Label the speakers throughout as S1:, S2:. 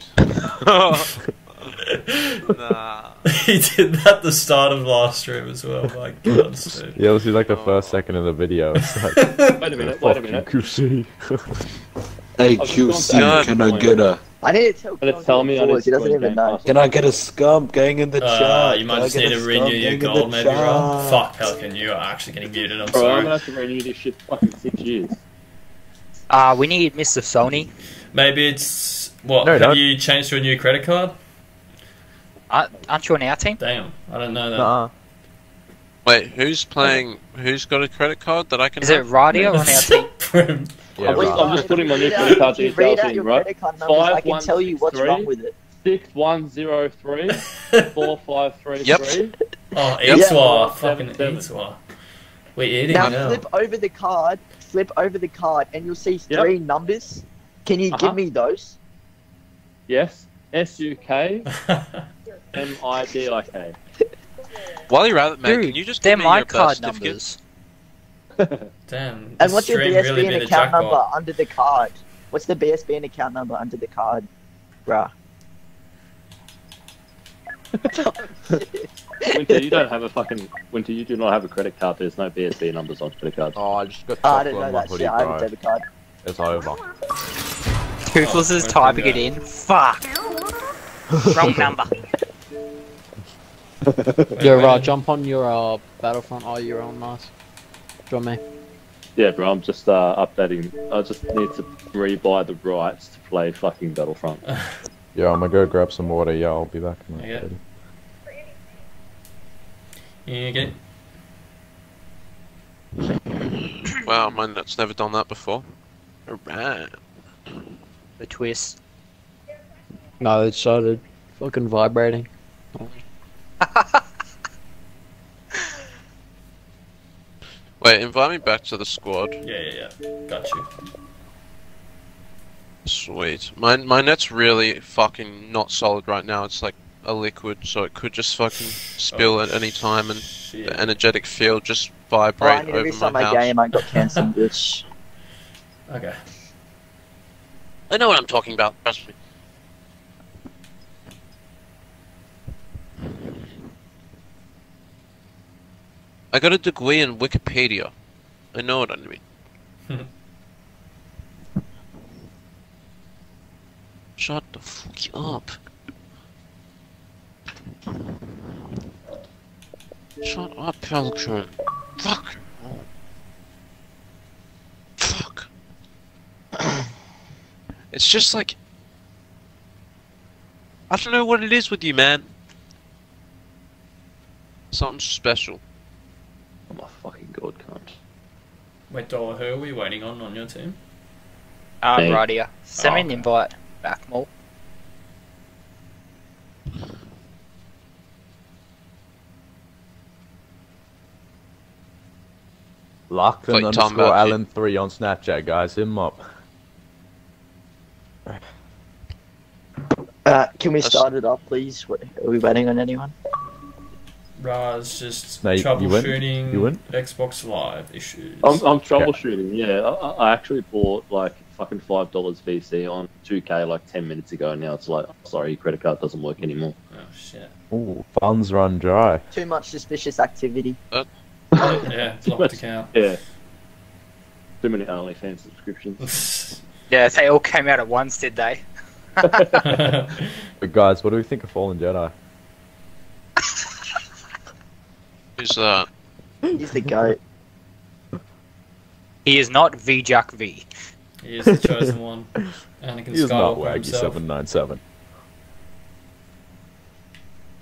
S1: cheese.
S2: nah.
S3: he did that at the start of last stream as well. My God, dude.
S1: Yeah, this is like the first second of the video. It's like,
S4: Wait a minute, wait a minute.
S1: QC.
S5: Hey
S4: I've
S5: QC, can
S4: back.
S5: I get a
S6: I need to tell
S4: But it's telling me I
S6: forwards, he doesn't even know.
S5: Can I get a scum gang in the
S3: Uh,
S5: chat?
S3: you might
S5: Can
S3: just need to renew your gold, maybe, Rob.
S5: chat?
S3: Fuck, Pelican, you are actually getting muted. I'm
S4: Bro, I'm gonna have to renew this shit fucking six years.
S7: Uh, we need Mr. Sony.
S3: Maybe it's what?
S1: No,
S3: have
S1: don't.
S3: you changed to a new credit card?
S7: Uh, aren't you on our team?
S3: Damn, I don't know that.
S1: Nah.
S2: Wait, who's playing? Who's got a credit card that I can?
S7: Is it
S2: have?
S7: Radia on our team?
S1: Yeah,
S4: I'm just-
S1: right.
S4: I'm just putting my new credit card
S6: if you
S4: details in, right?
S6: credit card I
S4: Five,
S6: can
S4: one,
S6: tell you
S4: six,
S6: what's
S4: three.
S6: wrong with it.
S4: Six one zero three four five three
S2: Yep.
S4: three.
S3: Oh,
S2: Yep.
S3: Eatswa,
S4: Yeah.
S3: fucking
S4: Seven,
S3: Eatswa. We're eating
S6: Now
S3: now.
S6: flip over the card, flip over the card, and you'll see
S4: Yep.
S6: three numbers. Can you
S4: Uh-huh.
S6: give me those?
S4: Yes. S U K M I D I K.
S2: While you're at it, mate,
S7: Dude,
S2: can you just
S7: they're
S2: give me
S7: my
S2: your birth
S7: card
S2: certificate?
S7: numbers.
S3: Damn.
S6: And
S3: this
S6: what's your
S3: stream
S6: BSB
S3: really
S6: and
S3: a
S6: account
S3: jackpot.
S6: number under the card? What's the BSB and account number under the card, bruh?
S4: Winter, you don't have a fucking Winter. You do not have a credit card. There's no BSB numbers on credit cards.
S1: Oh, I just got
S6: Oh, I
S1: chocolate
S6: didn't know
S1: on my
S6: that
S1: hoodie,
S6: shit. I have a
S1: bro.
S6: debit card.
S1: It's over.
S7: Toothless is
S3: Oh,
S7: typing it in. Fuck. Wrong number.
S8: Yo, uh, jump on your uh, Battlefront. Oh, you're on nice. Join me.
S4: Yeah, bro. I'm just uh, updating. I just need to rebuy the rights to play fucking Battlefront.
S1: Yeah, I'm gonna go grab some water. Yeah, I'll be back in like
S3: Okay.
S1: 30.
S3: You get
S2: Wow, mine that's never done that before. Alright.
S7: The twist.
S8: No, it started fucking vibrating.
S2: Wait, invite me back to the squad.
S3: Yeah, yeah, yeah. Got you.
S2: Sweet. My my net's really fucking not solid right now. It's like a liquid, so it could just fucking oh, spill
S3: Oh,
S2: at any time, and
S3: Shit.
S2: the energetic field just
S6: Oh, I
S2: vibrate
S6: need to
S2: over my
S6: my
S2: house.
S6: game. I got cancelled, bitch.
S3: Okay.
S2: I know what I'm talking about. Trust me. I got a degree in Wikipedia. I know what I mean. Shut the fuck up. Shut up, Pelican. Fuck. Fuck. it's just like. I don't know what it is with you, man. Something special.
S4: Oh my fucking god, cunt.
S3: Wait, Dollar, who are we waiting on on your team?
S7: Uh,
S4: Hey.
S7: here. Send me
S3: Oh,
S7: an
S3: okay.
S7: invite. Back more.
S1: Locked and
S2: you were talking
S1: underscore
S2: about
S1: Alan three on Snapchat, guys. Hit him up.
S6: Uh, can we
S2: That's-
S6: start it up, please? Are we waiting on anyone?
S3: Raz just
S1: No, you- you win?
S3: troubleshooting
S1: You win?
S3: Xbox Live issues.
S4: I'm, I'm troubleshooting. Yeah, I, I actually bought like fucking five dollars VC on 2K like ten minutes ago. and Now it's like, sorry, your credit card doesn't work anymore.
S3: Oh shit.
S1: Ooh, funds run dry.
S6: Too much suspicious activity.
S3: yeah, blocked account.
S4: Yeah. Too many OnlyFans subscriptions.
S7: Yeah, they all came out at once, did they?
S1: But guys, what do we think of Fallen Jedi?
S2: Who's that?
S6: He's the goat.
S7: He is not V Jack V.
S3: he is the chosen one. Anakin
S1: He is not Waggy seven nine seven.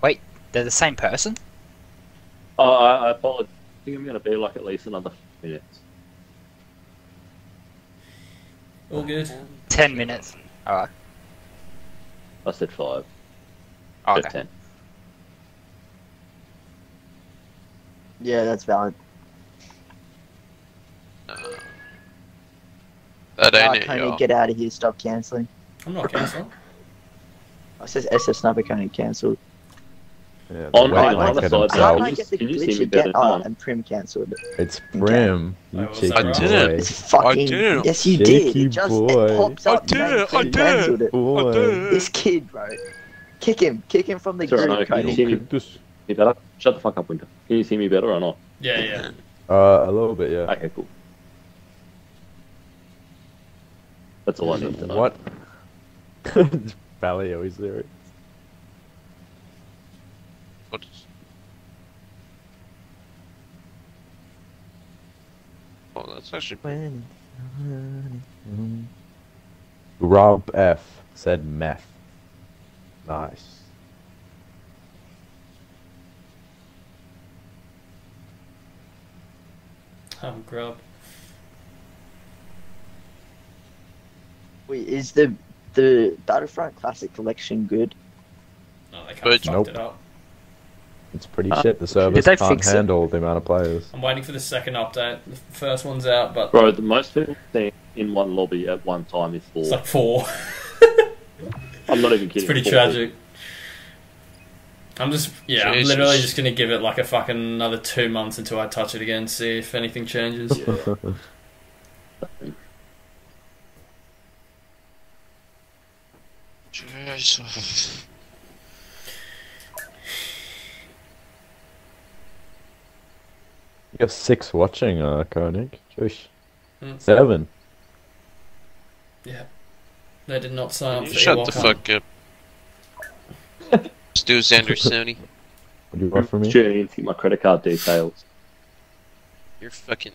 S7: Wait, They're the same person?
S4: Oh, I, I apologize. I think I'm gonna be like at least another minutes.
S3: All good.
S7: Ten minutes. Alright.
S4: I said five. Oh, said
S7: Okay.
S4: ten.
S6: Yeah, that's valid.
S2: That ain't it,
S6: Tony,
S2: yo.
S6: get out of here. Stop cancelling.
S3: I'm not cancelling.
S6: I says SS Sniper Konig cancelled.
S1: Yeah,
S4: On-
S1: Wayne
S4: on- on the
S1: it
S4: side.
S6: How
S4: Can
S6: did I
S4: you-
S6: get the
S4: see
S6: glitch again?
S4: better
S6: Oh, and Prim cancelled it.
S1: It's Brim. You
S3: Wait,
S1: cheeky
S3: that
S2: I did it.
S1: boy.
S6: It's fucking.
S2: didn't.
S6: Yes, you
S1: Cheeky
S6: did. It just
S1: boy.
S6: it pops
S2: I
S6: up.
S2: did
S6: man,
S2: it, I did.
S6: cancelled it.
S1: Boy.
S6: This kid, bro. Kick him. Kick him from the
S4: Sorry,
S6: group.
S4: no, can you see me
S1: Just-
S4: me better? Shut the fuck up, Winter. Can you see me better or not?
S3: Yeah, yeah.
S1: Uh, a little bit, yeah.
S4: Okay, cool. That's all I need to know.
S1: What? Valley always there.
S2: What- Oh, that's actually.
S1: Rob F said meth. Nice.
S3: Um, grub.
S6: Wait, is the the Battlefront Classic Collection good?
S3: No, they kind
S2: But-
S3: of fucked
S1: Nope.
S3: it up.
S1: It's pretty
S7: Uh,
S1: shit. The servers
S7: they
S1: can't
S7: fix it?
S1: handle the amount of players.
S3: I'm waiting for the second update. The first one's out, but
S4: Bro, the most people see in one lobby at one time is four.
S3: it's
S4: four.
S3: like four.
S4: I'm not even kidding.
S3: It's pretty
S4: Four.
S3: tragic. I'm just, yeah, I'm literally just gonna give it like a fucking another two months until I touch it again, see if anything changes.
S2: Jesus.
S1: You have six watching, uh, Koenig. Shush.
S3: Hmm.
S1: Seven.
S3: yeah, they did not sign up
S2: You
S3: for
S2: shut
S3: Ewok
S2: the fuck up. Stu Xander Sony.
S1: What do you want from me?
S4: Sure, you see my credit card details.
S2: You're fucking.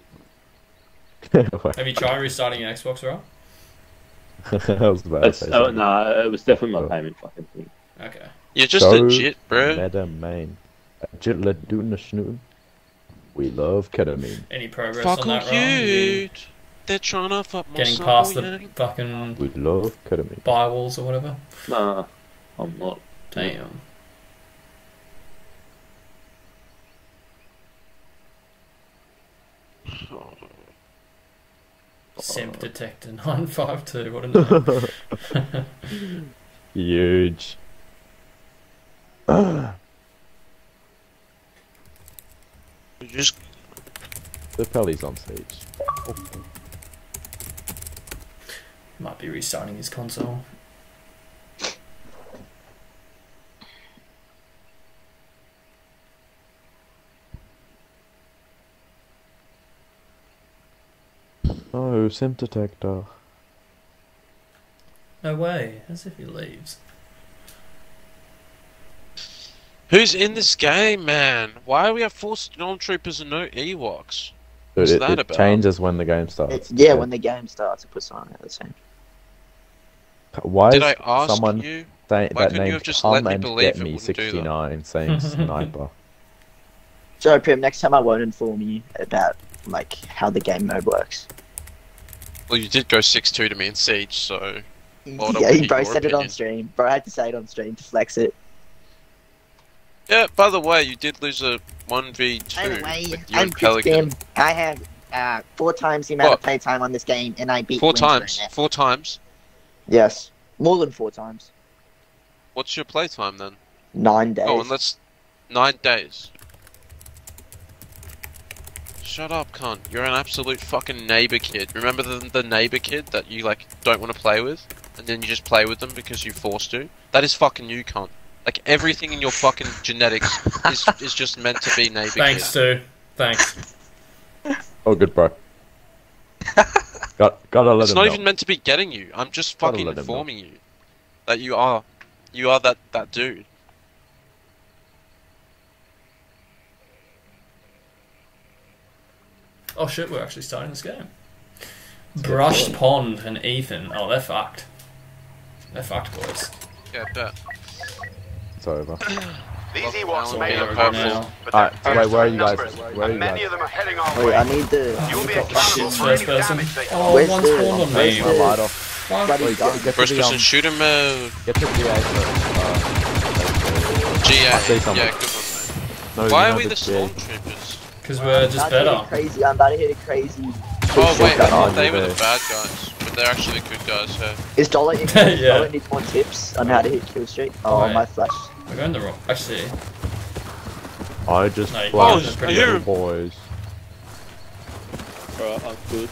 S3: Have you tried restarting your Xbox, Rob?
S1: that was about to
S4: That's, oh, no, it was definitely my
S1: Oh.
S4: payment fucking thing.
S3: Okay.
S2: You're just
S1: So
S2: a jit, bro.
S1: Meta main. Jitla doona schnoon. We love ketamine.
S3: Any progress
S2: Fuck
S3: on that, Rob?
S2: They're trying to fuck my
S3: Getting
S2: soul,
S3: past the
S2: yeah.
S3: fucking
S1: We love ketamine.
S3: firewalls or whatever?
S4: Nah, I'm not.
S3: Damn. Simp detector 952, what a name.
S1: Huge.
S2: You just
S1: The Pelly's on stage. Oh.
S3: Might be restarting his console.
S1: Oh, sim detector.
S3: No way, as if he leaves.
S2: Who's in this game, man? Why do we have four stormtroopers and no Ewoks?
S1: Dude,
S2: What's
S1: it,
S2: that
S1: it
S2: about?
S1: changes when the game starts.
S6: It's, yeah, when the game starts, it puts on at the same.
S1: Why
S2: Did
S1: is
S2: I ask
S1: someone
S2: you?
S1: say,
S2: why
S1: that
S2: couldn't you
S1: name
S2: have just
S1: Come
S2: let me
S1: and
S2: believe
S1: Get
S2: it
S1: Me
S2: wouldn't do that?
S1: 69 saying sniper?
S6: So, Prim, next time I won't inform you about like how the game mode works.
S2: Well, you did go six two to me in Siege, so Well,
S6: yeah,
S2: want
S6: bro
S2: your
S6: said it on stream. Bro, I had to say it on stream to flex it.
S2: Yeah. By the way, you did lose a one v two
S6: Anyway,
S2: with you
S6: I'm
S2: Pelican.
S6: I have uh, four times the amount
S2: What?
S6: of playtime on this game, and I beat
S2: Four
S6: Winter
S2: times. Four times.
S6: Yes, more than four times.
S2: What's your playtime then?
S6: Nine days.
S2: Oh, and that's nine days. Shut up, cunt. You're an absolute fucking neighbor kid. Remember the, the neighbor kid that you, like, don't want to play with? And then you just play with them because you're forced to? That is fucking you, cunt. Like, everything in your fucking genetics is, is just meant to be neighbor
S3: Thanks,
S2: kid.
S3: Stu. Thanks.
S1: Oh, good, bro. Got, gotta let
S2: It's
S1: him
S2: not
S1: know.
S2: even meant to be getting you. I'm just
S1: Gotta
S2: fucking
S1: let him know.
S2: informing you. That you are. You are that, that dude.
S3: Oh shit, we're actually starting this game. Brushed Pond and Ethan. Oh, they're fucked. They're fucked, boys.
S2: Yeah, bet.
S1: It's over.
S9: These
S2: Well,
S9: Ewoks may look
S2: purple.
S9: but
S1: Alright,
S9: they're
S1: wait, where are you guys?
S9: numbers,
S1: Where are you
S9: many
S1: guys?
S9: of them are heading our
S6: Wait,
S9: way.
S6: I need the.
S9: You'll be accountable for
S3: first
S9: any
S3: person.
S9: damage they
S3: Oh,
S6: Where's
S3: one's
S6: the-
S3: spawned on
S6: where's
S3: me.
S1: My
S6: the-
S1: light off. Wait, get, get
S2: First
S1: to the,
S2: person
S1: um,
S2: shooter mode.
S1: get to the GA first. Uh,
S2: GA.
S1: say something.
S2: Yeah, good one,
S1: no,
S2: Why are we the
S1: GA.
S2: stormtroopers?
S3: Because we're just
S6: I'm about
S3: better.
S6: crazy. I'm about to hit a crazy.
S2: Oh wait, I thought they
S1: you're
S2: were the bad guys, but they're actually good guys. So.
S6: Is Dollar in?
S3: Yeah.
S6: Dollar need more tips on how to hit kill streak? Oh,
S3: Right.
S6: my flash.
S3: We're going the wrong. I see.
S1: I just
S3: No, you
S1: flashed
S3: can't.
S2: Oh, I
S1: the
S2: hear
S1: boys.
S4: Alright, I'm good.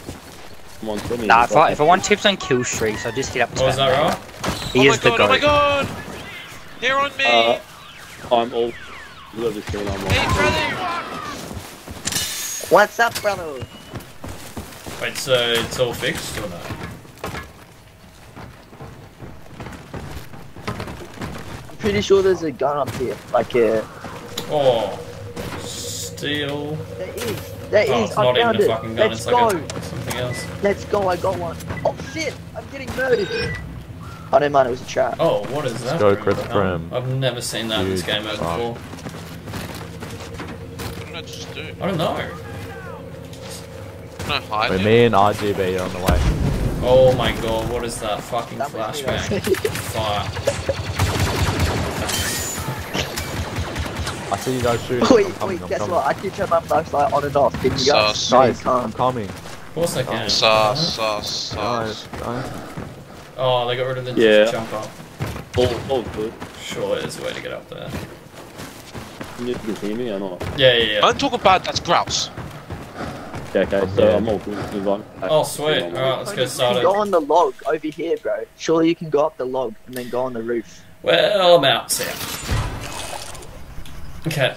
S4: Come on, tell me.
S7: Nah, if I, if I want tips on kill streaks, I just hit up
S3: What was
S7: Tony.
S3: that, right?
S7: He
S2: oh my
S7: is the
S2: god, oh my god! They're on me!
S4: Uh, I'm all. Whoever's seen, I'm
S2: hey, brother!
S6: What's up, brother?
S3: Wait, so it's all fixed or no?
S6: Pretty sure there's a gun up here. Like a.
S3: Oh, steel.
S6: There is. There
S3: Oh,
S6: is.
S3: it's
S6: I
S3: not
S6: found
S3: even a
S6: it.
S3: fucking gun.
S6: Let's
S3: it's
S6: go.
S3: like a, something else.
S6: Let's go. I got one. Oh shit! I'm getting murdered. I don't mind. It was a trap.
S3: Oh, what is that?
S1: go, Chris
S3: up?
S1: Prim.
S3: Um, I've never seen that in this game mode before.
S2: What did I just do?
S3: I don't know.
S2: Can I hide
S1: Wait, me and RGB are on the way.
S3: Oh my god, what is that fucking
S6: That was
S3: flashbang? Fire.
S1: I see you guys shooting. I'm
S6: Wait,
S1: coming,
S6: wait.
S1: I'm
S6: Guess
S1: coming.
S6: what? I can turn my flashlight on and off. Can you guys?
S2: Sus.
S6: No, you
S1: Guys, I'm coming.
S3: Of course I can.
S2: Sus, sus,
S1: Guys,
S2: sus.
S3: Oh, they got rid of the
S4: Yeah.
S3: jumper.
S4: All, all good.
S3: Sure, there's a way to get up there.
S4: Can you can hear me or not?
S3: Yeah, yeah, yeah.
S2: Don't talk about that's grouse.
S4: Okay, okay, so
S1: Yeah.
S4: I'm all good. Move on.
S3: Oh, sweet. Alright, let's get started.
S6: go on the log over here, bro. Surely you can go up the log and then go on the roof.
S3: Well, I'm out. See ya. Okay.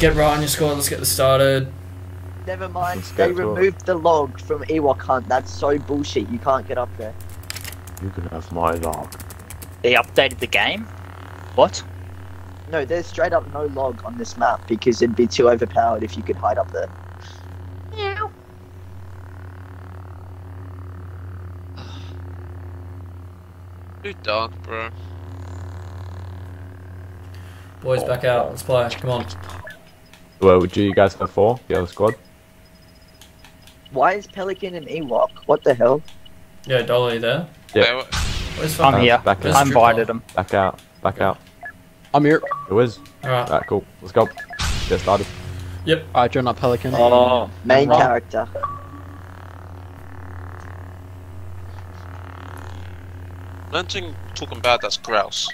S3: Get right on your score. Let's get this started.
S6: Never mind.
S1: Let's
S6: They
S1: get to it.
S6: removed the log from Ewok Hunt. That's so bullshit. You can't get up there.
S1: You can have my log.
S7: They updated the game? What?
S6: No, there's straight up no log on this map because it'd be too overpowered if you could hide up there.
S2: Too dark, bro.
S3: Boys, back out. Let's play. Come on.
S1: Well, would you guys go for the other squad?
S6: Why is Pelican an Ewok? What the hell?
S3: Yeah, Dolly there.
S1: Yeah.
S3: Where's
S7: I'm
S1: Uh,
S3: fucking...
S7: here.
S1: back
S3: Where's
S1: out.
S7: I invited him.
S1: Back out. Back out.
S8: I'm here.
S1: It was.
S3: Alright.
S1: Alright, cool. Let's go. Get started. Yep.
S8: Alright, join up Pelican.
S4: Oh,
S6: Main
S4: Right.
S6: character.
S2: Nothing talking about that's grouse.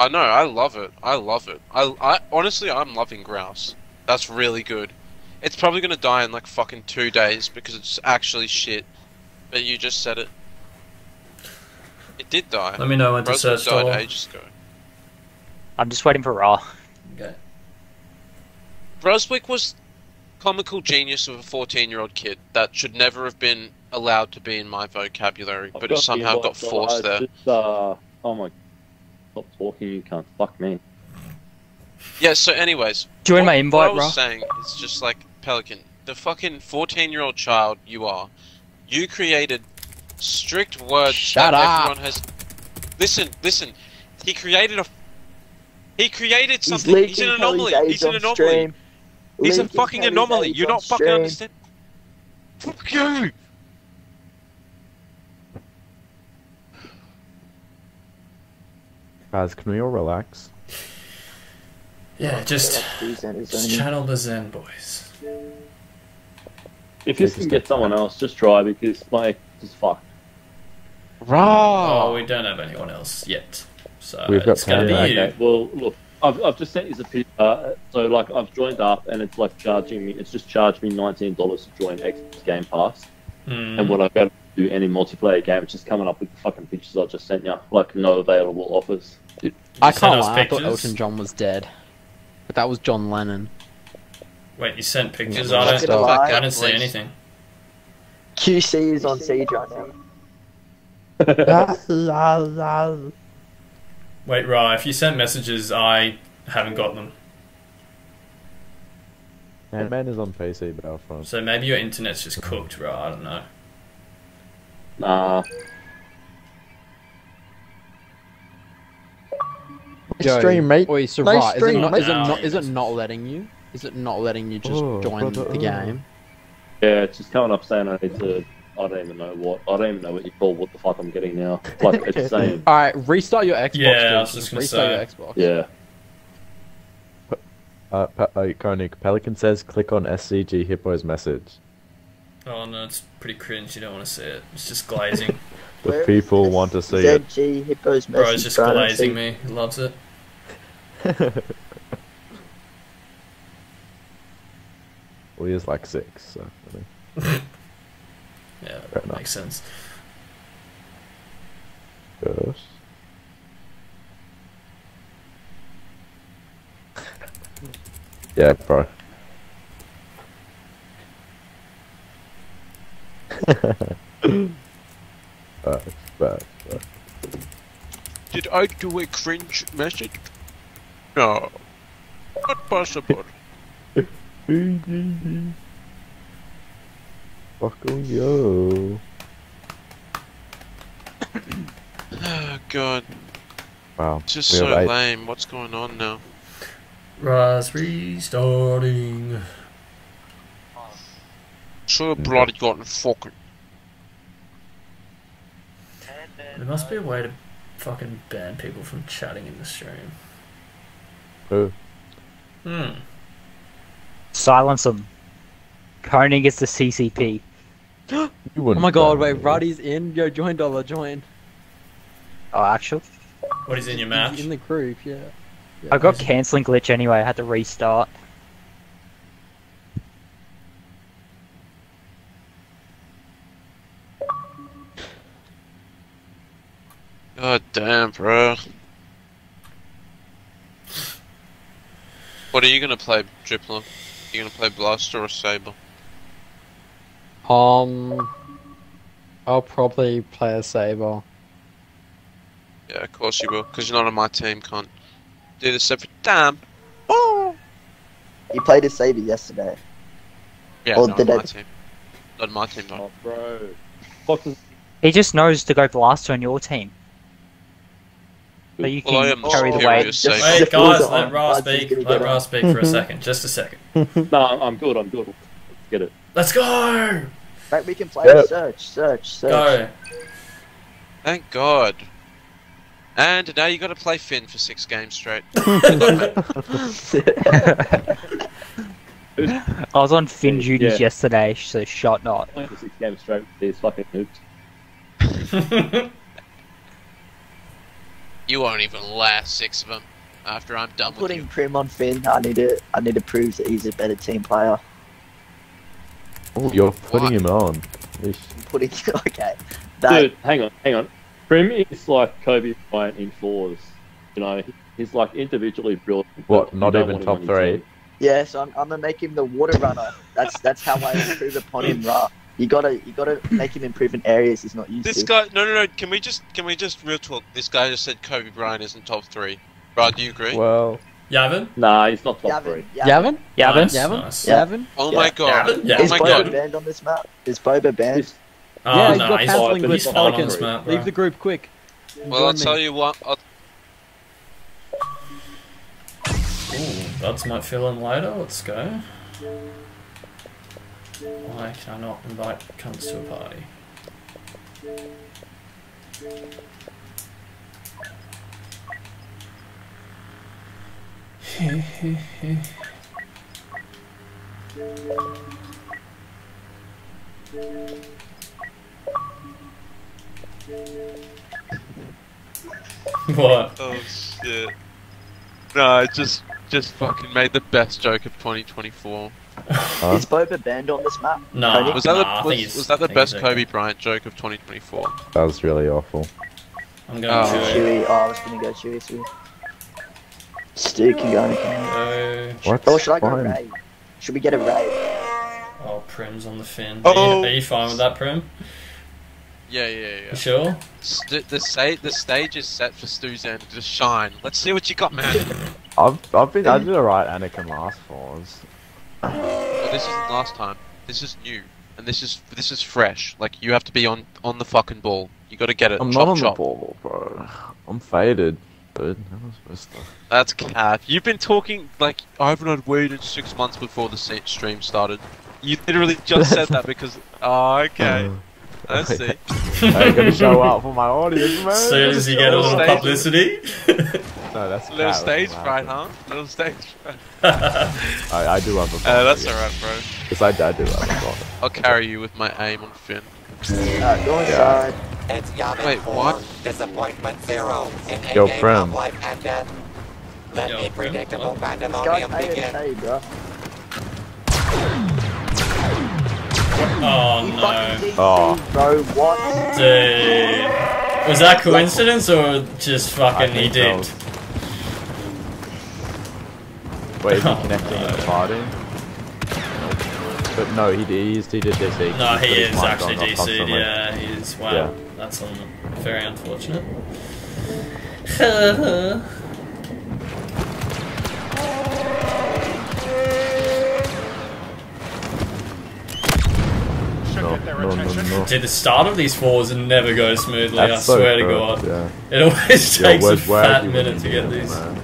S2: I know, I love it. I love it. I, I honestly, I'm loving grouse. That's really good. It's probably gonna die in like fucking two days because it's actually shit. But you just said it. It did die.
S3: Let me know when to
S2: Brunswick
S3: search
S2: died
S3: Dolly.
S2: ages ago.
S7: I'm just waiting for Ra.
S3: Okay.
S2: Brunswick was comical genius of a 14 year old kid that should never have been allowed to be in my vocabulary,
S4: I've
S2: but it somehow got forced there.
S4: Just, uh, oh my. Stop talking, you can't. Fuck me.
S2: Yeah, so, anyways,
S7: Join
S2: what,
S7: my
S2: what
S7: invite,
S2: I was
S7: Ra.
S2: saying is just like Pelican, the fucking 14 year old child you are, you created strict words
S8: Shut
S2: that
S8: up.
S2: everyone has. Listen, listen. He created a. He created something. He's,
S6: leaking
S2: an anomaly. He's an anomaly.
S6: stream.
S2: He's a fucking anomaly. You
S6: on
S2: don't fucking
S6: stream.
S2: understand. Fuck you.
S1: Guys, can we all relax?
S3: Yeah, just, just channel the Zen, boys.
S4: If you can get someone else, just try because like, just fuck.
S3: Oh, we don't have anyone else yet. So
S1: We've got
S3: it's gonna be you.
S4: Okay, well, look, I've, I've just sent you the picture. Uh, so, like, I've joined up and it's like charging me, it's just charged me $19 to join Xbox Game Pass.
S3: Hmm.
S4: And what I've to do any multiplayer game, it's just coming up with the fucking pictures I just sent you. Like, no available offers.
S8: I
S3: send
S8: can't
S3: us
S8: lie, I thought? Elton John was dead. But that was John Lennon.
S3: Wait, you sent pictures?
S2: Yeah,
S3: I don't.
S6: gonna lie.
S3: I didn't see anything.
S6: QC is on siege right now.
S3: Wait, Ra, if you sent messages, I haven't got them.
S1: Man, man is on PC Battlefront.
S3: So maybe your internet's just cooked, Ra. I don't know.
S4: Nah.
S8: Joe,
S5: stream, mate.
S8: Oi, so
S5: Nice
S8: right, is it not?
S5: mate.
S8: Is it not? Is it not letting you? Is it not letting you just
S1: Oh,
S8: join
S1: brother,
S8: the game?
S4: Yeah, it's just coming up saying I need to. I don't even know what. I don't even know what you call what the fuck I'm getting now. Like, it's saying.
S8: All right, restart your Xbox.
S3: Yeah, I was just gonna
S8: restart
S3: say.
S8: your Xbox.
S4: Yeah.
S1: Uh, Pe- uh, Koenig, Pelican says click on SCG Hippo's message.
S3: Oh no, it's pretty cringe. You don't want to see it. It's just glazing.
S1: The
S6: Where is
S1: people want to see it.
S6: ZG Hippos
S3: Bro,
S6: Messi
S3: it's just glazing me. He loves it.
S1: Well, he is like six, so. I mean,
S3: Yeah,
S1: Fair enough.
S3: makes sense.
S1: Yes. yeah, bro. Facts, facts, facts.
S2: Did I do a cringe message? No. Not possible.
S1: Fucking yo.
S2: Oh god,
S1: Wow.
S2: it's just
S1: we
S2: so
S1: eight.
S2: lame. What's going on now?
S3: Rise restarting.
S2: So bloody gotten fucking.
S3: There must be a way to fucking ban people from chatting in the stream.
S1: Who?
S3: Hmm.
S7: Silence them. Koenig gets the CCP.
S1: You
S8: Oh
S1: wouldn't
S8: my god, wait. Ruddy's in. Yo, join dollar, join.
S7: Oh, actually,
S3: What is in your
S8: He's in the group, yeah. yeah.
S7: I got cancelling glitch anyway. I had to restart.
S2: God damn, bro. What are you gonna play, Dripler? You gonna play Blaster or Saber?
S8: Um, I'll probably play a saber.
S2: Yeah, of course you will, because you're not on my team, cunt. Do this every time. Oh!
S6: You played a saber yesterday.
S2: Yeah,
S6: Or
S2: not on my team. Not on my team, though.
S4: Oh, bro. Foxes.
S7: He just knows to go blaster on your team. So you
S2: Well,
S7: can
S2: am the
S7: carry the
S2: superior
S7: weight.
S2: saber.
S6: Just-
S3: Wait,
S6: If it was
S3: guys,
S6: on,
S3: let Ra speak. Let
S6: get
S3: Ra speak for a second. Just a second.
S4: No, I'm good. I'm good. Let's get it.
S3: Let's go!
S6: Right, we can play
S1: Yep.
S6: search, search, search.
S3: Go.
S2: Thank God. And now you gotta play Finn for six games straight.
S7: I was on Finn duties
S4: Yeah.
S7: yesterday, so shot not.
S4: Six games straight with these fucking noobs.
S2: You won't even last six of them after I'm done with
S6: Putting
S2: you.
S6: Prim on Finn, I need to, I need to prove that he's a better team player.
S1: Oh, you're putting
S2: What?
S1: him on. Yeesh.
S6: Putting, okay, that
S4: Dude, hang on, hang on. Prim is like Kobe Bryant in fours. You know, he's like individually brilliant.
S1: What, not even top three?
S4: team.
S6: yeah. So I'm, I'm gonna make him the water runner. That's that's how I improve upon him, right? You gotta, you gotta make him improve in areas he's not used
S2: This
S6: to.
S2: guy, no, no, no. Can we just, can we just real talk? This guy just said Kobe Bryant isn't top three. Brad, do you agree?
S1: Well,
S3: Yavin?
S4: Nah, he's not top three.
S6: Yavin, Yavin.
S8: Yavin?
S7: Yavin?
S3: Nice,
S8: Yavin?
S3: nice.
S8: Yavin?
S2: oh
S6: Yeah.
S2: my god.
S3: Yavin? Yeah.
S2: Oh
S6: Is
S2: my
S6: Boba
S2: god.
S6: banned on this map? Is Boba banned?
S4: He's-
S3: Oh,
S8: yeah,
S3: no,
S8: got
S3: he's,
S8: cancelling
S4: but
S3: he's on
S8: Pelicans.
S3: this map, bro.
S8: Leave the group quick.
S2: Well, I'll
S8: Join
S2: tell you what. I'll,
S3: Ooh, buds might fill in later. Let's go. Why can I not invite cunts to a party? what?
S2: oh shit. No, I just, just fucking made the best joke of 2024.
S1: Huh?
S6: Is Boba banned on this map?
S3: Nah,
S6: Kobe?
S2: Was that
S3: nah,
S2: the, was, was that the best Kobe
S3: okay.
S2: Bryant joke of 2024?
S1: that was really awful.
S3: I'm going
S2: Oh.
S3: to
S6: Chewie. Oh, I was gonna go Chewie too. Stu can go.
S3: go.
S1: What?
S6: Or should I go
S1: Fine.
S6: raid? Should we get a raid?
S3: Oh, Prim's on the Finn.
S2: Oh.
S3: Are, you, oh. are you fine with that, Prim?
S2: Yeah, yeah, yeah.
S3: You sure?
S2: St- the stage, the stage is set for Stuzan to just shine. Let's see what you got, man.
S1: I've, I've been, I did alright Anakin last fours.
S2: Well, this isn't last time. This is new, and this is this is fresh. Like you have to be on on the fucking ball. You got to get it.
S1: I'm
S2: chop,
S1: not on
S2: chop.
S1: the ball, bro. I'm faded, dude. How am I supposed to?
S2: That's cap. You've been talking like I haven't had weed in six months before the stream started. You literally just said that because. Oh, okay. Uh, I see.
S1: I gotta show up for my audience, man.
S3: As soon as you get a little publicity.
S1: No, that's
S2: a
S1: Little
S2: stage fright, huh? Little stage fright.
S1: I, I do have a.
S2: Uh, that's
S1: yeah.
S2: alright, bro.
S1: Yes, I did do that. as well.
S2: I'll carry you with my aim on Finn.
S6: Uh, go inside.
S9: It's Yavin
S2: Wait, what?
S9: Disappointment zero in a
S1: Yo,
S9: game
S1: Prim.
S9: of life and death. Let
S3: Yo,
S9: the predictable
S3: what?
S9: Pandemonium begin.
S6: AFK, bro.
S3: Oh
S6: You
S3: no.
S6: fucking DC,
S1: Oh.
S6: bro. What?
S3: Dude. Was that coincidence or just fucking he
S1: think so.
S3: did?
S1: Wait, is he
S3: Oh,
S1: connecting in the party? But no, he, he is. He did DC.
S3: No,
S1: He's
S3: he is actually
S1: on
S3: DC'd, yeah, he is. Wow.
S1: Yeah.
S3: That's un- very unfortunate.
S1: No, no, no, no.
S3: Dude, the start of these fours never go smoothly,
S1: That's
S3: I
S1: so
S3: swear to God.
S1: Yeah.
S3: It always
S1: Yo,
S3: takes a fat minute to get these.
S1: man?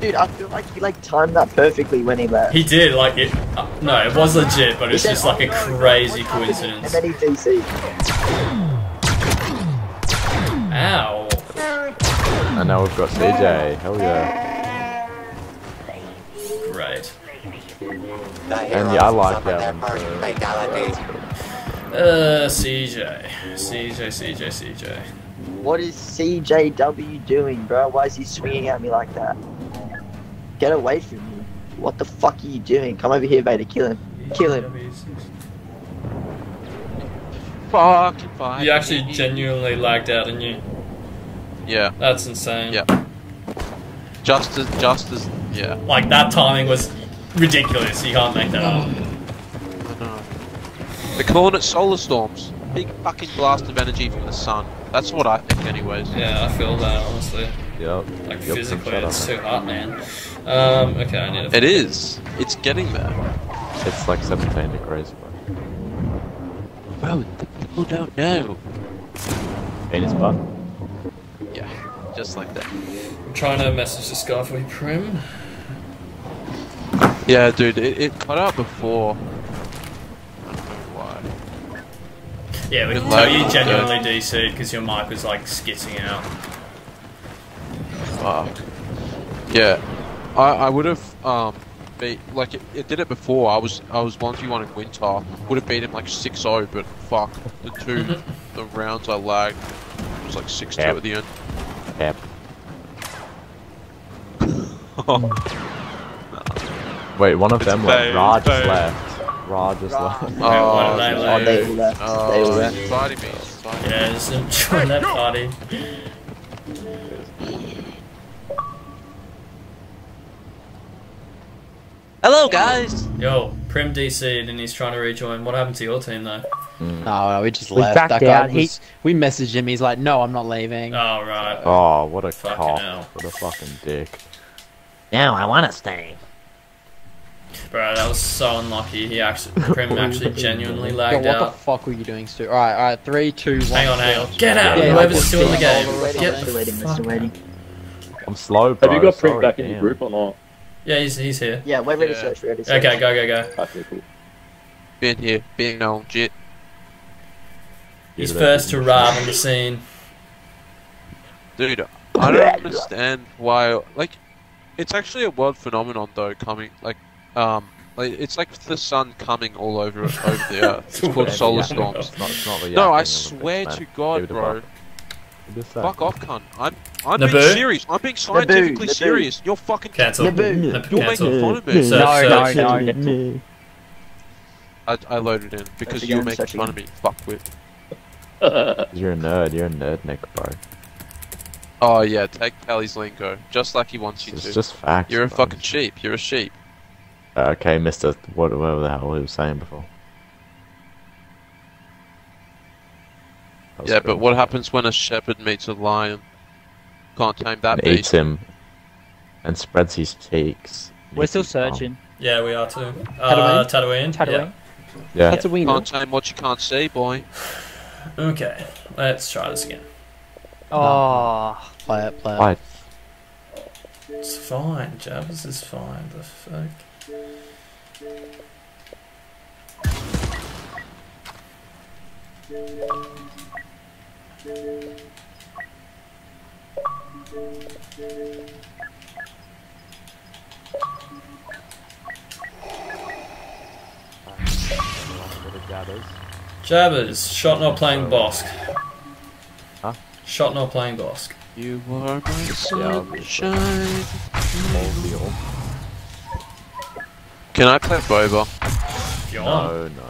S6: Dude, I feel like he like timed that perfectly when he left.
S3: He did, like, it. Uh, no, it was legit, but it's just like
S6: "Oh,
S3: a
S6: no, no,
S3: crazy coincidence.
S6: And then he DC.
S3: Ow.
S1: And now we've got CJ. Hell yeah.
S3: Great.
S1: And yeah, I like
S9: that one.
S1: Gavin.
S9: First
S1: So
S9: fatality.
S3: Uh, CJ. CJ, CJ, CJ.
S6: What is CJW doing, bro? Why is he swinging at me like that? Get away from me. What the fuck are you doing? Come over here, Vader. Kill him. Kill him.
S2: Fucking fine.
S3: You actually genuinely lagged out, didn't you?
S2: Yeah.
S3: That's insane.
S2: Yeah. Just as, just as, yeah.
S3: Like, that timing was ridiculous. You can't make that up.
S2: I know. They're calling it solar storms. Big fucking blast of energy from the sun. That's what I think, anyways.
S3: Yeah, I feel that, honestly.
S1: Yep.
S3: Like,
S1: Yep,
S3: physically, it's too hot, man. Um, okay, I need to.
S2: It is. It's getting there.
S1: It's like 17 degrees. Bro.
S2: Bro, the people don't know.
S1: Penis butt.
S2: Yeah, just like that.
S3: I'm trying to message this guy for you, Prim.
S2: Yeah, dude, it, it cut out before. I don't know why.
S3: Yeah, we
S2: Good
S3: can tell you genuinely DC'd because your mic was like skitting out.
S2: Fuck. Yeah, I I would have um beat like it, it did it before. I was I was one v one in winter. Would have beat him like 6-0, but fuck the two the rounds I lagged it was like six two
S1: Yep.
S2: at the end.
S1: Yep. Wait, one of
S2: It's
S1: them left.
S2: failed,
S1: Ra just left. Ra just left.
S2: Oh,
S3: what
S6: Oh, they all left. they
S2: Oh,
S6: left.
S2: he's fighting me. he's fighting me.
S3: Yeah, just enjoy that party.
S2: Hello, guys.
S3: Yo, Prim DC'd and he's trying to rejoin. What happened to your team though? Mm.
S8: No, no, we just
S7: We
S8: left.
S7: backed
S8: That guy
S7: out, he-
S8: was, We messaged him. He's like, "No, I'm not leaving."
S3: Oh right.
S1: Oh, what a
S3: Fucking
S1: cock.
S3: hell.
S1: What a fucking dick.
S7: No, I want to stay.
S3: Bro, that was so unlucky. He actually, Prim actually genuinely
S8: Yo,
S3: lagged
S8: what the
S3: out.
S8: fuck were you doing, Stu? All right, all right. Three, two, one.
S3: Hang on, hang on. Get out!
S8: Yeah,
S3: Whoever's still in the game. Get
S6: still
S3: the
S6: waiting,
S3: fuck
S6: waiting.
S1: I'm slow, bro.
S4: Have you got Prim
S1: sorry,
S4: back in the group or not?
S3: Yeah, he's, he's here.
S6: Yeah, we're ready to
S2: Yeah.
S6: search. We're ready search.
S3: Okay, go, go, go.
S4: Okay, cool.
S2: Been here, been on jit.
S3: He's first to arrive on the scene.
S2: Dude, I don't understand why. Like, it's actually a world phenomenon though. Coming like, um, like it's like the sun coming all over over the earth. It's called solar storms.
S1: It's not, it's not
S2: No, I
S1: yakking of a bitch,
S2: swear to God,
S1: Give it a
S2: bro.
S1: buck. Just say.
S2: Fuck off, cunt. I'm I'm
S3: Naboo?
S2: being serious. I'm being scientifically
S6: Naboo.
S2: serious. You're fucking
S3: Cancel.
S6: Naboo.
S3: Nab-
S2: You're
S3: Cancel.
S2: making fun of me.
S3: So-
S7: No,
S3: so-
S7: no, no, no.
S2: I, I loaded in because you were making
S6: search
S2: fun of me. Fuck with.
S1: You're a nerd. You're a nerd, Nick, bro.
S2: Oh yeah, take Kelly's lingo, just like he wants you
S1: It's
S2: to.
S1: just facts.
S2: You're a
S1: bro.
S2: fucking sheep. You're a sheep.
S1: Uh, okay, Mister. What, whatever the hell he was saying before.
S2: Yeah, but what happens when a shepherd meets a lion? Can't tame that
S1: And eats him and spreads his cheeks.
S7: We're still
S1: Eats his
S7: searching.
S3: Yeah, we are too. Uh, Tatooine.
S7: Tatooine.
S1: Yeah.
S8: That's a wiener.
S2: Can't tame what you can't see, boy.
S3: Okay, let's try this again.
S7: Oh,
S8: Play it, play it.
S3: It's fine. Jabbers is fine. The fuck.
S1: Jabbers.
S3: Jabbers, shot not playing Bossk.
S1: Huh?
S3: Shot not playing Bossk.
S2: You are my
S1: obviously.
S2: sunshine.
S1: All deal.
S2: Can I play Boba?
S3: You?
S1: No, no, no.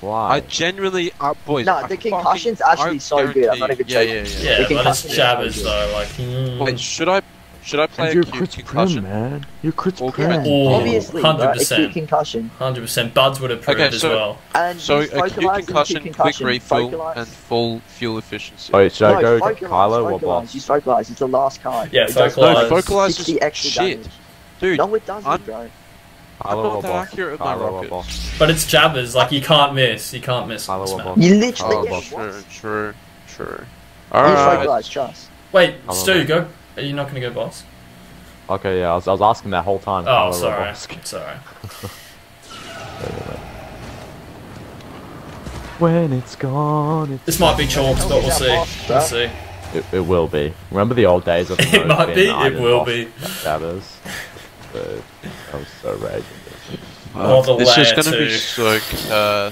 S1: Why?
S2: I genuinely, uh, boys.
S6: No,
S2: I
S6: the
S2: fucking-
S6: concussion's actually
S2: I
S6: so good, I'm not even
S2: yeah,
S6: joking.
S2: Yeah, yeah,
S3: Yeah,
S6: The
S3: but it's
S6: concussion
S3: Jabbers though, like. hmm.
S2: Wait, should I, should I play
S1: and you're
S2: acute
S1: Chris Prim,
S2: concussion?
S1: man. You're Chris
S2: Or
S1: Prim.
S3: Oh,
S6: Obviously, bro,
S3: 100%.
S6: acute concussion.
S3: Hundred percent. Buds would approve
S2: Okay,
S3: as
S2: so-
S3: well.
S6: And
S2: So
S6: use
S2: acute
S6: focalize
S2: concussion,
S6: and
S2: quick refill,
S6: Focalize.
S2: and full fuel efficiency.
S1: Wait, should I
S6: no,
S1: go
S6: focalize,
S1: Kylo or
S6: focalize.
S1: Bossk?
S6: Use focalize. It's the last card.
S3: Yeah,
S6: It does
S3: focalize.
S2: No, focalize is
S6: extra
S2: shit,
S6: damage.
S2: dude.
S6: No, it doesn't,
S2: I'm-
S6: bro.
S2: Accurate with my
S1: Kylo or
S2: rockets.
S1: Bossk?
S3: But it's Jabbers, like you can't miss. You can't miss.
S1: Kylo or
S3: Smack.
S1: Bossk?
S6: You literally get
S1: well,
S2: True, true, true. Alright.
S6: focalize, trust.
S3: Wait, Stu, go. Are you not gonna go Bossk?
S1: Okay, yeah, I was, I was asking that whole time.
S3: Oh,
S1: Kylo or
S3: sorry. Sorry.
S1: When it's gone, it's
S3: This might be chalks, but we'll see. We'll see.
S1: It, it will be. Remember the old days of the
S3: It might be. It will be.
S1: Jabbers. But I was so raging.
S3: Or the
S2: this is gonna be
S3: two.
S2: so uh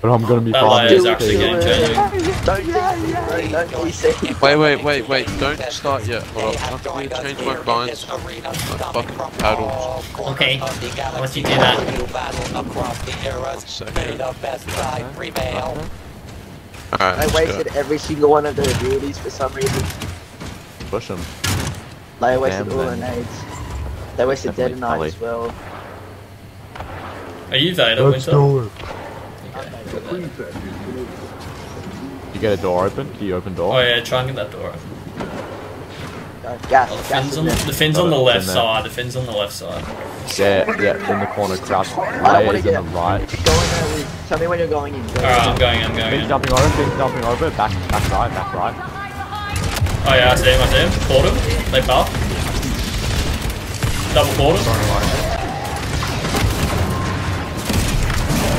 S1: But I'm gonna be
S3: That
S1: fine.
S3: Leia is actually getting changing.
S6: Don't DC, bro. Don't DC.
S2: Wait, wait, wait, wait, don't start yet. Hold up, I'm gonna change my binds. My fucking paddles.
S3: Okay. Once you do that,
S2: One second. Alright,
S6: I
S2: let's go.
S6: wasted every single one of their abilities for some reason.
S1: Push him.
S6: They wasted
S1: Damn,
S6: all the
S1: then.
S6: nades. They wasted
S1: Definitely
S6: Detonite
S1: Kelly.
S6: as well.
S3: are you Vader,
S1: Let's
S3: Winter?
S1: do it.
S3: Okay.
S1: You get a door open? Can you open door?
S3: Oh yeah, try and get that door open.
S6: Uh, gas,
S3: Oh, the
S6: gas
S3: fins on the fins on the left side. The fins on the left side.
S1: Yeah, yeah, in the corner, crouch.
S6: I don't wanna
S1: Layers in
S6: get-
S1: the right.
S6: Go in there. Tell me when you're going in.
S3: Alright. I'm going. I'm going.
S1: Been
S3: In.
S1: jumping over, been jumping over, back, back right, back right.
S3: Oh yeah, I see him. I see him. Caught him. They buff. Double caught him.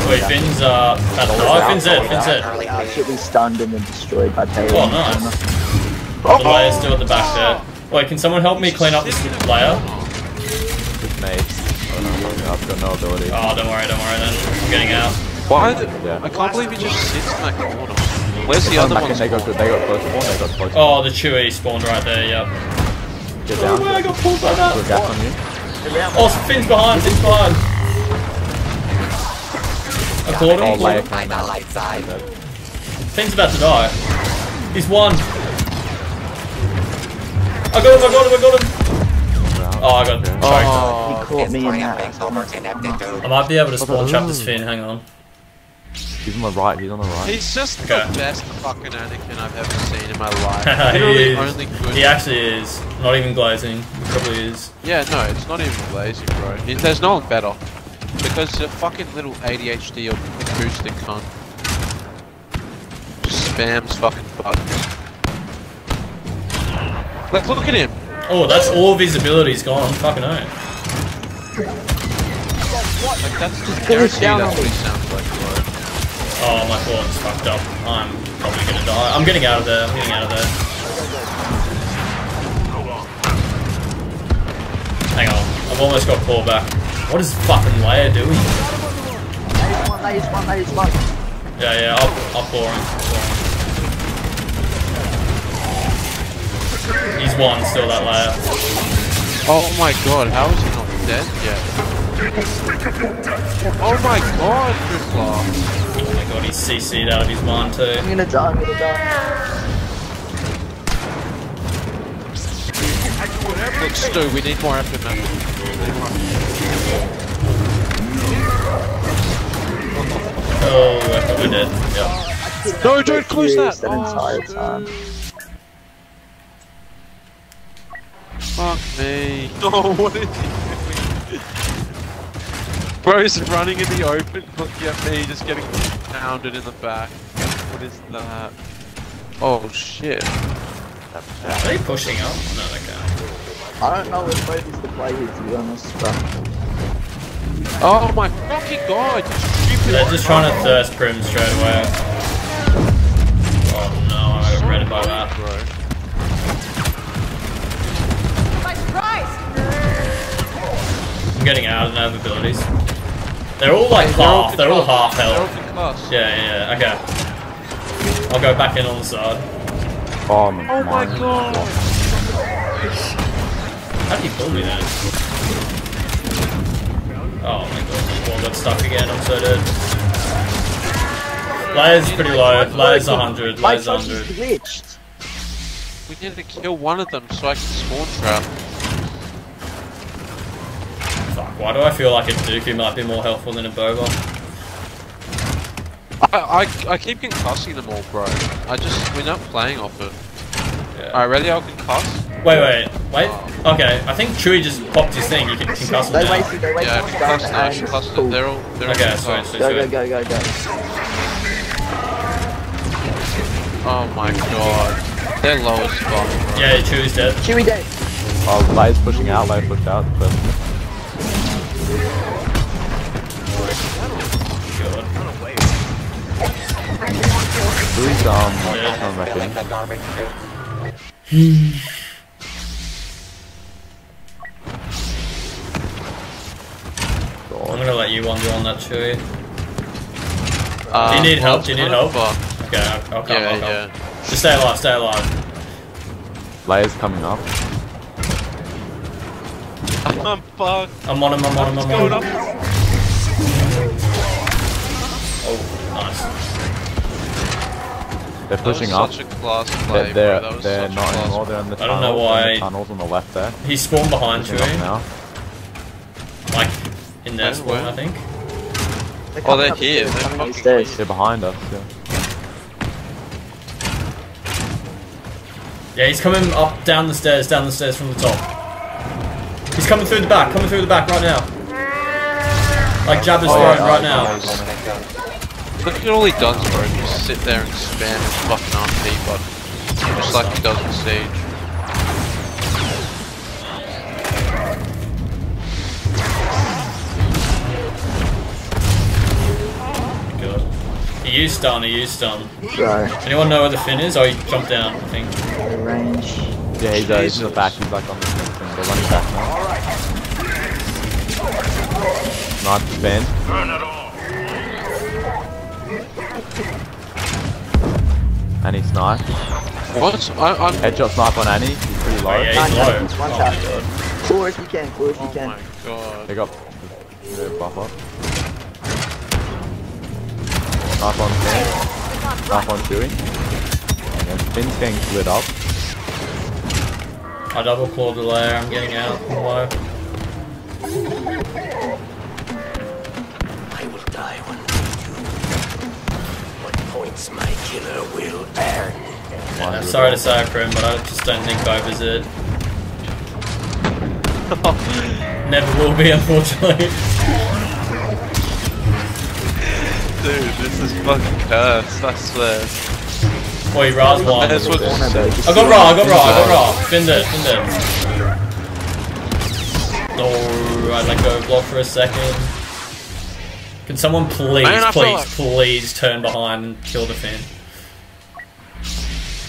S3: Wait, Finn's uh. That's, oh, Finn's dead. Finn's dead.
S6: Uh, should be stunned and then destroyed by Taylor.
S3: Oh, nice. The Leia's still at the back there. Wait, can someone help me clean up this Leia?
S1: Just made. Oh I've got no ability.
S3: Oh, don't worry, don't worry then. I'm getting out.
S2: Why?
S1: Yeah.
S2: I can't believe he just sits in that corner. Where's the other
S1: back
S2: one?
S1: in, they got good, they got close spawn, they got close
S3: Oh, the Chewie spawned right there, yep.
S1: Get
S3: Oh,
S1: down.
S3: man, I got pulled by
S1: Put
S3: that.
S1: gas on you.
S3: Oh, Finn's behind, Finn's behind. I caught
S1: Oh,
S3: him.
S1: Leia
S3: caught him.
S1: came out.
S3: Finn's about to die. He's won. I got him, I got him, I got him. Oh, I got him.
S6: He
S2: Oh,
S6: caught me in that.
S3: I might be able to spawn trap this Finn, hang on.
S1: He's on the right, he's on the right.
S2: he's just
S3: Okay.
S2: the best fucking Anakin I've ever seen in my life.
S3: he,
S2: Literally
S3: is.
S2: only good.
S3: he actually is. Not even glazing. He probably is.
S2: Yeah, no, it's not even glazing, bro. He- There's no one better. Because the fucking little ADHD or acoustic cunt just spams fucking buttons. Like, look at him.
S3: Oh, that's all of his abilities gone. Fucking hell.
S2: Like, that's just
S6: Finish
S2: guaranteed
S6: down
S2: that's what he sounds like, bro.
S3: Oh, my thoughts fucked up. I'm probably gonna die. I'm getting out of there. I'm getting out of there. Hang on. I've almost got pulled back. What is fucking Leia doing? Yeah, yeah, I'll, I'll. Pour him. He's one, still that Leia.
S2: Oh my god, how is he not dead yet? Oh my god, Triplar.
S3: Oh my god, he's CC'd out of his mind too.
S6: I'm gonna die, I'm gonna die.
S2: Look, Stu, we need more effort, man.
S3: Oh, I thought we did. Yeah.
S2: No, don't close that!
S6: Furious that
S2: Oh,
S6: time.
S2: Fuck me. Oh, what is he doing? Bro's running in the open, looking at me, just getting pounded in the back. What is that? Oh shit.
S3: Are they pushing up? No, they can't.
S6: I don't know which way is the play here, to be honest, but
S2: Oh my fucking god, you stupid.
S3: They're just trying to thirst Prim straight away. Oh no, I got read by that.
S2: Bro.
S3: Getting out and I have abilities. They're all like
S2: They're all
S3: half. They're all half
S2: They're all
S3: health. Yeah, yeah, yeah. Okay. I'll go back in on the side.
S1: Oh, my,
S2: Oh my god.
S3: How do you pull me then? Oh my god, wall got stuck again, I'm so dead. Leia's pretty low, Leia's 100,
S6: My Leia's
S3: 100.
S2: We need to kill one of them so I can spawn trap.
S3: Fuck, why do I feel like a Dooku might be more helpful than a Boba?
S2: I, I, I keep concussing them all, bro. I just, we're not playing off it.
S3: Yeah.
S2: Alright, ready? I'll concuss.
S3: Wait, wait, wait. Okay, I think Chewie just popped his thing, you can concuss him
S6: They
S3: now.
S6: wasted, they wasted
S2: Yeah, concuss now, concuss
S6: cool.
S2: them. They're all, they're
S3: Okay,
S2: all
S3: sweet,
S2: concussed.
S3: sweet,
S6: Go, go, go, go, go.
S2: Oh my god. They're low as fuck, bro.
S3: Yeah, Chewie's dead.
S6: Chewie dead.
S1: Oh, Lay's pushing out, Lay pushed out. But
S3: God.
S1: Chewie's, um,
S3: Yeah.
S1: I'm wrecking.
S9: The garbage chute.
S3: I'm gonna let you wander on that Chewie.
S2: Uh,
S3: Do you need
S2: well,
S3: help? Do you need help?
S2: fuck?
S3: Okay, I'll, I'll come,
S2: Yeah,
S3: I'll come.
S2: yeah.
S3: Just stay alive, stay alive.
S1: Lay's coming up.
S2: I'm fucked.
S3: I'm on him, I'm on him, I'm on him. Oh, nice.
S1: They're pushing up. They're, not anymore. They're in the tunnels.
S3: I don't know why-
S1: the tunnels on the left there.
S3: He spawned behind you.
S1: now.
S3: like in their spawn. I think.
S6: They're
S2: Oh, they're here. They're fucking
S6: stairs.
S1: They're behind us. Yeah.
S3: Yeah, he's coming up down the stairs, down the stairs from the top. He's coming through the back, coming through the back right now. Like Jabba's
S1: Oh,
S3: throne
S1: yeah,
S3: right
S1: yeah,
S3: now.
S2: Look at all he does, bro. Just sit there and spam his fucking RP button. Just like he does in Siege.
S3: Good. He used stun, he used stun.
S6: Bro,
S3: Anyone know where the Finn is? Oh, he jumped down, I think.
S6: range.
S1: Yeah, he's, uh, he's in the
S2: Jesus.
S1: back. He's like on the thing. They're running back now. Nice defend. And he sniped.
S2: What? I, I'm.
S1: Headshot snipe on Annie. He's pretty low.
S3: Oh, yeah,
S6: Nine
S3: he's low.
S6: seconds, one
S3: Oh,
S6: tap.
S3: my God.
S6: Cool you can, cool if you
S2: Oh
S6: can.
S2: my god.
S1: They got the buff up. Knife on Finn. Knife on Chewie. And Finn's getting split up.
S3: I double clawed the Leia, I'm getting out. Low.
S9: I will die one What points my killer will earn.
S3: Yeah, sorry to say it, Prim, but I just don't think Boba's it. Never will be, unfortunately.
S2: Dude, this is fucking cursed, I swear.
S3: Oi, Raz one.
S2: That's what
S6: Corner,
S3: I got
S6: sit
S3: raw, I got raw, I got raw. Finn dead, Finn dead. No, I let go block for a second. Can someone please,
S2: Man, I
S3: please, please turn behind and kill the Finn?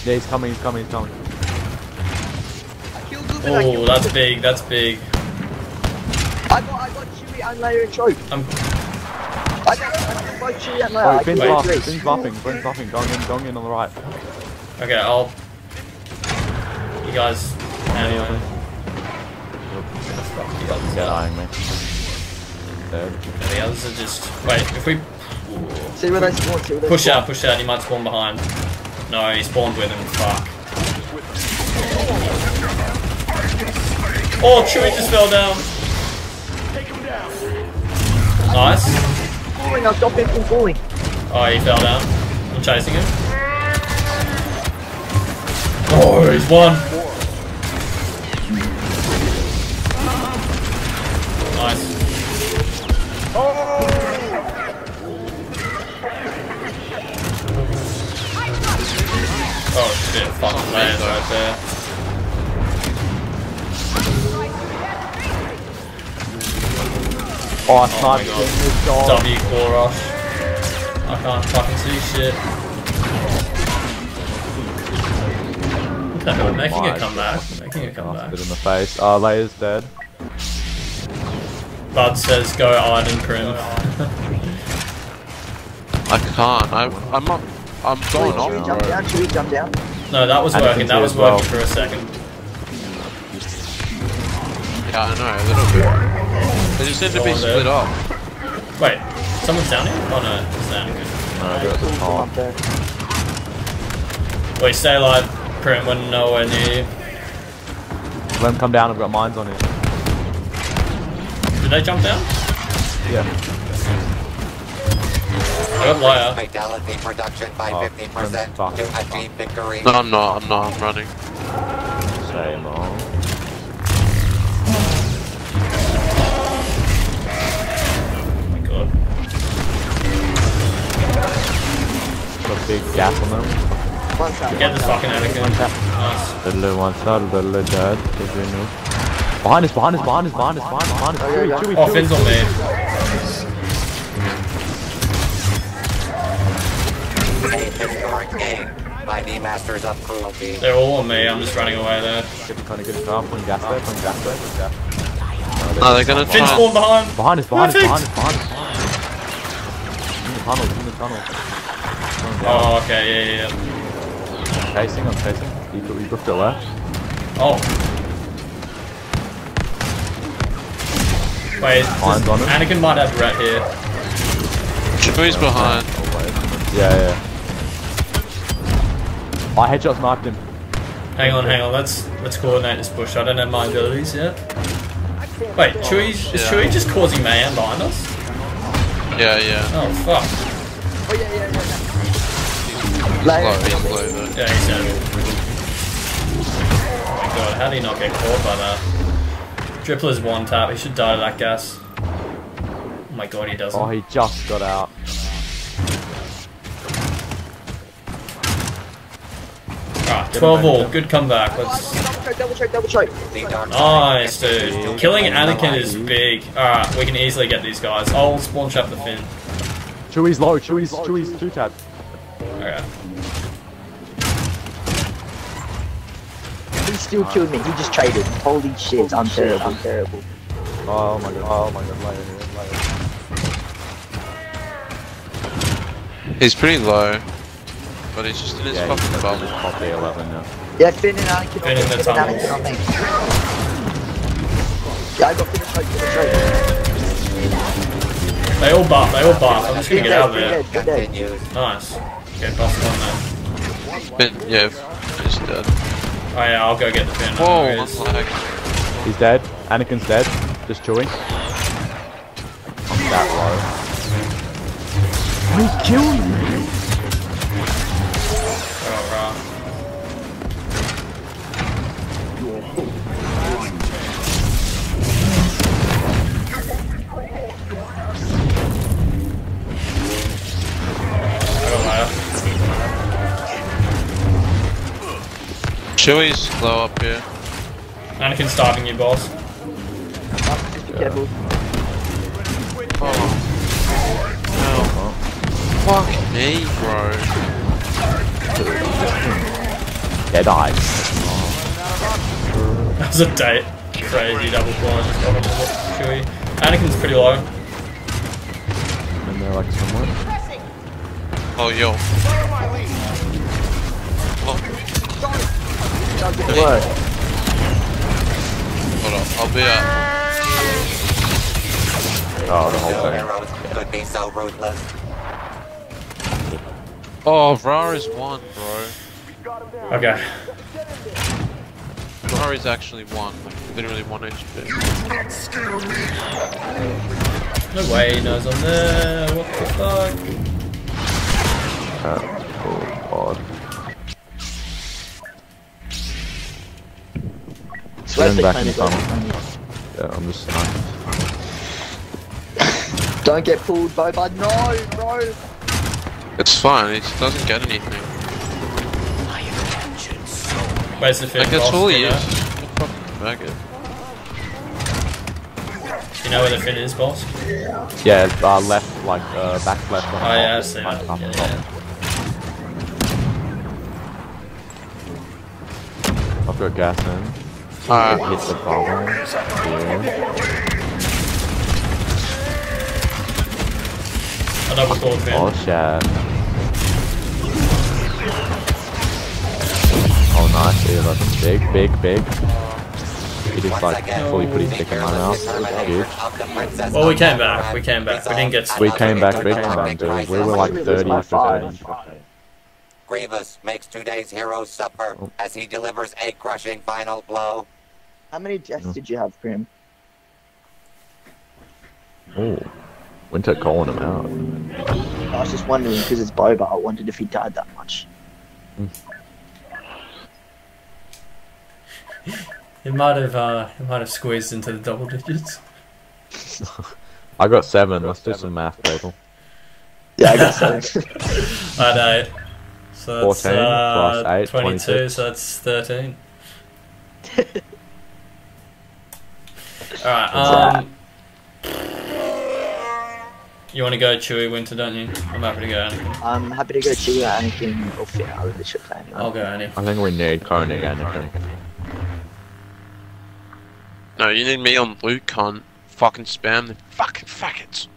S1: Yeah, he's coming, he's coming, he's coming.
S6: I killed Lupin, I
S3: Oh, that's big, that's big.
S6: I got, I got Chewie and Leia and Choke.
S3: I'm
S6: I got, I killed both Chewie and Leia.
S1: Oh,
S6: I
S1: Finn's
S6: killed all
S1: buff,
S6: three.
S1: Finn's buffing, Finn's buffing, going in, going in on the right.
S3: okay. I'll. You guys.
S1: Annie
S3: Anyway,
S1: on him.
S3: fuck the others
S1: Get
S3: up.
S1: eyeing me. Dead.
S3: Yeah, the others are just. Wait, if we
S6: See where they spawn, see where they
S3: push
S6: spawn.
S3: out, push out, he might spawn behind. No, he spawned with him. Fuck. Oh, Chewie just fell down. Nice.
S6: Falling, I'll stop him from falling.
S3: Oh, he fell down. I'm chasing him. Oh, he's won. Nice. Oh shit, fucking Leia's right there.
S1: Oh, I
S3: my
S1: sniped
S3: God.
S1: Finn, this dog.
S3: W claw rush. I can't fucking see shit. Okay, we're making a
S1: my
S3: comeback. Making a comeback.
S1: Bastard in the face. Uh, Leia's dead.
S3: Bud says go Iden Prim.
S2: I can't. I, I'm up. I'm going
S6: Should we jump down? Should we jump down?
S3: No, that was
S1: And
S3: working. That was
S1: well.
S3: working for a second.
S2: Yeah, I know, a little bit. They just need to be
S3: Go on,
S2: split
S3: dude.
S2: up.
S3: Wait, someone's down here? Oh no, it's down here.
S1: No, I got the
S6: Come
S1: top.
S6: up there.
S3: Wait, stay alive. Print, we're nowhere near you.
S1: Let him come down. I've got mines on him.
S3: Did they jump down?
S1: Yeah.
S3: I got Liar.
S9: Fatality production by
S1: Oh,
S9: 50%
S1: fuck.
S9: to achieve victory.
S2: No, I'm not. I'm not. I'm running.
S1: Same on. A big gap on them.
S6: One side.
S3: Get this fucking Anakin.
S1: One tap.
S3: Nice.
S1: Little one side, little dead. Behind us, behind us, behind us, behind us, behind us, behind us.
S6: Okay,
S1: Chewie,
S6: yeah.
S1: Chewie,
S3: Oh. Finn's on me.
S9: A historic game by the Masters of Cruelty.
S3: They're all on me. I'm just running away there.
S1: Get kind of good car. Putting gas there, putting gas there, putting gas there.
S2: They're gonna
S3: Finn
S2: try.
S3: spawned behind.
S1: Behind us, behind us, behind us, behind us. In the tunnel, in the tunnel. Going down.
S3: Oh, okay, yeah, yeah, yeah.
S1: I'm chasing, I'm chasing. You, you booked it left.
S3: Oh. Wait,
S1: Mine's
S3: does-
S1: on him.
S3: Anakin might have rat here.
S2: Chewie's behind.
S1: Yeah, yeah. I headshot sniped him.
S3: Hang on, hang on. Let's let's coordinate this push. I don't have my abilities yet. Wait, Chewie, is
S2: Yeah.
S3: Chewie just causing mayhem behind us?
S2: Yeah, yeah.
S3: Oh fuck.
S6: Oh yeah, yeah, yeah.
S2: Slow,
S6: Later.
S2: he's slow though.
S3: Yeah, he's dead. Oh my god, how did he not get caught by that? Drippler's one tap. He should die to that gas. Oh my god, he doesn't.
S1: Oh, he just got out.
S3: Ah, 12 all. Good comeback. Let's.
S6: Double choke, double choke,
S3: Nice, dude. Killing Anakin is big. Alright, we can easily get these guys. I'll spawn trap the Finn.
S1: Chewie's low, Chewie's, Chewie's two tab.
S3: Okay.
S6: Still ah. killed me. He just traded. Holy shit, I'm terrible. I'm terrible.
S1: Oh my god, oh my god, later, later.
S2: He's pretty low. But he's just in his
S1: Yeah,
S2: fucking
S1: he's
S2: bubble.
S1: just popped the 11 now.
S6: Yeah, Finn and Anakin
S3: Finn
S6: on
S3: in
S6: me.
S3: the
S6: Finn and. Anakin on me. Yeah, I got Finn and choke, Finn and choke.
S3: They all buff, they all buff. I'm just gonna get out of
S6: dead,
S3: there.
S6: good dead, good dead.
S9: continues.
S3: Nice. Okay, buff on there.
S2: But, yeah, he's dead.
S3: Oh yeah, I'll go get the Finn.
S2: Whoa,
S3: There he
S2: one
S3: is.
S2: lag.
S1: He's dead. Anakin's dead. Just chewing. I'm that low. He's killing me.
S2: Chewie's low up here.
S3: Anakin's starving you, boss.
S6: Just be careful.
S2: Oh. No. Fuck me, bro.
S1: Dead eyes.
S3: That was a date. Crazy double claw just got him Chewie. Anakin's pretty low.
S1: And they're like somewhere.
S2: Oh, yo. Oh,
S6: Good work.
S2: hold on. I'll be out.
S1: Oh, the whole
S9: No
S1: thing.
S9: heroes could be so ruthless.
S2: Oh, Rara's one, bro.
S3: Okay.
S2: Rara's actually one. Like, literally one HP.
S3: No way he knows I'm there. What the fuck?
S1: Oh,
S6: Let's
S1: Spinning back in the tunnel.
S6: tunnel.
S1: Yeah, I'm just sniping.
S6: Don't get pulled, Boba. No, bro.
S2: It's fine. He doesn't get anything.
S3: Where's the Finn?
S2: Like, that's all
S3: Do
S2: he
S3: you
S2: is.
S3: know?
S2: Just a fucking maggot.
S3: You know where the Finn is, boss?
S1: Yeah, uh, left, like, uh, back left
S3: Oh yeah, I
S1: top,
S3: see
S1: like,
S3: that. Yeah, yeah.
S1: I've got gas in.
S2: Alright.
S1: Hit the bubble. Yeah.
S3: double sword Finn.
S1: Oh shit. Oh nice, yeah, that's big, big, big. He just like fully put his dick in my mouth. Huge.
S3: Well, we came back. We came back. We didn't get.
S1: We came back big time, dude. We were like 30 after 30.
S9: Grievous makes today's hero suffer as he delivers a crushing final blow.
S6: How many deaths did you have, Prim?
S1: Oh, Winter calling him out.
S6: I was just wondering because it's Boba. I wondered if he died that much.
S3: It might have. Uh, it might have squeezed into the double digits.
S1: I got seven. Let's do some math, people.
S6: Yeah, I guess so.
S3: I know. So that's
S1: 14
S3: uh,
S1: plus eight,
S3: 22,
S1: 26.
S3: so that's 13. Alright, um. You want to go Chewie Winter, don't you? I'm happy to go Anakin.
S6: I'm happy to go Chewie or Anakin or Finn. I really should play.
S3: I'll go Annie.
S1: I think we need Konig Anakin.
S2: No, you need me on Luke, con. Fucking spam the fucking faggots.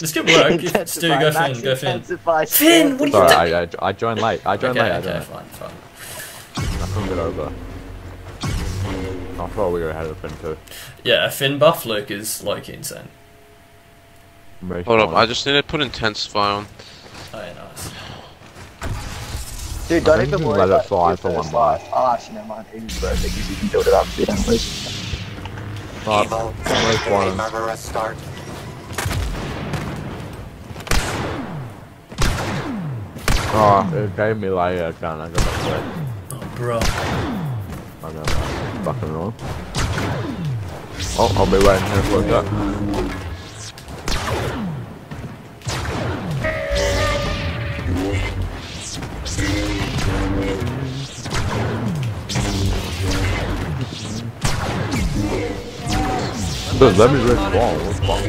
S3: This could work. If, Stu, go Finn, go Finn. Finn, what are you doing?
S1: I, I, I joined late. I joined
S3: Okay,
S1: late. I
S3: okay,
S1: joined
S3: fine, fine.
S1: I couldn't get over. I thought we were ahead of Finn too.
S3: Yeah, a Finn buff Luke is like insane.
S1: Very
S2: Hold up. I just need to put Intensify on.
S3: Oh, yeah, nice.
S6: Dude, don't
S1: think
S6: even
S1: you
S6: worry
S1: can let it
S6: about
S1: fly for one
S6: first
S1: life.
S6: life. Oh, actually, never mind. It is worth because you can build it up if you don't lose.
S1: Right,
S9: Evil
S1: where's
S9: comes to
S1: one?
S9: murderous start.
S1: Oh, it gave me like a gun. I got that
S3: Oh, bro.
S1: I got that. Fucking wrong. Oh, I'll be waiting here for that. Dude, let me respawn. What's wrong?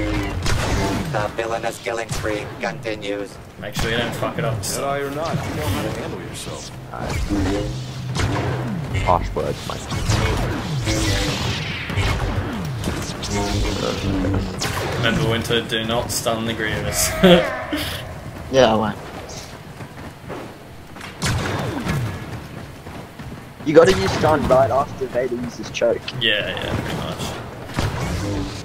S9: The villainous killing spree continues.
S3: Make sure you don't fuck it up.
S10: Jedi or not, you know how to handle yourself.
S1: Harsh words, mate.
S3: Remember, Winter, do not stun the Grievous.
S6: Yeah, I won't. You gotta use stun right after Vader uses choke.
S3: yeah, yeah, pretty much.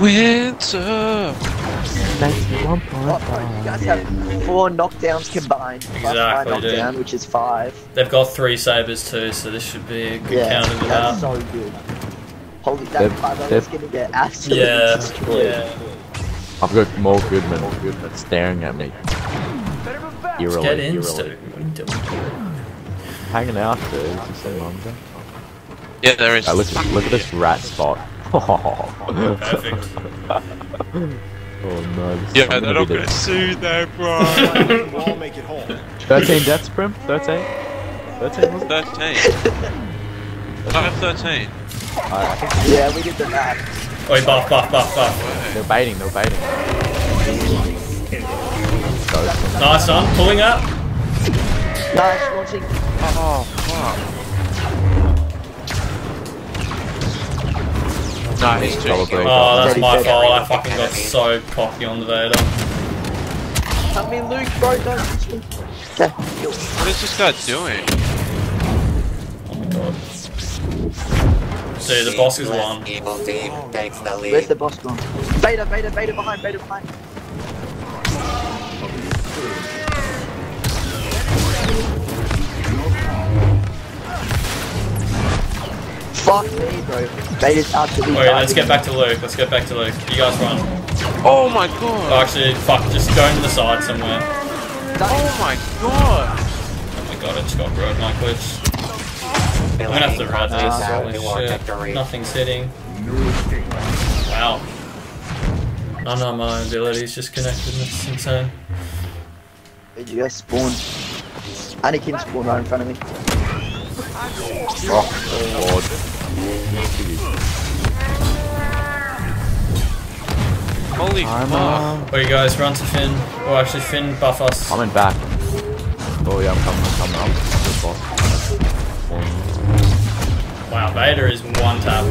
S2: Winter!
S6: Oh, you guys have four knockdowns combined. plus my
S3: Exactly, dude.
S6: knockdown, which is five.
S3: They've got three sabers too, so this should be a good
S6: Yeah,
S3: counter to
S6: that's
S3: that.
S6: so good. Holy, that
S1: They've-
S6: five
S1: they've-
S6: gonna get absolutely
S3: Yeah,
S6: destroyed.
S3: yeah.
S1: I've got more Goodman, Goodman staring at me. Eerily,
S3: Get in,
S1: eerily.
S3: Stu. What are you doing?
S1: Hanging out, dude. Just a manga.
S2: Yeah, there is.
S1: Hey, look, look at this rat spot. Oh,
S3: Perfect.
S1: oh no.
S2: Yeah,
S1: I'm
S2: they're not gonna
S1: the-
S2: see that, bro.
S10: We'll all make it home.
S1: 13 deaths, Prim? 13? 13 was
S2: 13. I have 13.
S1: I think
S6: Yeah, we did the math.
S3: Oi, buff, buff, buff, buff.
S1: they're baiting, they're baiting. Ghost.
S3: Nice one, pulling up.
S6: Nice launching.
S2: Oh, fuck. No, he's too
S1: Double
S3: Oh, that's
S6: Steady,
S3: my fault. I fucking got so cocky on the Vader.
S6: Help me, Luke, bro, don't touch
S2: What is this guy doing?
S3: Oh my god. Dude, the boss is
S9: Less
S3: one.
S9: Evil team takes the
S6: Where's the boss gone? Vader, Vader, Vader behind, Vader behind. Fuck me, bro. Vader's absolutely
S3: Wait, let's get back to Luke. Let's get back to Luke. You guys run.
S2: Oh my god.
S3: Oh,
S2: god!
S3: actually, fuck, just go to the side somewhere.
S2: Oh my god!
S3: Oh my god, it's got broke my glitch. I'm gonna have to ride this.
S9: Villainy
S3: Holy
S9: war
S3: shit. Nothing's hitting. Wow. None of my abilities just connected. That's insane.
S6: Did you guys spawn? Anakin spawned right in front of me.
S1: Oh, Lord.
S2: Holy
S1: I'm,
S2: fuck!
S3: Wait, guys, run to Finn. Oh actually, Finn, buff us.
S1: coming back. Oh, yeah, I'm coming, I'm coming up. Good boss.
S3: Wow, Vader is one tap.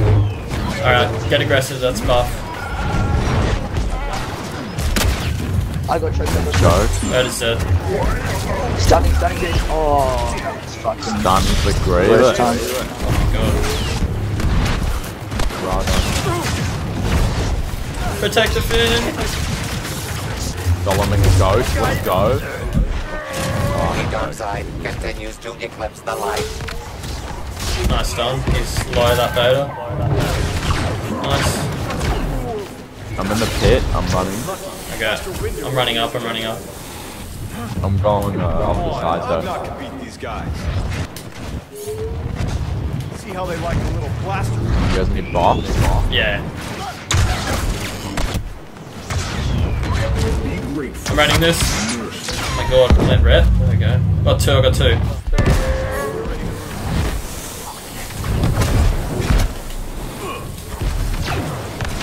S3: Alright, get aggressive, that's buff.
S6: I got choked. I got
S1: Go.
S3: That is dead.
S6: Stunning, stunning this. Oh, that's fucking.
S1: Done the
S6: Worst
S1: Griever.
S6: time.
S3: Oh God.
S1: Right
S3: Protect the Finn.
S1: Solomon Ghost. Let's go.
S9: The oh, dark side continues to eclipse the light.
S3: Nice stun. He's low that Vader. Nice.
S1: I'm in the pit. I'm running.
S3: Okay. I'm running up. I'm running up.
S1: I'm going uh, off the side
S10: I'm not gonna beat these guys. See how they like a little blaster.
S1: You guys need boss?
S3: Yeah. I'm running this. Oh my god, let ret. There we go. Got two, I got two.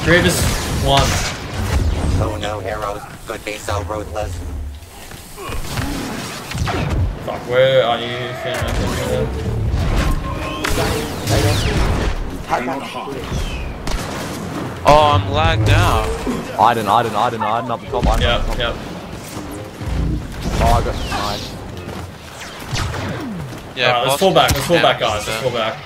S3: Grievous, one.
S9: Oh, Who knew heroes could be so ruthless?
S3: Fuck, where are you? Finn? I can
S6: Hack that.
S2: Oh, I'm lagged out.
S1: Iden, Iden, Iden, Iden up the top. Iden
S3: Yep,
S1: up the top.
S3: yep.
S1: Oh, I got sniped.
S2: Yeah,
S3: Alright, let's
S2: boss
S3: fall back, let's fall back, guys. Let's
S2: there.
S3: fall back.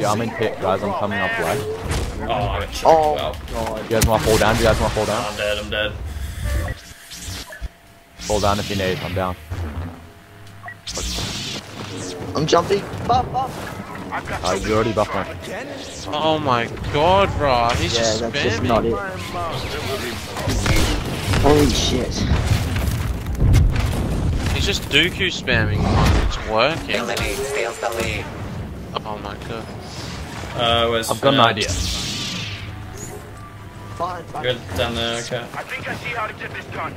S1: Yeah, I'm in pit, guys. I'm coming up late.
S3: Oh, I got.
S6: Oh,
S3: Well,
S6: God.
S1: You guys want to fall down? Do you guys want to fall down?
S3: I'm dead, I'm dead.
S1: Fall down if you need. I'm down.
S6: I'm jumping. Buff, buff.
S1: Uh, you already buffed me.
S2: Oh my god, bro. He's
S6: Yeah,
S2: just
S6: that's
S2: spamming.
S6: just not it. Holy shit.
S2: He's just Dooku spamming. It's working.
S9: Illuminate steals the lead.
S2: Oh my god.
S3: Uh,
S1: I've got an idea.
S6: Fine, fine.
S3: You're down there, okay. I think I see how to get this done.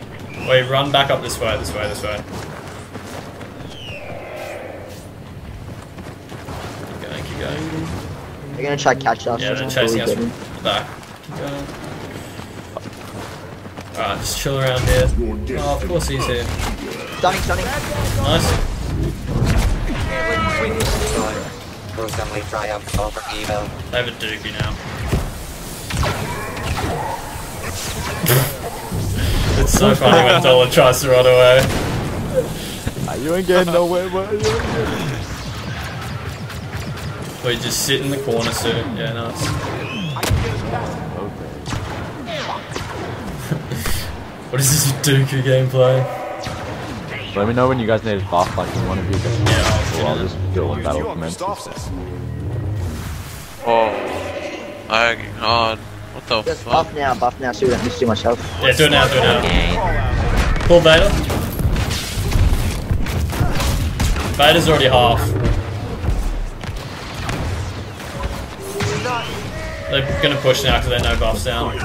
S3: Wait, run back up this way, this way, this way. Keep going, keep going.
S6: They're gonna try catch us.
S3: Yeah, they're
S6: before
S3: chasing us
S6: get
S3: from the back. Keep going. Alright, just chill around here. Oh, of course he's here.
S6: Stunning, stunning.
S3: Nice.
S9: Good. Gruesomely triumphs over evil.
S3: They have a dookie now. It's so funny when Dollar tries to run away.
S1: You ain't getting nowhere, bro. You ain't getting-
S3: We just sit in the corner soon. Yeah, nice. What is this Dooku gameplay?
S1: Let me know when you guys need a buff, like one of you guys.
S3: Yeah,
S1: Or I'll just do a
S10: You
S1: battle
S10: up
S1: commence.
S10: Gustavus.
S2: Oh. My god. What the
S6: Just
S2: fuck?
S6: buff now, buff now, so we don't miss too much health.
S3: Yeah, do it now, do it now. Okay. Pull Vader. Vader's already half. They're gonna push now because they know buffs down.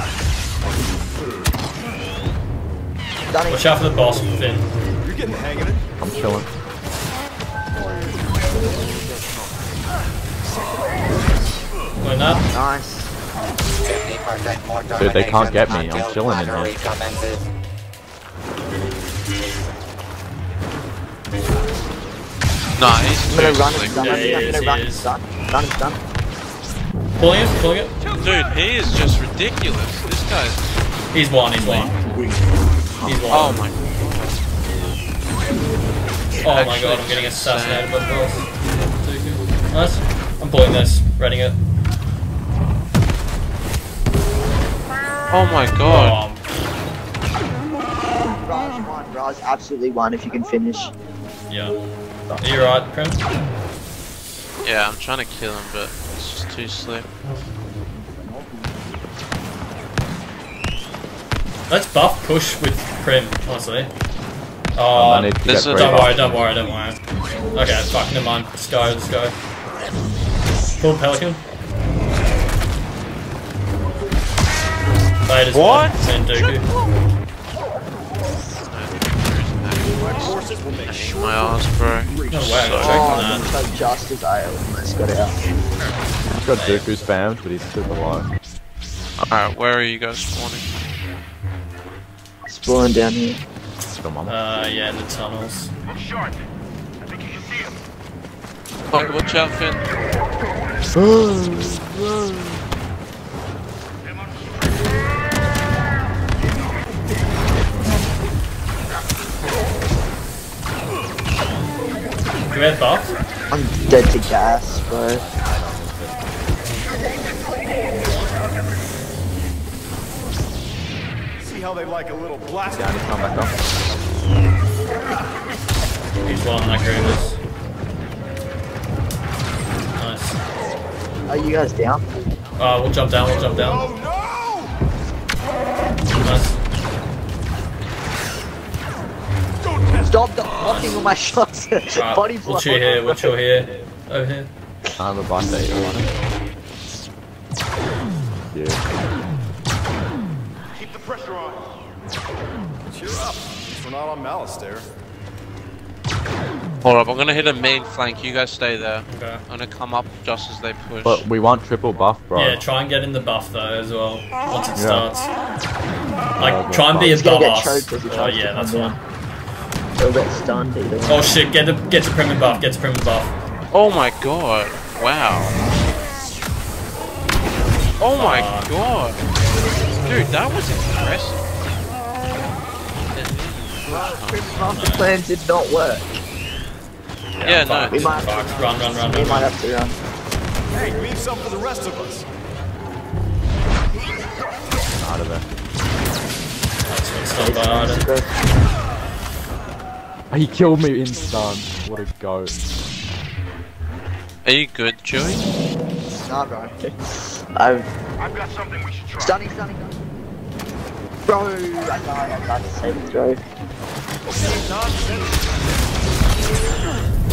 S6: Stunning.
S3: Watch out for the boss, Finn.
S10: You're getting the hang of it.
S1: I'm chilling.
S3: Doing that.
S6: Nice.
S9: 50% more
S1: Dude, they can't get me. I'm chilling in here.
S9: commences.
S2: Nah, he's
S6: I'm
S2: too
S6: gonna run and
S2: slick.
S6: stun. I think
S3: he
S6: I'm gonna run and stun. Run and stun.
S3: Pulling it, pulling it.
S2: Dude, he is just ridiculous. This guy's.
S3: He's one, he's one. He's one.
S2: Oh my god.
S3: Oh my god, I'm getting assassinated by the boss. Nice. I'm pulling this, reading it.
S2: Oh my god.
S3: Oh,
S6: Raj one. Raj absolutely one if you can finish.
S3: yeah. Are you right, Prim?
S2: Yeah, I'm trying to kill him, but it's just too slick.
S3: Let's buff push with Prim, honestly. Oh,
S1: I um, need to get
S2: is-
S3: don't worry, don't worry, don't worry. Okay, fuck, never mind. Let's go, let's go. Pull Pelican. Vader's
S2: What?
S3: one, And
S10: Forces will make sure.
S2: My ass, bro.
S3: No way,
S2: So-
S6: Oh,
S3: on
S6: so just as I almost got out.
S1: He's got Dooku spammed, but he's super low.
S2: Alright, where are you guys spawning?
S6: Spawning down here.
S1: Come on.
S3: Uh, yeah, in the tunnels.
S2: Fuck, watch out, Finn.
S3: Do we have buff?
S6: I'm dead to gas, bro.
S10: See how they like a little blaster.
S1: Down, he's come back up.
S3: He's one that Grievous. Nice.
S6: Are you guys down?
S3: Uh, we'll jump down, we'll jump down.
S10: Oh
S3: Nice.
S6: Stop the blocking all my shots.
S3: Alright,
S6: Body
S3: we'll
S6: block.
S3: chill here, we'll here. Over here.
S1: I have a bus eight on it. Yeah.
S10: Keep the pressure on. Cheer up. We're not on Malice there.
S2: Hold up, I'm gonna hit a main flank. You guys stay there.
S3: Okay.
S2: I'm gonna come up just as they push.
S1: But we want triple buff, bro.
S3: Yeah, try and get in the buff though as well. Once it
S1: Yeah.
S3: starts. Like, try and be
S6: He's gonna
S3: above us.
S6: as he uh, Oh
S3: yeah, that's
S6: come
S3: fine.
S6: Get stunned either.
S3: Oh shit, get the get to prim buff, get the prim buff.
S2: Oh my god! Wow. Oh my
S3: Fuck.
S2: god! Dude, that was impressive.
S6: Master plan did not work.
S2: Yeah, no.
S6: We might,
S3: Fuck, run, run, run,
S6: we
S3: run.
S6: might have to run.
S10: Hey, leave some for the rest of us.
S1: Out of there.
S3: That's what's done by Arden.
S1: He killed me in stun. What a goat.
S2: Are you good, Chewie?
S6: Nah, bro. I've
S10: I've got something we should try.
S6: stunning, stunning. Bro, I died. I died to save the throw.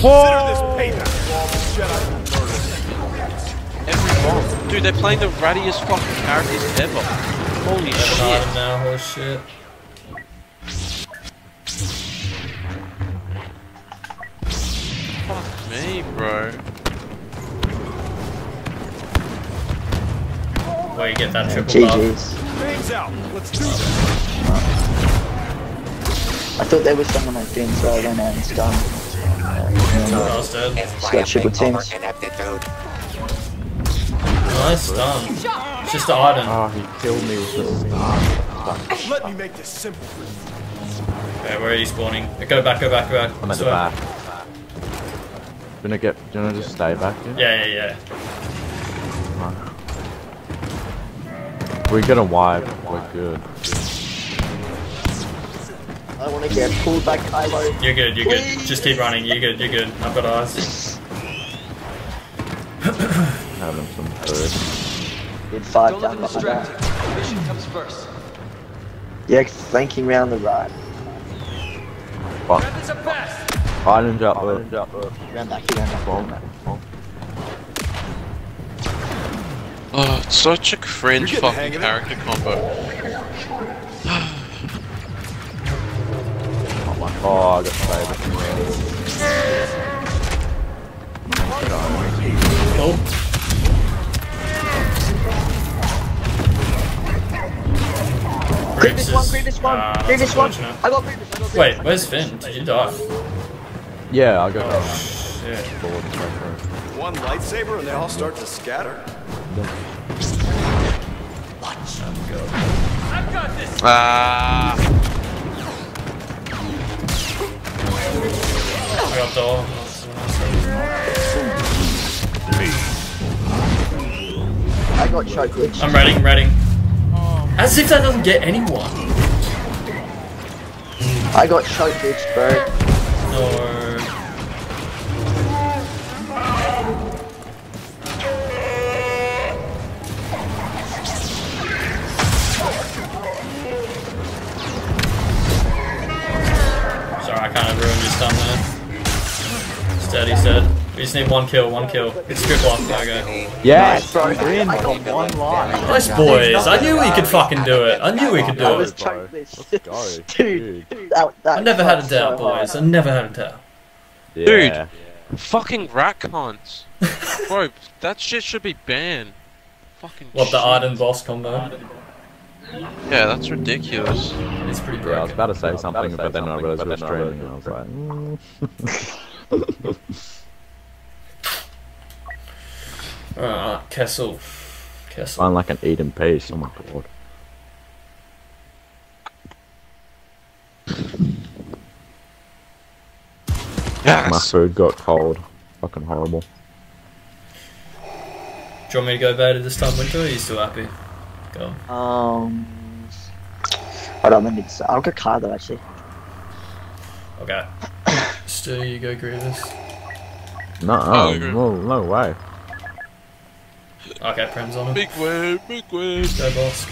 S10: Consider this payback for all the Jedi murder.
S2: Every bomb. Dude, they're playing the rattiest fucking characters ever. Holy shit.
S3: Now, holy shit.
S2: Me, bro.
S3: Where you get that triple buff.
S6: GG's.
S10: Things out. Let's do this.
S6: I thought there was someone on Finn, so I went out and stunned.
S3: Uh, I was dead.
S6: Got triple
S9: triumphing
S6: teams.
S3: Nice stun. It's just Arden.
S1: Oh, ah, he killed me with the stun.
S10: Let me make this simple for you.
S3: Okay, where are you spawning? Go back, go back, go back.
S1: I'm at the back. Gonna get. Do you wanna just stay back here?
S3: Yeah, yeah, yeah.
S1: We're gonna wipe. We're good.
S6: I want to get pulled by Kylo.
S3: You're good, you're good. Just keep running. You're good, you're good. I've got eyes.
S1: Having some food.
S6: Did five down behind that.
S11: Mission comes first.
S6: Yeah, flanking round the right.
S1: Fuck.
S11: Weapons are best.
S1: Island up there.
S6: Round uh, back, round back, round back.
S2: Oh, it's such a cringe fucking
S10: the hang of
S2: character combo.
S1: Oh, I got saved.
S3: Oh,
S6: Grievous one, Grievous one, Grievous one. I got Grievous, I got Grievous.
S3: Wait, where's Finn? Did you die?
S1: Yeah, I got that.
S3: Shit.
S1: Forward and back.
S10: One lightsaber and they all start to scatter.
S11: I've got this.
S2: Ah,
S3: I got door.
S6: I got choke glitch.
S3: I'm ready, I'm ready. As if that doesn't get anyone.
S6: I got choke glitch, bro.
S3: No. There. Steady said. We just need one kill, one kill. It's strip block, there we go.
S1: Yes,
S6: bro.
S1: win on one line.
S3: Nice boys, I knew we could fucking do it. I knew we could do
S6: was
S3: it.
S6: choke
S1: Go,
S6: glitch. Dude,
S1: dude.
S6: that, that
S3: I never had a
S6: sucked
S3: doubt, boys. I never had a doubt.
S1: Dude,
S2: fucking rat cons. Bro, that shit should be banned. Fucking
S3: What, the
S2: shit.
S3: Arden boss combo?
S2: Yeah, that's ridiculous.
S3: It's pretty
S1: Yeah, I was about to say something, but then I realized we were streaming, and I was like, mm.
S3: Alright, Kessel. Kessel.
S1: Sound like an Eden piece. Oh my god. My food got cold. Fucking horrible.
S3: Do you want me to go Vader this time, Winter? Or are you still happy? Go.
S6: Um. Hold on, let me. Just, I'll go car though. Actually,
S3: Okay. Stu, you go Grievous.
S1: No,
S2: Oh,
S1: no, no way.
S3: Okay, Prem's on him.
S2: Big wave, big wave.
S3: Go Bossk.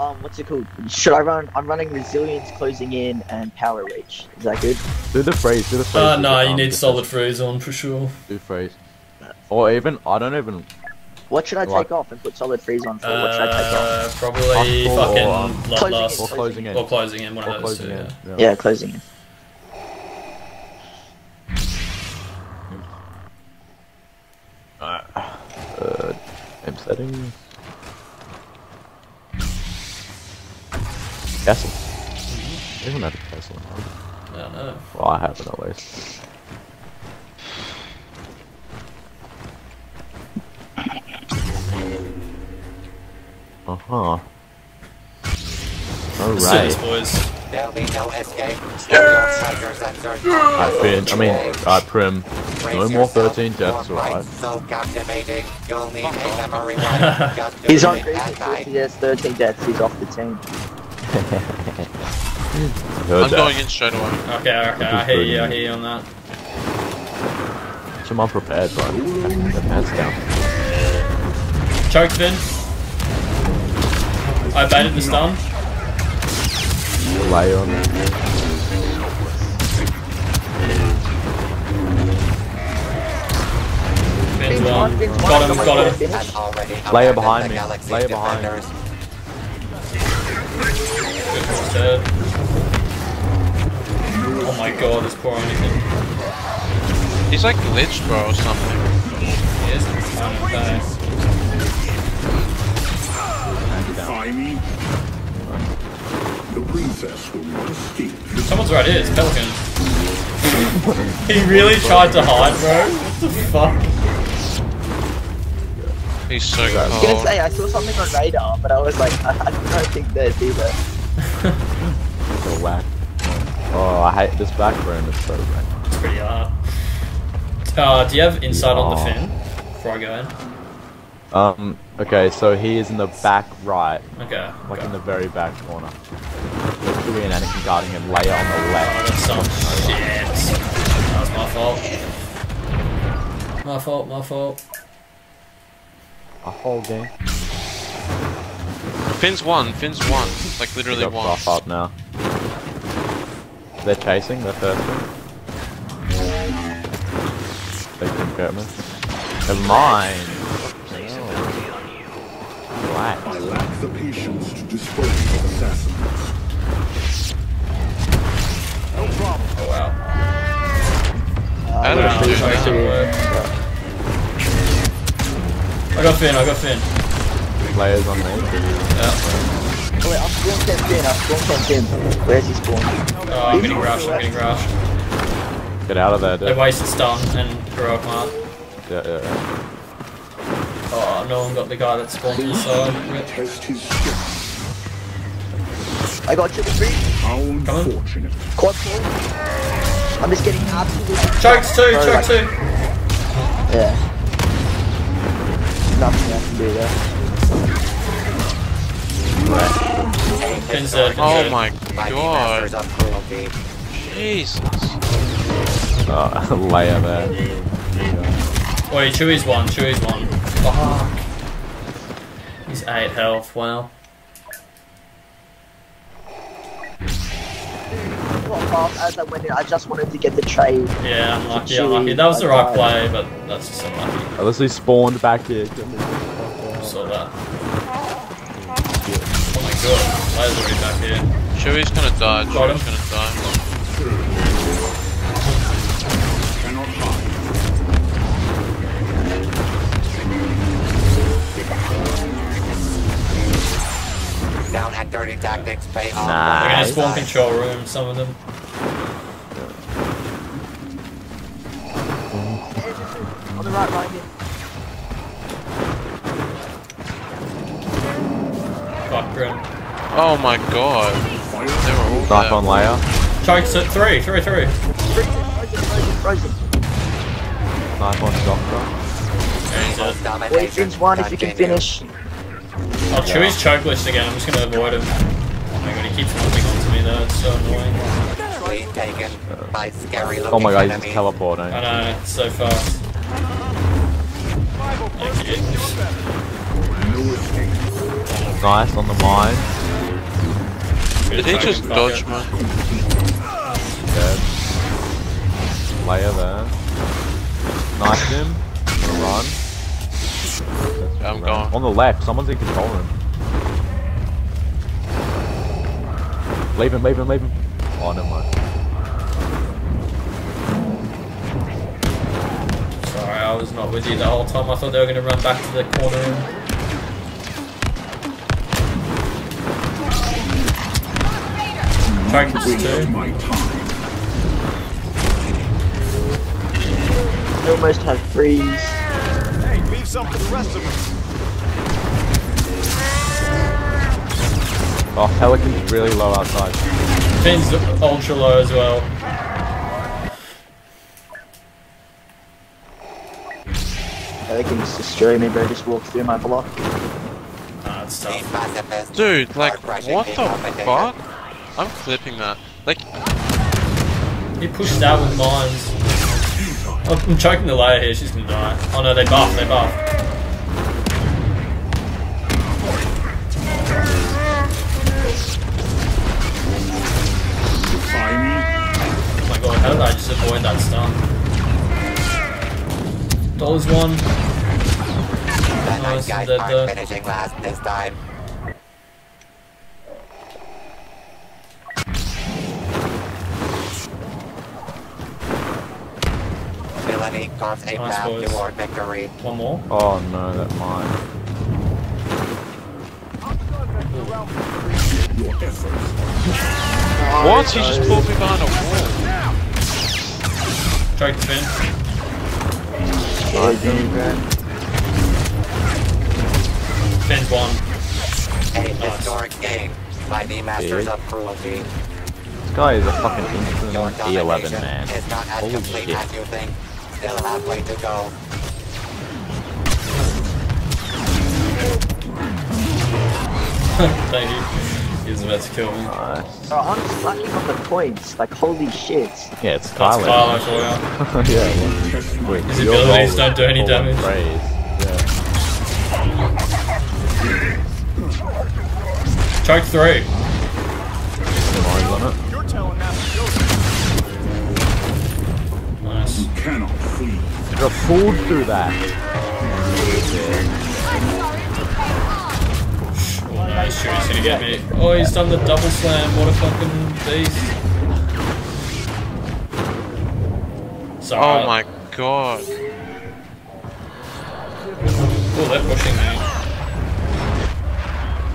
S6: um, what's it called? Should I run? I'm running resilience, closing in, and power reach. Is that good?
S1: Do the freeze, do the freeze.
S3: Uh,
S1: with
S3: no,
S1: the,
S3: you need
S1: defense.
S3: solid freeze on for sure.
S1: Do freeze. Or even, I don't even.
S6: What should I
S1: Like-
S6: take off and put solid freeze on for? what should I take off?
S3: Uh, probably
S1: Or,
S3: fucking
S1: um,
S3: Bloodlust.
S1: Or closing in.
S3: Or closing in, one
S1: Or
S3: of those two,
S1: closing
S3: yeah.
S1: in.
S6: Yeah, closing in.
S1: Uh, aim settings. Castle. You haven't had a castle in a while.
S3: I don't know.
S1: Well, I haven't at least. Uh huh.
S3: Let's do this,
S1: Alright.
S3: boys.
S9: There'll be no escape. Your treasures and search
S1: I've been, I mean, I Prim. No more 13 deaths, alright.
S9: So captivating, you'll need a memory wipe just to
S6: He's on
S9: do
S6: crazy.
S9: at night.
S6: He has 13 deaths. He's off the team.
S1: Heard
S2: I'm
S1: that.
S2: going in straight away.
S3: Okay, okay, I hear you, I hear you on that.
S1: I'm unprepared, bro. The pants down.
S3: Choke Finn. I baited the stun.
S1: Lay on.
S3: Finn's
S6: Finn's
S3: um,
S6: one. one,
S3: Got him, got him.
S6: Finish.
S9: And already Leia
S1: behind me. Leia behind me.
S9: defenders.
S3: Good one's dead. Oh my god, this poor anything.
S2: He's like glitched, bro, or something.
S3: He is kind of bad.
S12: Defy me. The princess will not escape.
S3: Someone's right here, it's Pelican. he really tried to hide, bro. What the fuck?
S2: He's so cold.
S6: I was gonna
S2: cold.
S6: say I saw something on radar, but I was like, I, I don't think there's either.
S1: So whack. Oh, I hate this back room. It's so whack.
S3: It's pretty hard. Uh, do you have insight on the Finn? Before I go in?
S1: Um, okay, so he is in the back right.
S3: Okay.
S1: Like
S3: okay.
S1: in the very back corner. Chewie and Anakin guarding him, Leia on the
S3: Oh,
S1: left.
S3: that's some shit. That was my fault. My fault, my fault.
S1: A whole game.
S2: Finn's one, Finn's one. Like literally
S1: Got
S2: one.
S1: buff up now. They're chasing, they're thirsty. They can get me. Never mind. Relax.
S12: I lack the patience to dispose of assassins.
S3: Oh wow.
S2: How did
S3: Wow,
S2: he do
S3: that
S2: that?
S3: didn't work. I got Finn, I got Finn.
S1: Players on me.
S3: Yeah.
S6: Oh, wait, I'm spawn camped in. I'm spawn camped in. Where's he spawn?
S3: Oh, uh, I'm getting rushed, I'm getting rushed.
S1: Get out of there,
S3: They
S1: dude.
S3: wasted stun and heroic mark.
S1: Yeah, yeah, yeah.
S3: Oh, no one got the guy that spawned inside. Rip.
S12: Test.
S6: I got triple three.
S12: How
S3: Coming.
S12: unfortunate.
S6: Quad four. I'm just getting absolutely.
S3: Chokes two,
S6: Bro,
S3: choke
S6: like-
S3: two.
S6: Yeah. Nothing I can do there.
S3: Finn's dead, Finn's
S2: Oh my god.
S9: masters of cruelty.
S2: Jesus.
S1: Uh, Leia there.
S3: Wait, Chewie's one, Chewie's one. Fuck. He's 8 health, wow.
S6: Well, as I went in, I just wanted to get the trade.
S3: Yeah, unlucky,
S6: Chewie,
S3: unlucky. That was the right play, but that's just unlucky.
S1: Unless he spawned back here. Get me.
S3: Saw that. Oh my god, Leia's already back here.
S2: Chewie's gonna die,
S3: Got
S2: Chewie's
S3: him.
S2: gonna die.
S9: Down and dirty tactics pay off.
S1: Nah.
S3: They're gonna
S1: Nice.
S3: spawn control room, some of them.
S6: On the right, right here.
S3: Fuck, Grim.
S2: Oh my god. They
S1: Knife on Leia.
S3: Chokes at 3, 3, 3.
S6: Freeze it, freeze it. frozen.
S1: Knife on doctor.
S6: Boy, Finn's one if you can finish.
S3: Oh, Chewie's choke list again. I'm just gonna avoid him. Oh my god, he keeps jumping onto me though. It's so annoying.
S9: Lead taken by scary
S1: Oh my god, he's just teleporting.
S3: I know, it's so fast. Thank.
S1: Nice on the mine.
S2: Did he just dodge me?
S1: Dead. Leia there. Knife him. Gonna run.
S2: I'm
S1: Run.
S2: gone.
S1: On the left, someone's in control room. Leave him, leave him, leave him. Oh, never mind.
S3: Sorry, I was not with you the whole time. I thought they were gonna run back to the corner room. Tokens too.
S6: I almost had freeze.
S10: Hey, leave some for the rest of us.
S1: Oh, Pelican's really low outside.
S3: Finn's ultra low as well.
S6: They can just destroy me, bro. Just walk through my block.
S3: Nah, it's tough.
S2: Dude, like, what the fuck? I'm clipping that. Like,
S3: He pushed out with mines. I'm choking the Leia here, she's gonna die. Oh no, they buff, they buff. Oh my god, I just avoid that stun? Dollars one.
S9: The
S3: Nice,
S9: guys
S3: dead
S9: aren't
S3: there.
S9: finishing last this time. Villainy carves a
S3: Nice,
S9: path
S3: boys.
S9: toward victory.
S3: One more.
S1: Oh no, that mine.
S12: Your efforts
S2: what? He just pulled me behind a wall.
S3: Choke the Finn. Finn's one.
S9: A historic game by the masters
S1: Big.
S9: of cruelty.
S1: This guy is a fucking
S9: Your
S1: infinite E11 man.
S9: is not as
S1: Holy
S9: complete
S1: shit.
S9: as you think. Still halfway to go.
S3: Thank you. He was about to kill me.
S1: Nice.
S6: Bro, I'm just lacking on the points. Like, holy shit.
S1: Yeah, it's
S3: That's
S1: Thailand.
S3: Kylo for you.
S1: yeah. well, wait,
S3: His
S1: your
S3: abilities
S1: role
S3: don't do any damage.
S1: Praise. Yeah.
S3: Choke three.
S1: Mine's on it.
S10: You're telling that.
S3: Nice.
S12: you cannot flee.
S1: You're pulled through that.
S3: Oh he's sure he's gonna get me. Oh, he's done the double slam. What a fucking beast. Sorry.
S2: Oh my god.
S3: Oh, they're pushing me.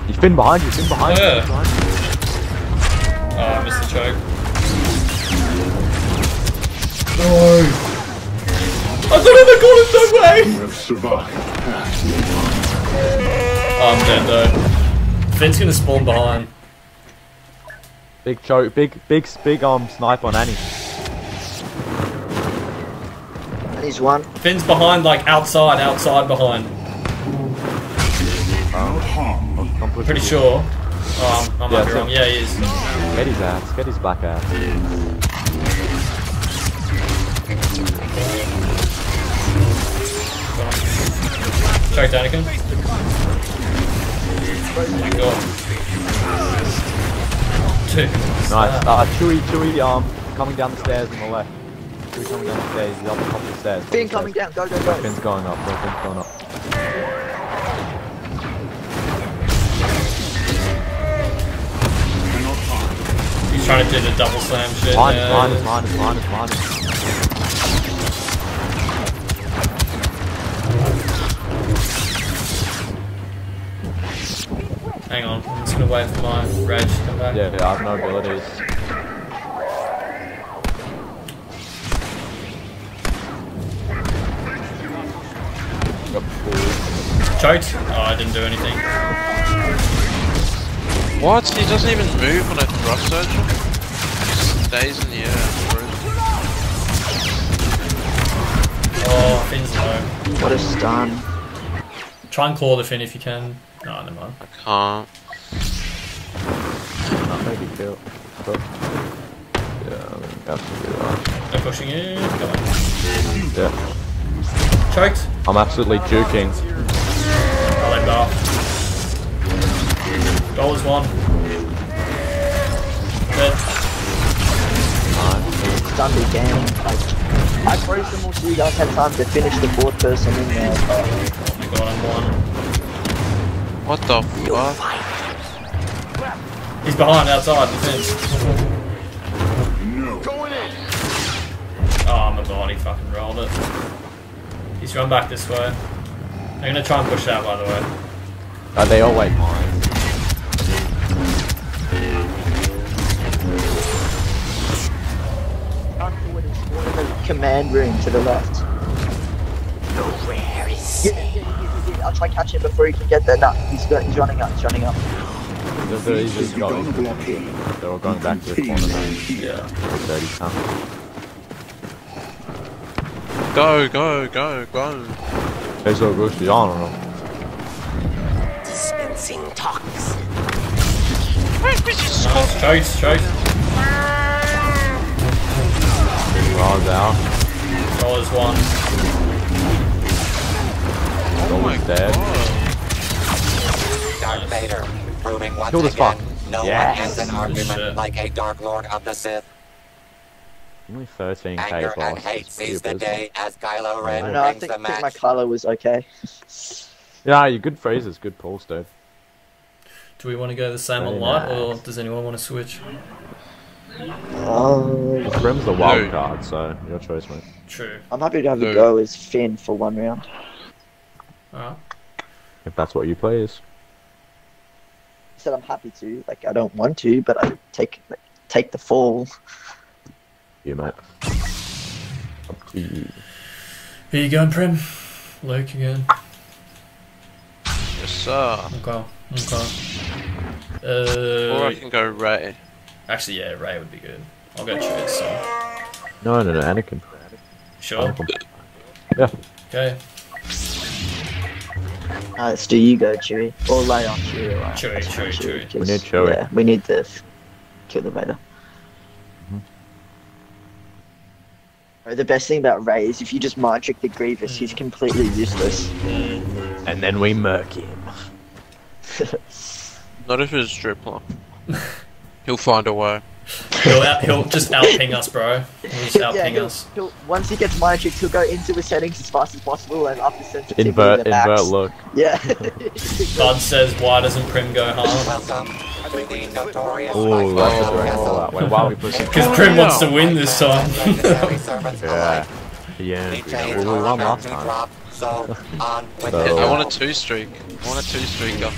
S1: He's been behind you, he's been behind you.
S3: Yeah.
S1: behind you.
S3: Oh, I missed the choke. No. I thought I got it that way.
S12: You have survived past your
S3: Oh, I'm dead though. Finn's gonna spawn behind.
S1: Big choke, big, big, big um snipe on Annie.
S6: And he's one.
S3: Finn's behind, like outside, outside behind.
S12: harm.
S1: I'm
S3: Pretty sure. Oh, I'm, I
S1: Yeah,
S3: wrong. Yeah, he is.
S1: Get his ass, get his black ass.
S3: Choke Anakin. Oh my god. Dude.
S1: Nice. Uh, Chewie, Chewie, um, coming down the stairs on the left. Chewie coming down the stairs, he's up the top of the stairs.
S6: Finn coming down. Go, go, go.
S1: Finn's going up, Finn's going up.
S3: He's trying to do the double slam shit.
S1: Mine,
S3: yeah.
S1: mine, mine, mine, mine.
S3: Hang on, I'm just gonna wait for my rage to come back.
S1: Yeah, yeah, I have no abilities. Got pulled.
S3: Choked? Oh, I didn't do anything.
S2: What? He doesn't even move when I thrust surge him? He just stays in the air. and throws.
S3: Oh, Finn's low.
S6: What a stun.
S3: Try and claw the Finn if you can. No, never mind.
S2: I can't.
S1: Not maybe kill. But, yeah, I think that's to do that.
S3: They're pushing in. Come on.
S1: Yeah.
S3: Choked.
S1: I'm absolutely juking.
S3: I let go. Goal is one. Dead.
S6: Stunned again. Like, I froze them all so you guys had time to finish the fourth person in there. but-
S3: Oh my god, I'm one.
S2: What the fuck?
S3: He's behind outside the fence. Oh my god, he fucking rolled it. He's run back this way. I'm gonna try and push that by the way.
S1: Are they all like mine?
S6: Run forward and spawn in the command room to the left.
S9: Where is
S6: Yeah, I'll try catch him before he can get there. No, he's, got, he's running up, he's running up.
S1: They're, they're, just
S12: begun
S1: going, they're all going back to the corner now.
S3: Yeah.
S1: Dirty cunt.
S2: Go, go, go, go.
S1: Hey, so good, I don't know.
S9: dispensing toxin?
S3: Nice. Choked, choked.
S1: Rolls out.
S3: Goal one.
S2: Oh my
S1: dead.
S2: god.
S9: Darth Vader, proving once
S1: Kill this
S9: again,
S1: fuck.
S9: no
S1: Yes.
S9: one ends an argument
S3: Shit.
S9: like a Dark Lord of the Sith.
S1: Only 13k
S9: Anger and hate
S1: It's
S9: seize the day as Kylo Ren
S6: I know, I think,
S9: the
S6: I think my
S9: match.
S6: Kylo was okay.
S1: Yeah, you good phrases, good pulls, dude.
S3: Do we want to go the same on
S1: Very
S3: light
S1: nice.
S3: or does anyone want to switch?
S6: Oh,
S1: Grim's the wild
S2: No.
S1: card, so your choice, mate.
S3: True.
S6: I'm happy to have a go as Finn for one round.
S3: Alright.
S1: If that's what you please.
S6: I said I'm happy to. Like I don't want to, but I take like, take the fall.
S1: You, mate. Up to you.
S3: Who you going, Prim? Luke again.
S2: Yes, sir.
S3: Okay. Okay.
S2: Or I
S3: Uh,
S2: can go Rey.
S3: actually, yeah, Rey would be good. I'll go choose. So.
S1: No, no, no, Anakin.
S3: Sure.
S1: Anakin. Yeah.
S3: Okay.
S6: Uh, let's do you go, Chewie, or lay on Chewie. Right?
S3: Chewie,
S6: Let's go
S3: Chewie, Chewie.
S6: 'cause,
S1: We need Chewie.
S6: Yeah, we need to f- kill the Vader. Right, The best thing about Rey is if you just mind trick the Grievous, he's completely useless.
S1: And then we murk him.
S2: Not if it's Dripler. He'll find a way.
S3: He'll, out, he'll just outping us, bro. He'll just
S6: yeah,
S3: outping
S6: he'll,
S3: us.
S6: he'll, once he gets mind tricked, he'll go into the settings as fast as possible and up the sensitivity
S1: Invert,
S6: to max.
S1: invert look.
S6: Yeah.
S3: Bud says, why doesn't Prim go hard?
S9: Welcome to the notorious
S1: Oh, that's a
S9: Michael
S1: great
S9: Castle.
S1: call that way. Why are we pushing?
S3: Because Prim oh, wants to win this time.
S9: Legendary servants
S1: Yeah. Yeah. Well, we won last time.
S9: so on with
S1: So-
S9: it.
S2: I want a uh, two streak. I want a two streaker.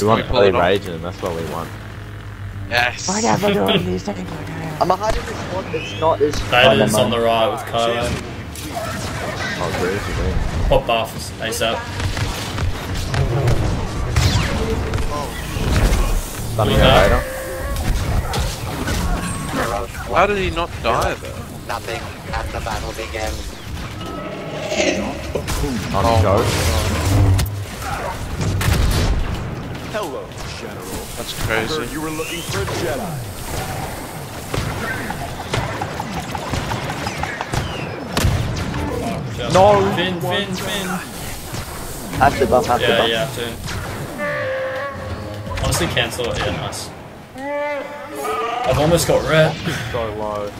S1: We want
S2: we pull
S1: play raging, that's what we want.
S2: Yes.
S6: I'm a hiding this one that's not as.
S3: Vader's on the right with Kylo.
S1: Oh, great.
S3: Pop buff ASAP.
S1: Stunning
S3: Look out.
S2: How did he not die there?
S9: Nothing as the battle begins.
S1: On
S2: Oh.
S1: go.
S10: Hello, General.
S2: That's crazy.
S10: you were looking for a Jedi.
S1: No.
S3: Finn, Finn, Finn.
S6: Have to buff, have to
S3: Yeah,
S6: buff.
S3: yeah, have to. Honestly, cancel it. Yeah, nice. I've almost got red.
S1: So low.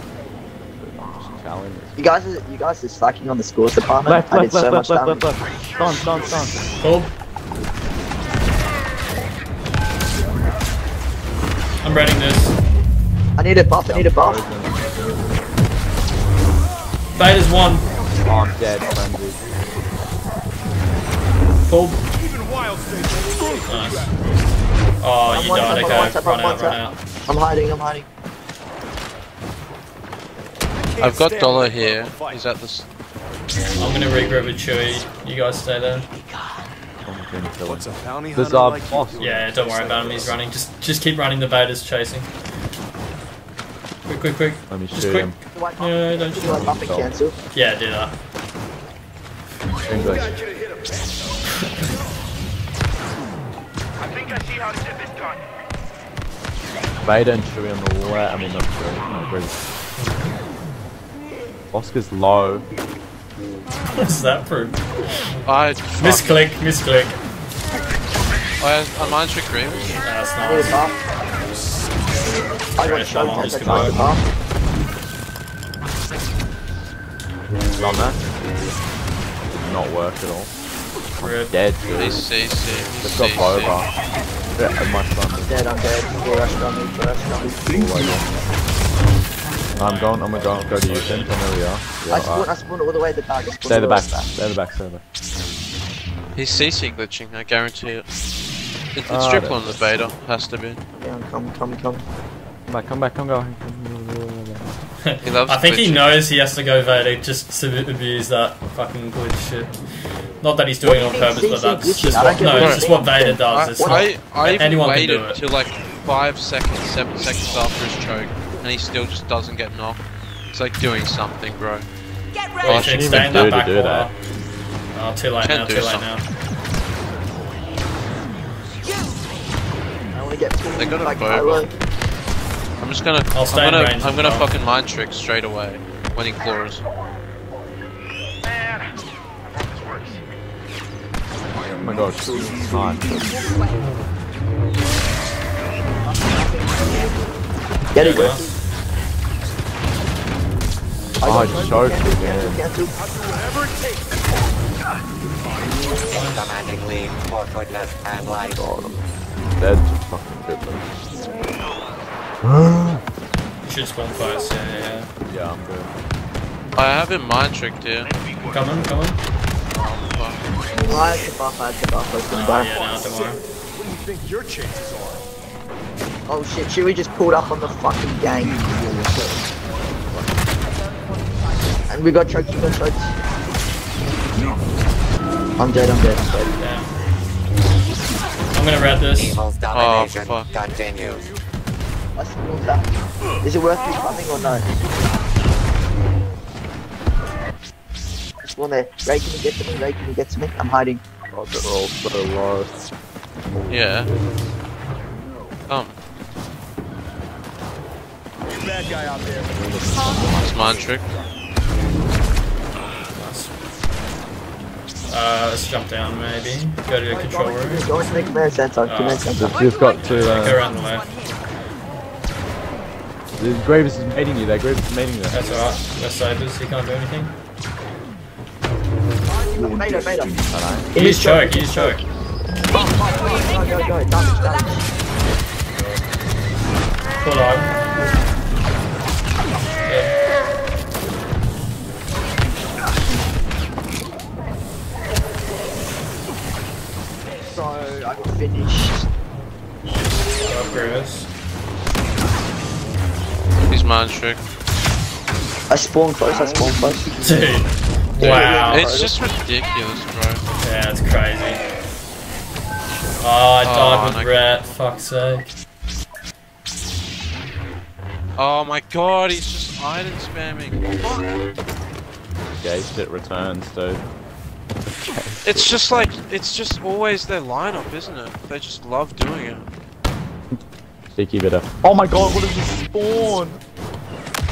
S1: Just.
S6: You guys are you guys are slacking on the scores department.
S1: Left,
S6: I
S1: left,
S6: did so
S1: left,
S6: much
S1: left, left,
S6: damage.
S1: left, left. Stun, stun, stun.
S3: Cool. I'm reading this.
S6: I need a buff. I need a buff.
S3: Vader's one.
S1: Oh, I'm dead, frenzy.
S3: Pulled.
S10: Even wild states.
S3: Nice. Oh, you died.
S6: tap,
S3: Okay, run out, run out.
S6: I'm hiding. I'm hiding.
S2: I've got Dollar here. He's at this.
S3: I'm gonna regroup with Chewie. You guys stay there.
S10: Oh What's a bounty
S1: There's
S10: hunter
S1: our
S10: like
S1: boss.
S3: Yeah, don't worry about him. He's running. Just, just keep running. The Vader's chasing. Quick, quick, quick.
S1: Let me
S3: Just
S1: shoot
S3: quick.
S1: him.
S6: Do I buff?
S3: Yeah, don't
S6: do I buff and
S1: Go.
S6: cancel?
S3: Yeah, do that.
S1: English. Vader and Chewie on the left. I mean, not Chewie. No, Grievous. Oscar's low.
S3: What's that prove?
S2: I
S3: Misclick, misclick.
S2: I, I mind trick Grievous.
S3: That's
S6: I need a
S3: nice.
S6: I got
S3: Right,
S6: shot
S3: come on,
S6: at the
S3: come on.
S6: buff.
S1: On that. Not work at all.
S3: Rip.
S1: Dead, dude.
S2: He's CC.
S1: Just got over. Yeah, my son.
S6: Dead, I'm dead. Full rush on me, full rush on me.
S1: I'm going, I'm gonna go, go to you, Tim. Tell me where you are. Yeah,
S6: I spawned,
S1: alright.
S6: I spawned all the way at the back. I spawned
S1: Stay
S6: all
S1: the
S6: way
S1: back,
S6: at the
S1: stay the back, stay the back.
S2: He's CC glitching, I guarantee it. It's, it's
S1: Ah,
S2: triple on the beta, has to be.
S6: Yeah, come, come, come.
S1: Come back, come back, come go.
S2: He loves
S3: I think he knows he has to go Vader just to abuse that fucking glitch shit. Not that he's doing it on
S6: What do you
S3: purpose,
S6: think
S3: but that's just what,
S6: don't
S3: no, it's just what Vader
S2: I,
S3: does. It's not,
S2: I, I even
S3: anyone can do
S2: waited
S3: it.
S2: till like 5 seconds, 7 seconds after his choke, and he still just doesn't get knocked. It's like doing something, bro.
S13: Get
S3: What
S2: Oh, I
S3: think?
S2: shouldn't
S3: Stay in
S1: even
S3: that
S1: do to
S3: back
S1: do
S3: corner.
S1: that.
S3: Oh, too late
S2: Can't
S3: now,
S2: do
S3: too late
S2: something.
S3: now.
S6: I want to get pulled
S2: They got a
S6: like
S2: bow.
S6: Kylo.
S2: I'm just gonna,
S3: I'll stay
S2: I'm
S3: in
S2: gonna,
S3: range
S2: I'm gonna
S3: well.
S2: fucking mind trick straight away when he claws.
S1: Oh my god, nice.
S6: Get it,
S3: Yeah.
S1: Oh, I choked again.
S6: Cancel.
S9: Commanding lead for goodness and light.
S1: Dead to fucking goodness.
S3: You should spawn close, yeah, yeah, yeah.
S1: Yeah, I'm good.
S2: I have him mind tricked here.
S3: Coming, coming.
S6: I had to buff, I had to buff. I was gonna
S3: Oh,
S6: buff.
S3: yeah, now tomorrow.
S10: What do you think your chances are?
S6: Oh shit, Chewie just pulled up on the fucking gang. And we got choked, we got choked. I'm dead, I'm dead, I'm dead.
S3: Yeah. I'm gonna red this.
S9: Evil's
S2: Oh, fuck.
S9: continues.
S6: I spawned that. Is it worth me buffing or no? Spawn there. Rey, can you get to me? Rey, can you get to me? I'm hiding.
S1: Oh, they're all so low.
S2: Yeah. Come.
S10: Bad guy out there.
S2: It's mind trick.
S3: Uh, let's jump down maybe. Go to the control room.
S6: Go into the command center.
S3: Oh.
S6: Command center.
S1: Just, just got to,
S3: Go
S1: uh,
S3: around the left.
S1: the Grievous is meeting you there, Grievous is meeting you there.
S3: That's alright. We're sabers, he can't do anything.
S6: Vader, Vader.
S3: He is choke, he is choke.
S6: Go, go, go. Damage, damage.
S3: Pull on.
S6: So, I got finished.
S3: Up Grievous.
S2: He's mind trick.
S6: I spawned close, I spawned close.
S3: Dude. Wow.
S2: It's just ridiculous, bro.
S3: Yeah, that's crazy. Ah, oh, I
S2: Oh,
S3: died with
S2: and I-
S3: rat, fuck's sake.
S2: Oh my god, he's just iron spamming. Fuck.
S1: Gay shit returns, dude.
S2: It's just like, it's just always their lineup, isn't it? They just love doing it.
S1: Cheeky bit of. Oh my god, what is this spawn?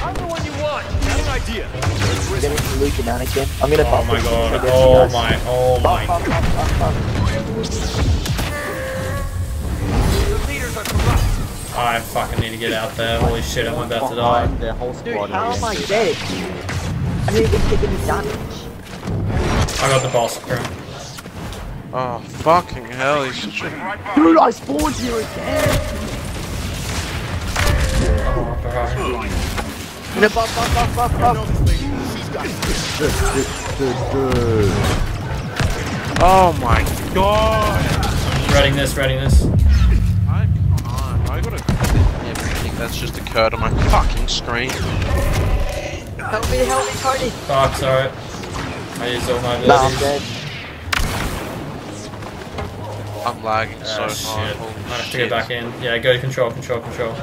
S10: I'm the one you want. Got an idea.
S6: I'm getting to Luke and Anakin. I'm gonna
S3: Oh my god, oh
S6: guys.
S3: my, oh my.
S6: buff, buff, buff, buff.
S3: I fucking need to get out there. Holy shit, I'm about to die.
S1: Their whole
S6: Dude,
S1: squad
S6: how
S1: is
S6: am I
S1: against
S6: dead? I didn't even take damage.
S3: I got the boss crew.
S2: Oh, fucking hell, he's such a...
S6: Dude, I spawned here again.
S3: Oh, bro.
S6: I'm buff, buff, buff, buff, buff.
S2: Oh my god!
S3: Reading this, reading this.
S2: I can't, I gotta quit everything that's just occurred on my fucking screen.
S6: Help me, help me, Cody!
S3: Fuck, sorry. I used all my
S6: No, I'm
S3: abilities.
S6: dead.
S2: I'm lagging so
S3: ah,
S2: hard.
S3: shit.
S2: Holy
S3: I have to
S2: shit.
S3: go back in. Yeah, go to control, control, control.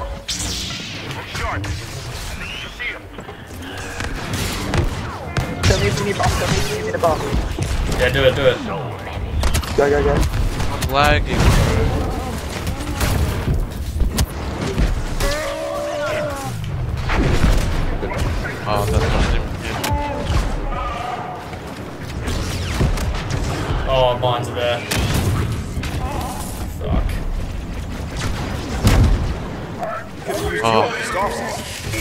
S6: Tell me if you need buff, tell me if you need a buff.
S3: Yeah, do it, do it.
S6: Go, go, go.
S2: I'm lagging, bro. Oh, that's not
S3: Oh, mines are there. Fuck.
S2: Oh,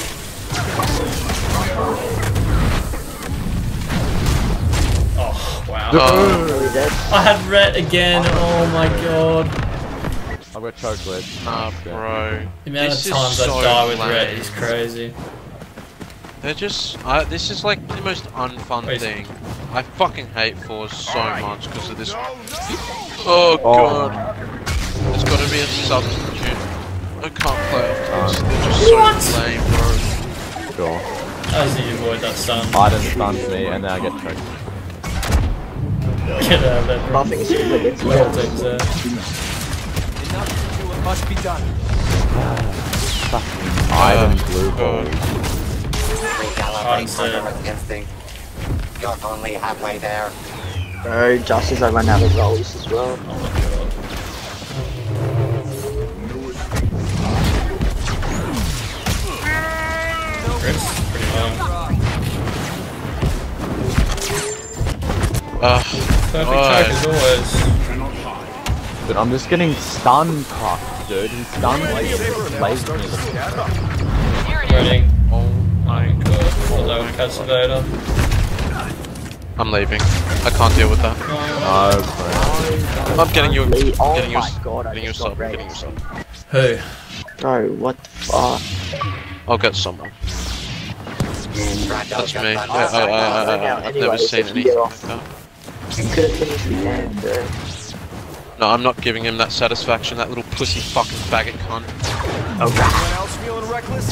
S3: Oh, wow.
S2: Oh.
S3: I had ret again. Oh my god.
S1: I've got chocolate. lid.
S2: ah, bro.
S3: The amount
S2: This
S3: of times
S2: so
S3: I die with
S2: lame.
S3: ret is crazy.
S2: They're just. I this is like the most unfun
S3: Wait.
S2: thing. I fucking hate Force so much because of this. Oh, oh god. There's gotta be a substitute. I can't play off uh, this. They're just so
S3: What?
S2: lame, bro.
S1: Sure.
S3: As you avoid that stun.
S1: Iden stuns me and then I get choked.
S3: Get out of there, bro.
S6: Buffing as soon as I
S3: Well,
S6: you.
S3: there.
S11: Enough to do what must be done.
S1: Iden
S2: Oh,
S1: blue ball.
S2: God.
S9: Recalibrate
S3: Understood.
S9: murderous. You're only halfway there.
S6: Bro, just as I run out of rolls as well.
S3: Oh my god. Crit's pretty low.
S2: Ugh.
S3: Perfect
S2: God.
S3: choke as always.
S1: Dude, I'm just getting stun cucked, dude. He stuns like plays me.
S3: Running.
S2: Oh
S3: My god. Thought that would catch the Vader.
S2: I'm leaving. I can't deal with that.
S1: No, bro.
S2: I'm getting you.
S6: Lee, oh
S2: getting you.
S6: my god, I
S2: Getting
S6: just
S2: yourself.
S6: got
S2: Getting
S6: raped.
S2: yourself.
S3: Who?
S6: Bro, what the fuck?
S2: I'll get someone. That's me. I, I, I, I, I, I've never seen anything like that.
S6: You could have finished the game, bro.
S2: No, I'm not giving him that satisfaction. That little pussy fucking faggot cunt.
S10: Anyone else feeling reckless?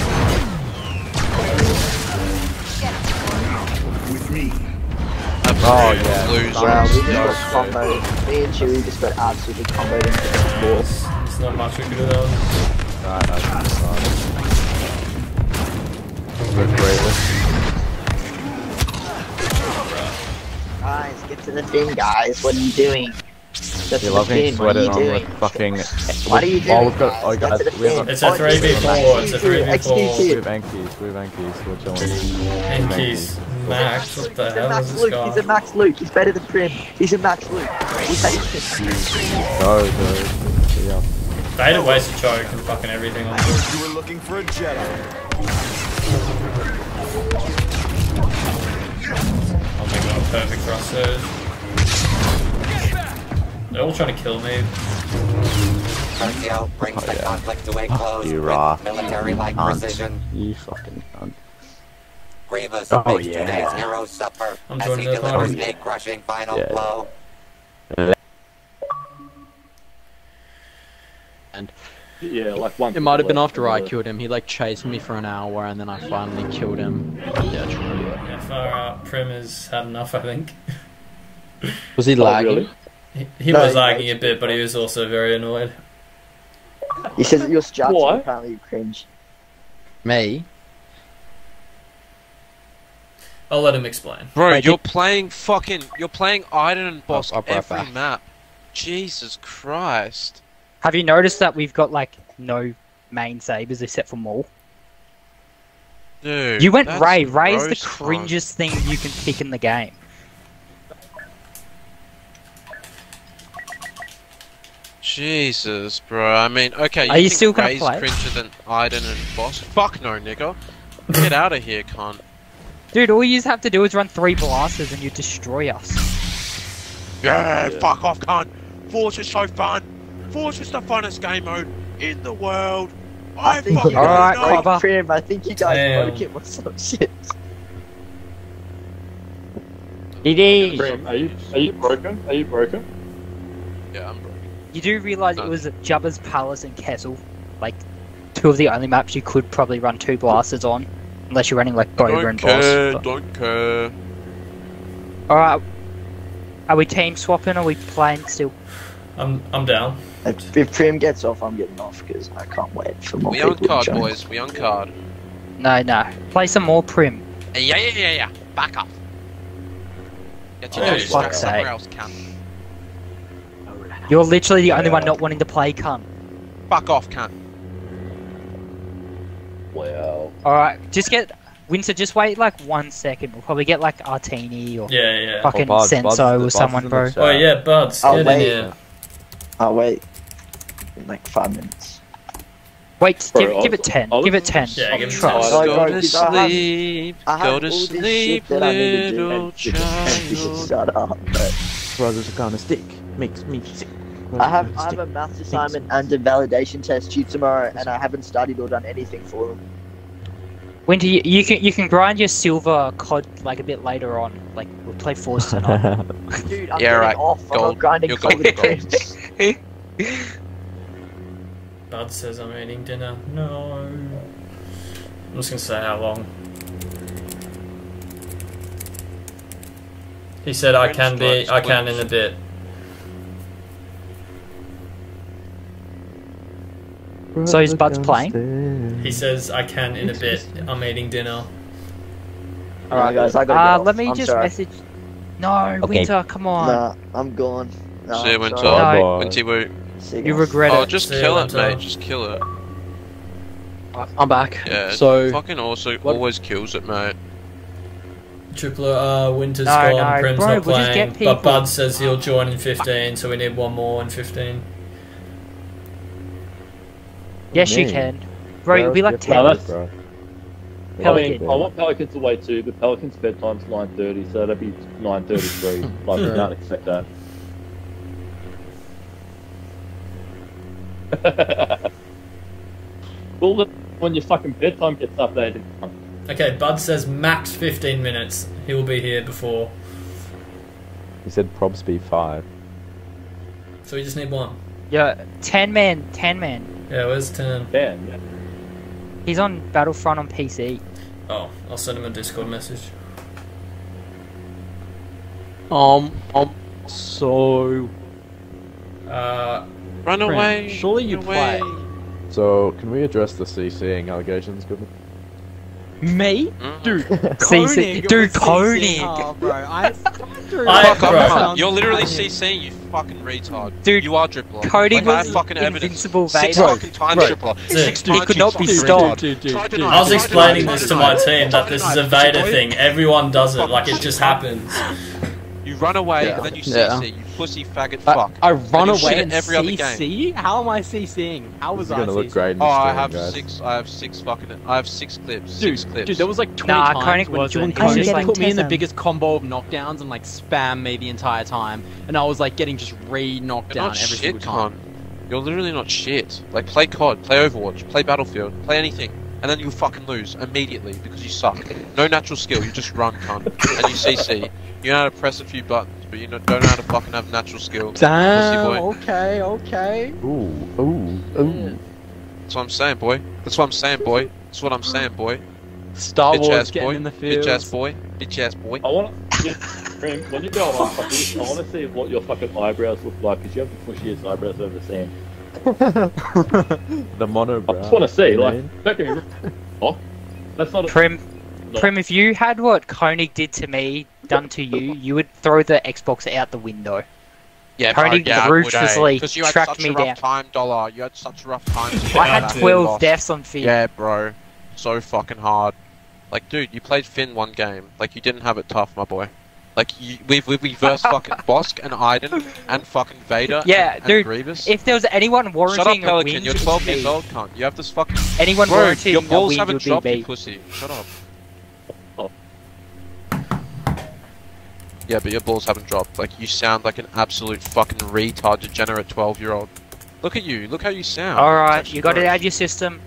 S12: Oh,
S1: oh, yeah.
S2: Loser.
S6: Wow, we just
S1: so
S6: got
S1: good.
S6: comboed. Me and Chewie just got absolutely comboed into the wall.
S3: There's not much we could have done.
S1: Nah, no, it's fine. Good greatly.
S6: Guys, get to the thing, guys. What are you doing? Get to
S1: You're
S6: the
S1: loving
S6: thing. What are you
S1: on
S6: doing?
S1: with fucking.
S6: What are you
S1: Oh, we've got. Oh,
S6: guys?
S1: guys,
S6: Get to the
S1: we have.
S6: thing.
S3: It's a
S6: Oh,
S3: 3v4, it's a 3v4.
S6: XQQ.
S1: We have Ankies, we have Ankies, we're chilling.
S3: Enkies. Max, what the
S6: He's a
S3: hell
S6: Max
S3: is this
S6: Luke.
S3: guy?
S6: He's a Max Luke. He's better than Prim. He's a Max Luke. We hate him.
S1: Go, dude. See ya.
S3: Vader wasted choke and fucking everything on this.
S10: You were looking for a Jedi.
S3: Oh my god, perfect thrusters. They're all trying to kill me.
S9: Versio brings
S1: Oh,
S9: the
S1: yeah.
S9: conflict to a ah, close
S1: You
S9: with military-like precision.
S1: You fucking cunt.
S9: Grievous
S5: Oh,
S9: makes
S5: yeah.
S9: today's hero suffer
S3: I'm
S9: as he delivers
S3: party.
S9: a crushing final
S1: Yeah.
S9: blow.
S4: Yeah, like one.
S8: It might have been after I
S4: killed.
S8: killed him. He like chased me for an hour and then I finally killed him. Yeah, true.
S3: Yeah, far out. Prim has had enough, I think.
S8: Was he
S4: Oh,
S8: lagging?
S4: really?
S3: He, he
S6: No,
S3: was
S6: he
S3: lagging a bit, but he was also very annoyed.
S6: He says that your strats
S4: Why?
S6: are apparently cringe.
S8: Me?
S3: I'll let him explain.
S2: Bro,
S8: Wait,
S2: you're
S8: did-
S2: playing fucking. You're playing Iden and Bossk
S8: I'll be right
S2: every
S8: back.
S2: map. Jesus Christ.
S7: Have you noticed that we've got like no main sabers except for Maul?
S2: Dude.
S7: You went Rey. Rey is the
S2: gross, cunt.
S7: cringest thing you can pick in the game.
S2: Jesus, bro. I mean, okay.
S7: Are you
S2: think
S7: still gonna
S2: Rey's
S7: play?
S2: cringer than Iden and Bossk? Fuck no, nigga. Get out of here, cunt.
S7: Dude, all you have to do is run three blasters and you destroy us.
S2: Yeah, fuck off, cunt. Force is so fun. Force is the funnest game mode in the world. I,
S6: I think
S2: fucking
S6: you
S7: Alright,
S6: guys
S2: know.
S7: Cobber.
S6: Prim, I think you guys
S3: Damn.
S6: broke him or some shit.
S7: It is.
S4: Graham, are you are you broken? Are you broken?
S2: Yeah, I'm broken.
S7: You do realise
S2: No.
S7: it was Jabba's Palace and Kessel, like two of the only maps you could probably run two blasters on, unless you're running like Boba
S2: Don't
S7: and
S2: care,
S7: Boss.
S2: don't care.
S7: All right, are we team swapping? Or are we playing still?
S3: I'm I'm down.
S6: If, if Prim gets off, I'm getting off because I can't wait for more
S2: We
S6: people
S2: on card,
S6: to
S2: boys. We on card.
S7: No, no. Play some more Prim.
S2: Yeah, yeah, yeah, yeah. Back up. Get your
S3: Oh,
S2: nose stuck
S7: fuck's
S2: somewhere
S7: sake.
S2: else, cunt.
S7: You're literally the only one not wanting to play, cunt.
S2: Fuck off, cunt.
S4: Wow.
S7: Alright, just get. Winter, just wait like one second. We'll probably get like Artini or
S3: Yeah, yeah.
S7: fucking
S1: Oh, Buds,
S7: Senso
S1: Buds-
S7: or someone, bro.
S1: chat.
S3: Oh yeah, Buds,
S6: I'll
S3: get in
S6: wait.
S3: here.
S6: I'll wait. In like five minutes.
S7: Wait,
S4: Bro,
S7: give,
S4: I'll-
S7: give it 10.
S4: I'll-
S7: give it 10.
S3: Yeah, give it
S7: Trust.
S3: 10.
S6: Go
S2: Go
S6: to
S2: to
S6: sleep, I have-
S2: sleep.
S6: I have
S2: Go to sleep,
S6: shit that I need to do.
S2: little
S6: And you just
S2: child.
S6: shut up. But
S1: Brothers are gonna stick. Makes me sick.
S6: I have I have a maths assignment and a validation test due tomorrow, and I haven't studied or done anything for them.
S7: Winter, you, you can you can grind your silver cod like a bit later on. Like we'll play fours tonight.
S6: Dude, I'm
S2: Yeah,
S6: getting
S2: right.
S6: off. I'm
S2: Gold.
S6: not grinding
S2: You're
S6: for
S2: golden
S6: the
S2: gold.
S6: games.
S3: Bud says I'm eating dinner. No. I'm just gonna say how long. He said I can be. I can in a bit.
S7: So is Buds playing?
S3: He says I can in a bit. I'm eating dinner.
S6: Alright, guys, I gotta
S7: Uh, let me
S6: I'm
S7: just
S6: sorry.
S7: message. No, Winter, come on.
S6: Nah, I'm gone. Nah,
S2: See you,
S6: I'm
S2: Winter.
S6: sorry.
S7: No.
S2: Winty woo.
S6: See you
S7: You regret
S2: Oh,
S7: it.
S2: Oh, just
S3: See you,
S2: kill it,
S3: Winter.
S2: mate. Just kill it.
S8: I'm back.
S2: Yeah.
S8: So
S2: fucking also
S8: what-
S2: always kills it, mate.
S3: Tripler, uh, Winter's
S7: No,
S3: gone,
S7: no,
S3: Prim's
S7: bro,
S3: not
S7: we'll just
S3: playing.
S7: get people.
S3: But Bud says he'll join in 15, so we need one more in 15.
S7: Yes, you can. Bro, it'll be like
S1: Where's your
S7: 10.
S4: that's-
S1: bro?
S4: I mean, I want Pelicans away too, but Pelicans bedtime's nine thirty, so that'd be nine thirty-three. like, I can't expect that. well, when your fucking bedtime gets updated,
S3: Okay, Bud says max 15 minutes. He will be here before.
S1: He said probs be five.
S3: So we just need one.
S7: Yeah, 10 man, 10 man.
S3: Yeah, where's 10?
S4: damn, yeah.
S7: He's on Battlefront on PC.
S3: Oh, I'll send him a Discord message.
S8: Um, um, so
S3: Uh,
S2: Run away.
S8: surely you'd
S2: run away.
S8: play.
S1: So, can we address the CCing allegations, Goodman?
S8: Me,
S2: Mhm.
S8: dude,
S7: CC
S8: Konig
S7: dude,
S8: was
S7: Konig.
S8: CCing. Oh, bro, I, dude,
S3: I-
S2: Fuck
S3: bro.
S2: off, cunt.
S8: sounds
S2: You're literally
S8: funny.
S2: CCing, you fucking retard.
S7: Dude,
S2: you are dribbler.
S7: Cody
S2: like, I have
S7: was
S2: fucking evidence.
S7: invincible
S2: Six
S7: Vader.
S2: fucking times
S8: Bro.
S2: dribbler.
S3: Dude,
S2: Six
S7: he
S2: times
S7: could
S2: you
S7: not be
S2: fucking
S7: stopped.
S8: Dude, dude,
S2: Try
S8: dude,
S2: tonight.
S3: I was
S2: Try
S3: explaining
S2: tonight.
S3: this to
S2: Try
S3: my
S2: tonight.
S3: team that this is a
S2: Try
S3: Vader
S2: tonight.
S3: thing. Everyone does it, like it just happens.
S2: You run away
S8: Yeah.
S2: and then you CC,
S8: Yeah.
S2: you pussy faggot
S8: I,
S2: fuck.
S8: I run
S2: you shit
S8: away
S2: at
S8: and
S2: every other
S8: CC. How am I CCing? How was
S1: This is
S8: I
S1: gonna look great in the
S2: Oh, I have
S1: guys.
S2: six. I have six fucking. I have six clips. Six clips.
S8: dude, there was like 20
S7: Nah,
S8: times
S7: Konig
S8: was
S7: was doing?
S8: Konig
S7: Konig
S8: put me in the biggest combo of knockdowns and like spam me the entire time, and I was like getting just re-knocked
S2: You're
S8: down
S2: not
S8: every
S2: shit,
S8: single time.
S2: cunt. You're literally not shit. Like play COD, play Overwatch, play Battlefield, play anything, and then you'll fucking lose immediately because you suck. No natural skill. You just run, cunt, and you CC. You know how to press a few buttons, but you don't know how to fucking have natural skill.
S8: Damn. Okay. Okay.
S1: Ooh, ooh, ooh.
S2: That's what I'm saying, boy. That's what I'm saying, boy. That's what I'm saying, boy.
S8: Star
S2: Bitch
S8: Wars
S2: ass
S8: getting
S2: boy.
S8: in the
S2: Bitch ass boy. Bitch ass boy.
S4: I want to. Yeah, when you go on, fucking, I want to see what your fucking eyebrows look like because you have the bushiest eyebrows I've ever seen.
S1: The mono
S4: I just want to see, like, don't get me wrong. Oh, that's not a.
S7: Prim,
S4: no.
S7: Prim, if you had what Konig did to me done to you, you would throw the Xbox out the window.
S2: Yeah,
S7: Tony
S2: bro, yeah,
S7: ruthlessly eh?
S2: Because you had
S7: tracked
S2: such
S7: me
S2: a rough
S7: down.
S2: time, Dollar. You had such a rough time.
S7: I had 12
S2: Lost.
S7: deaths on Finn.
S2: Yeah, bro. So fucking hard. Like, dude, you played Finn one game. Like, you didn't have it tough, my boy. Like, you, we've we we versed fucking Bossk and Iden and fucking Vader.
S7: Yeah,
S2: and,
S7: dude,
S2: And Grievous.
S7: If there was anyone
S2: Shut up,
S7: warranting a win,
S2: You're 12 years old, cunt. You have this fucking.
S7: Anyone
S2: Bro,
S7: warranting
S2: your
S7: a
S2: balls
S7: win
S2: haven't
S7: would be
S2: dropped,
S7: me.
S2: you pussy. Shut up.
S4: Oh.
S2: Yeah, but your balls haven't dropped. Like, you sound like an absolute fucking retard, degenerate 12 year old. Look at you. Look how you sound.
S7: Alright, you got it
S2: gross.
S7: out of your system.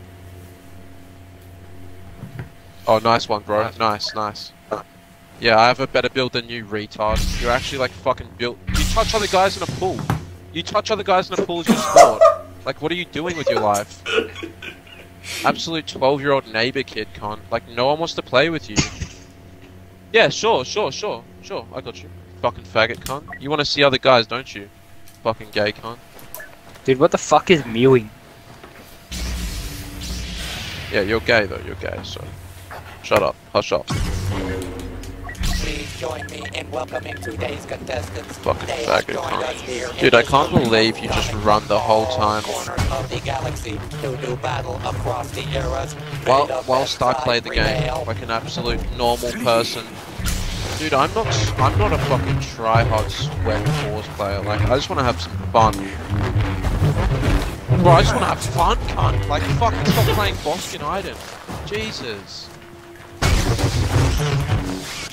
S2: Oh, nice one, bro. Nice, nice. Yeah, I have a better build than you, retard. You're actually like fucking built. You touch other guys in a pool. You touch other guys in a pool as your sport. Like, what are you doing with your life? Absolute 12 year old neighbor kid, con. Like, no one wants to play with you. Yeah, sure, sure, sure, sure. I got you. Fucking faggot, con. You want to see other guys, don't you? Fucking gay, con.
S7: Dude, what the fuck is mewing?
S2: Yeah, you're gay though. You're gay, so shut up. Hush up.
S9: Join me in welcoming today's contestants.
S2: Fucking faggot
S9: us here
S2: Dude, I can't believe you just run the whole time.
S9: corner of the galaxy to do battle across the eras.
S2: While, whilst I play the game like an absolute normal person. Dude, I'm not I'm not a fucking try-hard sweat force player. Like, I just want to have some fun. Bro, I just want to have fun, cunt. Like, fucking stop playing Bossk United. Jesus.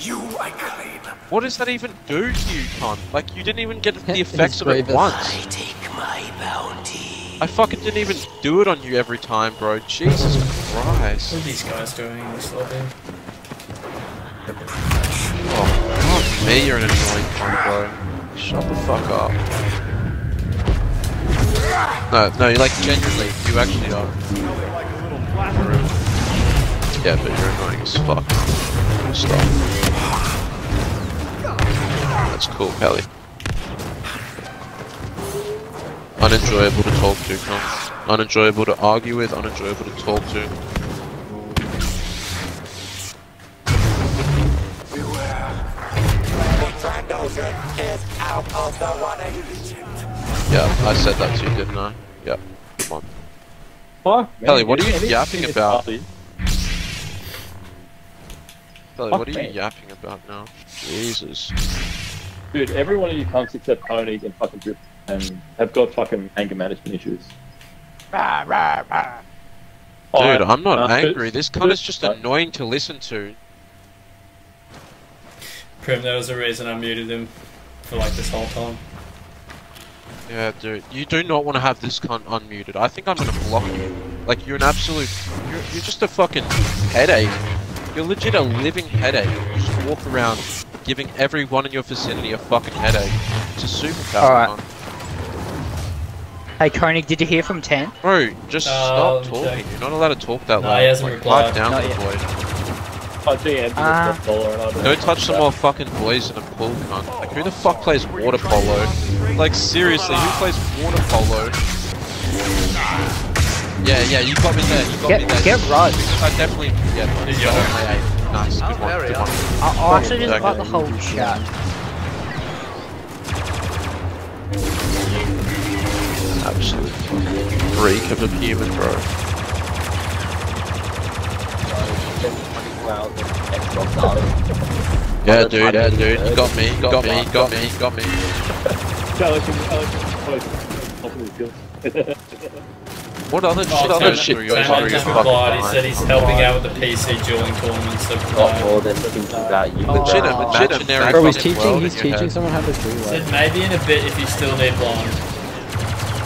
S11: You I claim.
S2: What does that even do to you, cunt? Like, you didn't even get the effects of it
S8: Grievous.
S2: once.
S11: Take my bounty.
S2: I fucking didn't even do it on you every time, bro. Jesus Christ.
S3: What are these guys doing in this lobby?
S2: Oh, fuck me, you're an annoying cunt, bro. Shut the fuck up. No, no, you like genuinely, you actually are. Yeah, but you're annoying as fuck. Stop. That's cool, Kelly. Unenjoyable to talk to. Unenjoyable to argue with, unenjoyable to talk to.
S9: Trandoshan is out of the running.
S2: Yeah, I said that to you, didn't I? Yep. Come on.
S4: Fuck, man.
S2: Kelly, what are you yapping about?
S4: is
S2: Kelly,
S4: Fuck
S2: what are you
S4: me.
S2: yapping about now? Jesus.
S4: Dude, every one of you cunts except Tony's and fucking Drip and have got fucking anger management issues.
S2: Dude,
S4: Alright,
S2: I'm not
S4: uh,
S2: angry. This cunt is
S4: Spurs-
S2: just annoying to listen to.
S3: Prim, there was a reason I muted him for like this whole time.
S2: Yeah, dude. You do not want to have this cunt unmuted. I think I'm gonna block you. Like, you're an absolute... You're, you're just a fucking headache. You're legit a living headache. You just walk around giving everyone in your vicinity a fucking headache. It's a superpower,
S7: Alright. Hey Konig, did you hear from Ten?
S2: Bro, just
S3: Uh,
S2: stop talking.
S3: check.
S2: You're not allowed to talk that
S3: No,
S2: loud.
S3: he hasn't
S2: like,
S3: replied.
S2: pipe down,
S7: Not
S2: little
S7: yet.
S2: boy.
S4: Oh, gee, Anthony was dollar and I don't
S2: touch some more fucking boys in a pool, cunt. Like, who the fuck plays water polo? Like, seriously, who plays water polo? Yeah, yeah, you got me there, you got
S7: Get
S2: me there.
S7: get Rod.
S2: I definitely, yeah,
S3: Did
S2: you
S3: you?
S2: got my eight. Nice, good one, good one.
S7: I, I actually just
S2: Okay.
S7: the whole chat.
S2: Absolute fucking freak of a human, bro. Yeah, dude, yeah, dude, you got me, you got me, you got me, got me.
S4: Kelly, can you- Kelly, can you post top of the field?
S2: What other
S3: Oh,
S2: shit
S3: Tan-
S2: goes through your
S3: Tan
S2: through your
S3: just
S2: fucking
S3: replied, he said he's helping out with the PC dueling tournaments. So
S5: Not more than thinking about you.
S2: Oh, legit,
S7: Oh.
S2: imaginary
S5: Bro, he's teaching, he's teaching
S2: head.
S5: someone how to do that.
S3: said maybe in a bit if you still need blonde.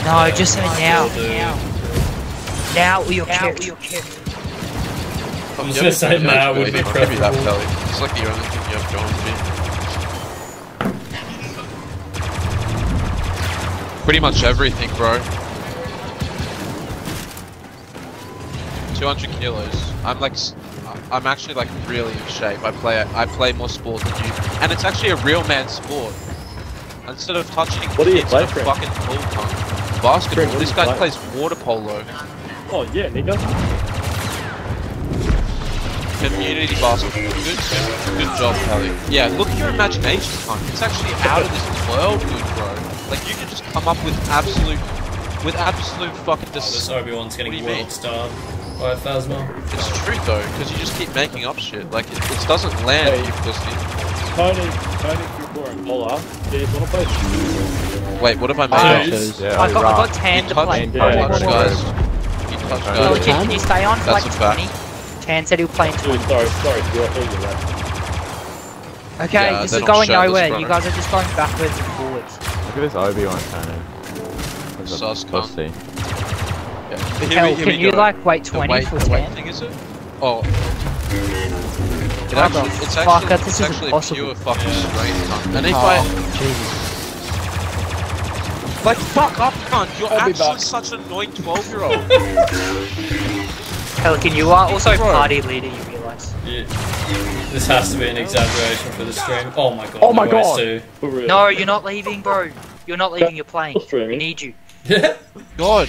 S7: No, just say now.
S3: Will do.
S7: Now. Now or you're kicked.
S3: I'm just
S2: Yeah,
S3: gonna say now would be
S2: I'll give you that,
S3: preferable.
S2: It's like the only thing you have going for you. Pretty much everything, bro. 200 kilos. I'm like, I'm actually like really in shape. I play, I play more sport than you, and it's actually a real man sport. Instead of touching
S4: What do you
S2: kids
S4: play,
S2: in a
S4: Fred?
S2: fucking pool cunt. Basketball.
S4: Fred, what
S2: this guy
S4: play?
S2: plays water polo.
S4: Oh, yeah, nigga.
S2: Community basketball. Good, good job, Kelly. Yeah, look at your imagination, cunt. It's actually out of this world, good bro. Like you can just come up with absolute, with absolute fucking
S3: Oh, this
S2: dis-
S3: Obi-Wan's getting
S2: What do you
S3: world star by Phasma.
S2: It's true though, because you just keep making up shit. Like it, it doesn't land,
S4: Hey.
S2: you pussy.
S4: Tony, Tony, Cooper, and Bola. Yeah, you wanna play?
S2: Wait, what have I made?
S3: Jeez.
S5: Yeah,
S7: I got, I
S5: right.
S7: got Tan
S2: You
S7: to play.
S2: you
S4: Yeah.
S2: guys. You touch
S7: Oh,
S2: guys.
S7: can, can you stay on for
S2: That's
S7: like
S2: a fact.
S7: 20? Tan said he'll play in 20.
S4: Sorry, sorry, Stu, I thought you were right.
S7: Okay,
S2: Yeah,
S7: this is going nowhere.
S2: bro.
S7: You guys are just going backwards and forwards.
S5: Look at this Obi-Wan cannon. He's a
S2: Sus cunt.
S5: pussy.
S2: Yeah. Here
S7: Hell,
S2: we-
S7: can you
S2: go.
S7: like wait
S2: The
S7: 20
S2: weight,
S7: for
S2: the weight
S7: 10?
S2: thing is it? Oh. It
S7: What
S2: actually, it's
S7: fuck?
S2: actually,
S7: That- this
S2: it's
S7: isn't
S2: actually
S7: possible.
S2: pure fucking
S3: Yeah.
S2: strength, cunt. And if
S7: Oh,
S2: I,
S7: Jesus.
S2: like, fuck up, cunt. You're
S4: I'll
S2: actually such an annoying 12 year old.
S7: Pelican, you are also
S2: Bro.
S7: party leader, you realise.
S3: Yeah. This has to be an exaggeration for the stream. Oh my god.
S5: Oh my God.
S3: Stu.
S7: No, you're not leaving, bro. You're not leaving, you're playing. We need you.
S2: God.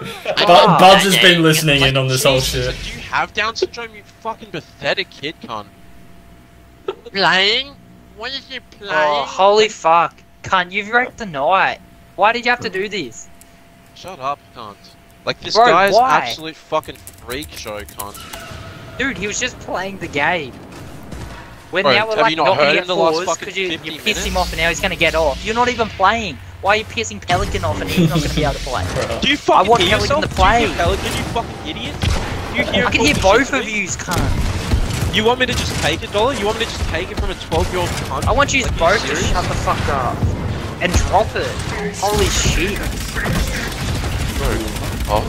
S3: Bud- Buds has been listening in on this whole shit.
S2: Do you have Down syndrome, you fucking pathetic kid, cunt? Playing? What is you oh, playing?
S7: Oh, holy fuck. Cunt, you've wrecked the night. Why did you have to do this?
S2: Shut up, cunt. Like this
S7: Bro,
S2: guy is
S7: why?
S2: absolute fucking freak show, cunt.
S7: Dude, he was just playing the game. When
S2: Bro,
S7: now we're
S2: have
S7: like
S2: you not
S7: not
S2: heard
S7: gonna
S2: in the last fucking
S7: because you,
S2: 50
S7: you pissed him off and now he's gonna get off. You're not even playing. Why are you pissing Pelican off and he's not gonna be able to play?
S2: Do you
S7: I
S2: fucking
S7: want
S2: hear
S7: Pelican
S2: yourself?
S7: to play.
S2: Do you hear Pelican, you fucking idiot? You hear
S7: I can hear both of
S2: me?
S7: yous, cunt.
S2: You want me to just take it, Dollar? You want me to just take it from a 12 year old cunt?
S7: I want you
S2: like,
S7: both to shut the fuck up and drop it. Holy shit.
S2: Oh,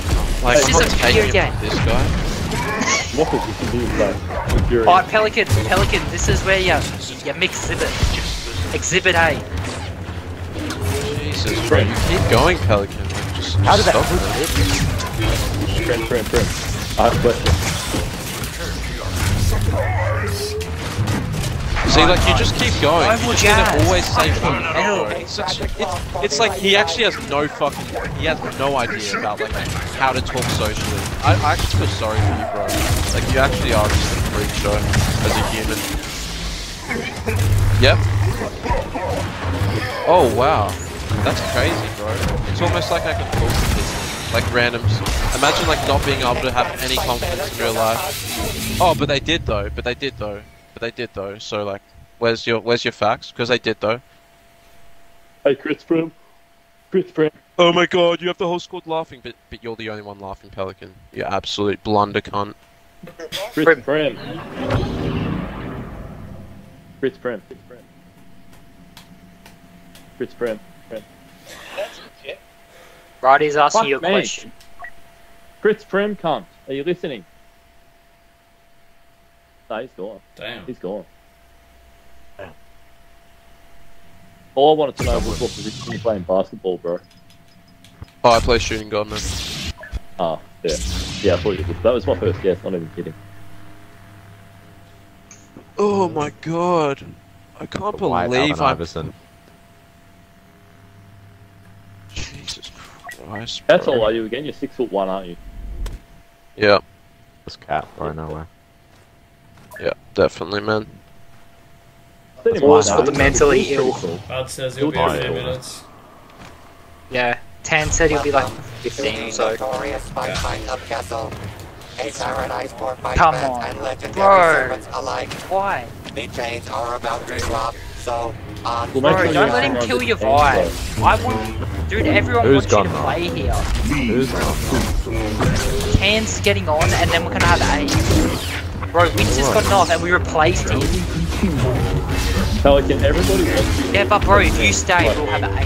S2: like,
S7: It's
S2: I'm not
S7: a
S2: taking
S7: video
S2: it from this guy.
S4: Waffles, you can do that. With your-
S7: Alright, Pelican, Pelican, this is where you, you mix exhibit. Exhibit A.
S2: Jesus, bro, you keep going, Pelican. Like, just
S5: How did that
S2: stop
S5: hook
S2: it.
S4: Friend, friend, friend. I ah, have a question.
S2: See, like, you just keep going.
S7: Global
S2: You just need to always say
S7: Fucking
S2: fucking
S7: hell.
S2: It's, such, it's, it's like he actually has no fucking, he has no idea about, like, how to talk socially. I, I actually feel sorry for you, bro. Like, you actually are just a freak show as a human. Yep. Oh, wow. That's crazy, bro. It's almost like I can talk to people, like randoms. Imagine, like, not being able to have any confidence in real life. Oh, but they did, though. But they did, though. But they did, though. So, like, where's your, where's your facts? Because they did, though.
S4: Hey, Chris Friend. Chris Friend.
S2: Oh my god, you have the whole squad laughing, but but you're the only one laughing, Pelican. You absolute blunder cunt.
S4: Chris Friend. Chris Friend. Chris Friend. Friend.
S7: Righty's asking
S4: Fuck
S7: you a
S4: me.
S7: question.
S4: Chris Prem cunt. Are you listening? No, he's gone.
S3: Damn.
S4: He's gone. All I wanted to know was what position you play in basketball, bro.
S2: Oh, I play shooting guard, man.
S4: Ah, yeah. Yeah, I thought you did. That was my first guess, not even kidding.
S2: Oh my god. I can't
S5: White
S2: believe
S5: Allen
S2: I'm...
S5: Iverson.
S2: Jesus Christ,
S4: How
S2: bro.
S4: tall are you again? You're six foot one, aren't you?
S2: Yeah,
S5: This cat, bro, no way. Eh?
S2: yeah, definitely, man.
S4: Seen him
S7: Pause
S4: right
S7: for the mentally
S4: He's
S7: ill.
S4: cool.
S3: Bud says he'll be
S4: He'll
S3: a few
S4: it.
S3: minutes.
S7: Yeah. Tan said he'll be like 15 or so.
S9: Notorious Spike Fight of Castle. A paradise for fight
S7: Come on.
S9: and legendary
S7: Bro.
S9: servants alike.
S7: Why?
S9: The chains are about to drop, so on.
S4: Uh, well, make
S7: Bro, don't let him
S4: surround
S7: kill
S4: the
S7: your
S4: team,
S7: vibe. I want... Dude, everyone
S5: Who's
S7: wants you to
S5: gone now?
S7: play here.
S5: Who's not?
S7: Tan's getting on, and then we're gonna have A. Bro, Winter's got off, and we replaced him.
S4: Pelican, everybody wants you.
S7: Yeah, but bro, if you stay, we'll have A.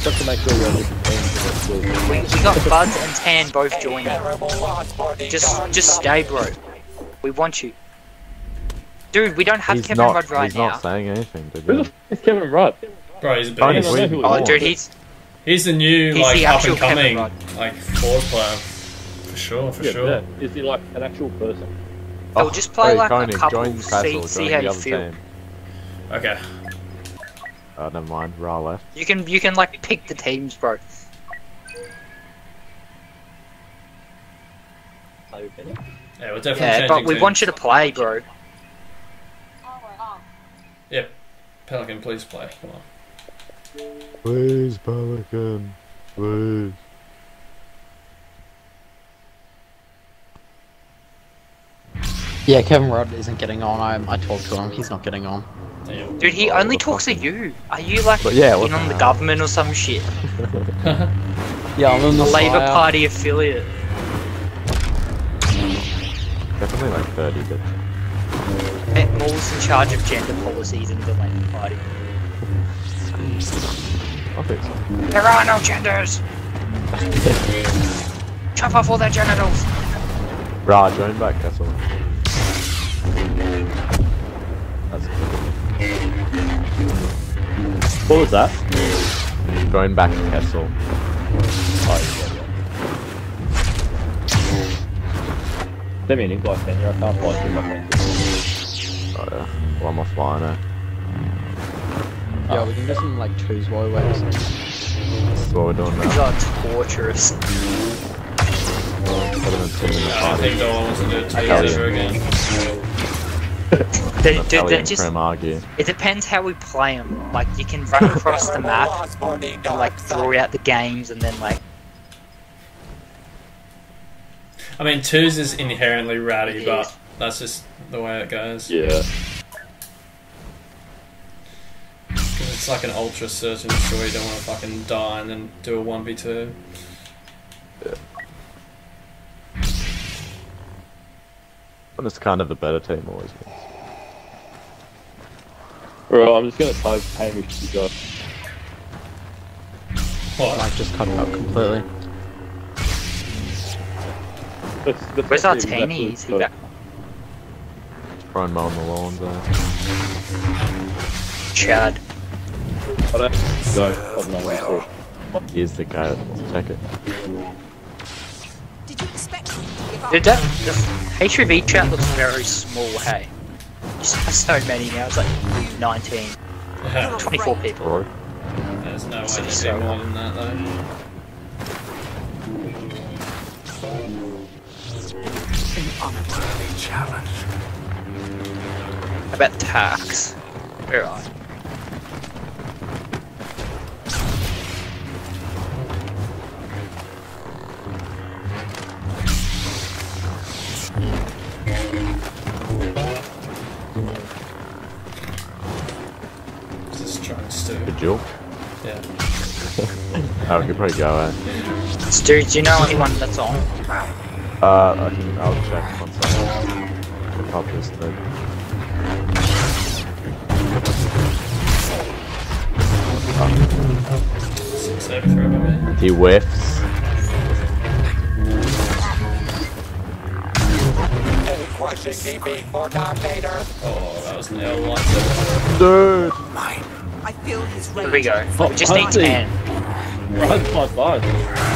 S4: Just to make sure you're on different teams. that's good.
S7: We, we got Buds and Tan both joining. Just, just stay, bro. We want you. Dude, we don't have
S5: He's
S7: Kevin
S5: not,
S7: Rudd right
S5: he's
S7: now.
S5: not saying anything, dude.
S4: Who the f is Kevin Rudd?
S3: Bro, he's a
S5: Only
S3: beast.
S4: I don't know who
S7: Oh, dude, he's
S3: He's the new,
S7: He's
S3: like,
S7: the
S3: up and coming like, forward player. For sure, for
S4: Yeah,
S3: sure.
S4: yeah. Is he like an actual person?
S7: They'll oh, just play
S5: Wait,
S7: like
S5: Tony,
S7: a couple,
S5: join
S7: see, see how
S5: the
S7: you feel.
S5: team.
S3: Okay.
S5: Oh, never mind. Ra left.
S7: You can, you can like pick the teams, bro.
S3: Yeah, we're definitely
S7: Yeah, but we
S3: teams.
S7: want you to play, bro.
S3: Yep. Pelican, please play. Come on.
S5: Please, Pelican. Please.
S8: Yeah, Kevin Rudd isn't getting on. I, I talked to him. He's not getting on.
S3: Yeah.
S7: Dude, he only talks to you. Are you like
S5: But yeah, what
S7: in on the government or some shit?
S8: Yeah, I'm in the
S7: Labour. Party affiliate.
S5: Definitely like 30, but
S7: Met Moore's in charge of gender policies in the Labour Party.
S5: I think so.
S7: There are no genders! Chop off all their genitals!
S5: Ra, join back Castle. That's
S4: What was that?
S5: Join back Castle.
S4: Oh, yeah, yeah. Send me an invite, can you? I can't find you. my friend.
S5: Oh, yeah. Well, I'm offline now.
S8: Yeah, we can do some like twos while we wait.
S5: That's what we're doing
S7: These
S5: now.
S7: are torturous.
S5: Put them in
S1: Tim in the
S3: I
S1: party.
S3: think Dolan wants to do it to
S1: Hell
S3: me
S1: yeah.
S3: ever again.
S7: They, dude,
S1: Italian
S7: they just,
S1: Prem argue.
S7: it depends how we play them. Like, you can run across the map and, like, throw out the games and then, like,
S3: I mean, twos is inherently rowdy, but that's just the way it goes.
S4: Yeah.
S3: Because it's like an ultra search and destroy. You don't want to fucking die and then do a one v two. Yeah.
S1: And it's kind of the better team always wins.
S4: Right, I'm just gonna type Hamish to go.
S3: What?
S8: Like just cut it out completely.
S4: That's, that's
S7: where's
S4: actually
S7: Artini?
S4: exactly
S7: Is he back?
S1: Try and mow the lawns there.
S7: Chad.
S4: I don't go. I don't know what it's
S1: Here's the guy that check it.
S13: Did you expect me to give up?
S7: Dude, that, the HRV chat looks very small, hey. Just have so many now, it's like 19, 24 people.
S1: Roy.
S3: There's no way
S7: It's
S3: there'd
S7: so
S3: be more than that though.
S11: Unworthy challenge.
S7: How about tax? Alright.
S3: Just try and stew.
S1: Good joke.
S3: Yeah.
S1: Oh, we could probably go, eh?
S7: Stu, do you know anyone that's on?
S1: Uh, I can, I'll check one second. The pub is dead.
S3: Six over throw by me.
S1: He whiffs.
S9: A crushing defeat for Darth
S3: Oh, that was nail lightsaber.
S1: Dude!
S13: I feel his rage.
S7: Here we go.
S4: Oh,
S7: We just need
S4: Hunty.
S7: 10.
S4: Right, five five.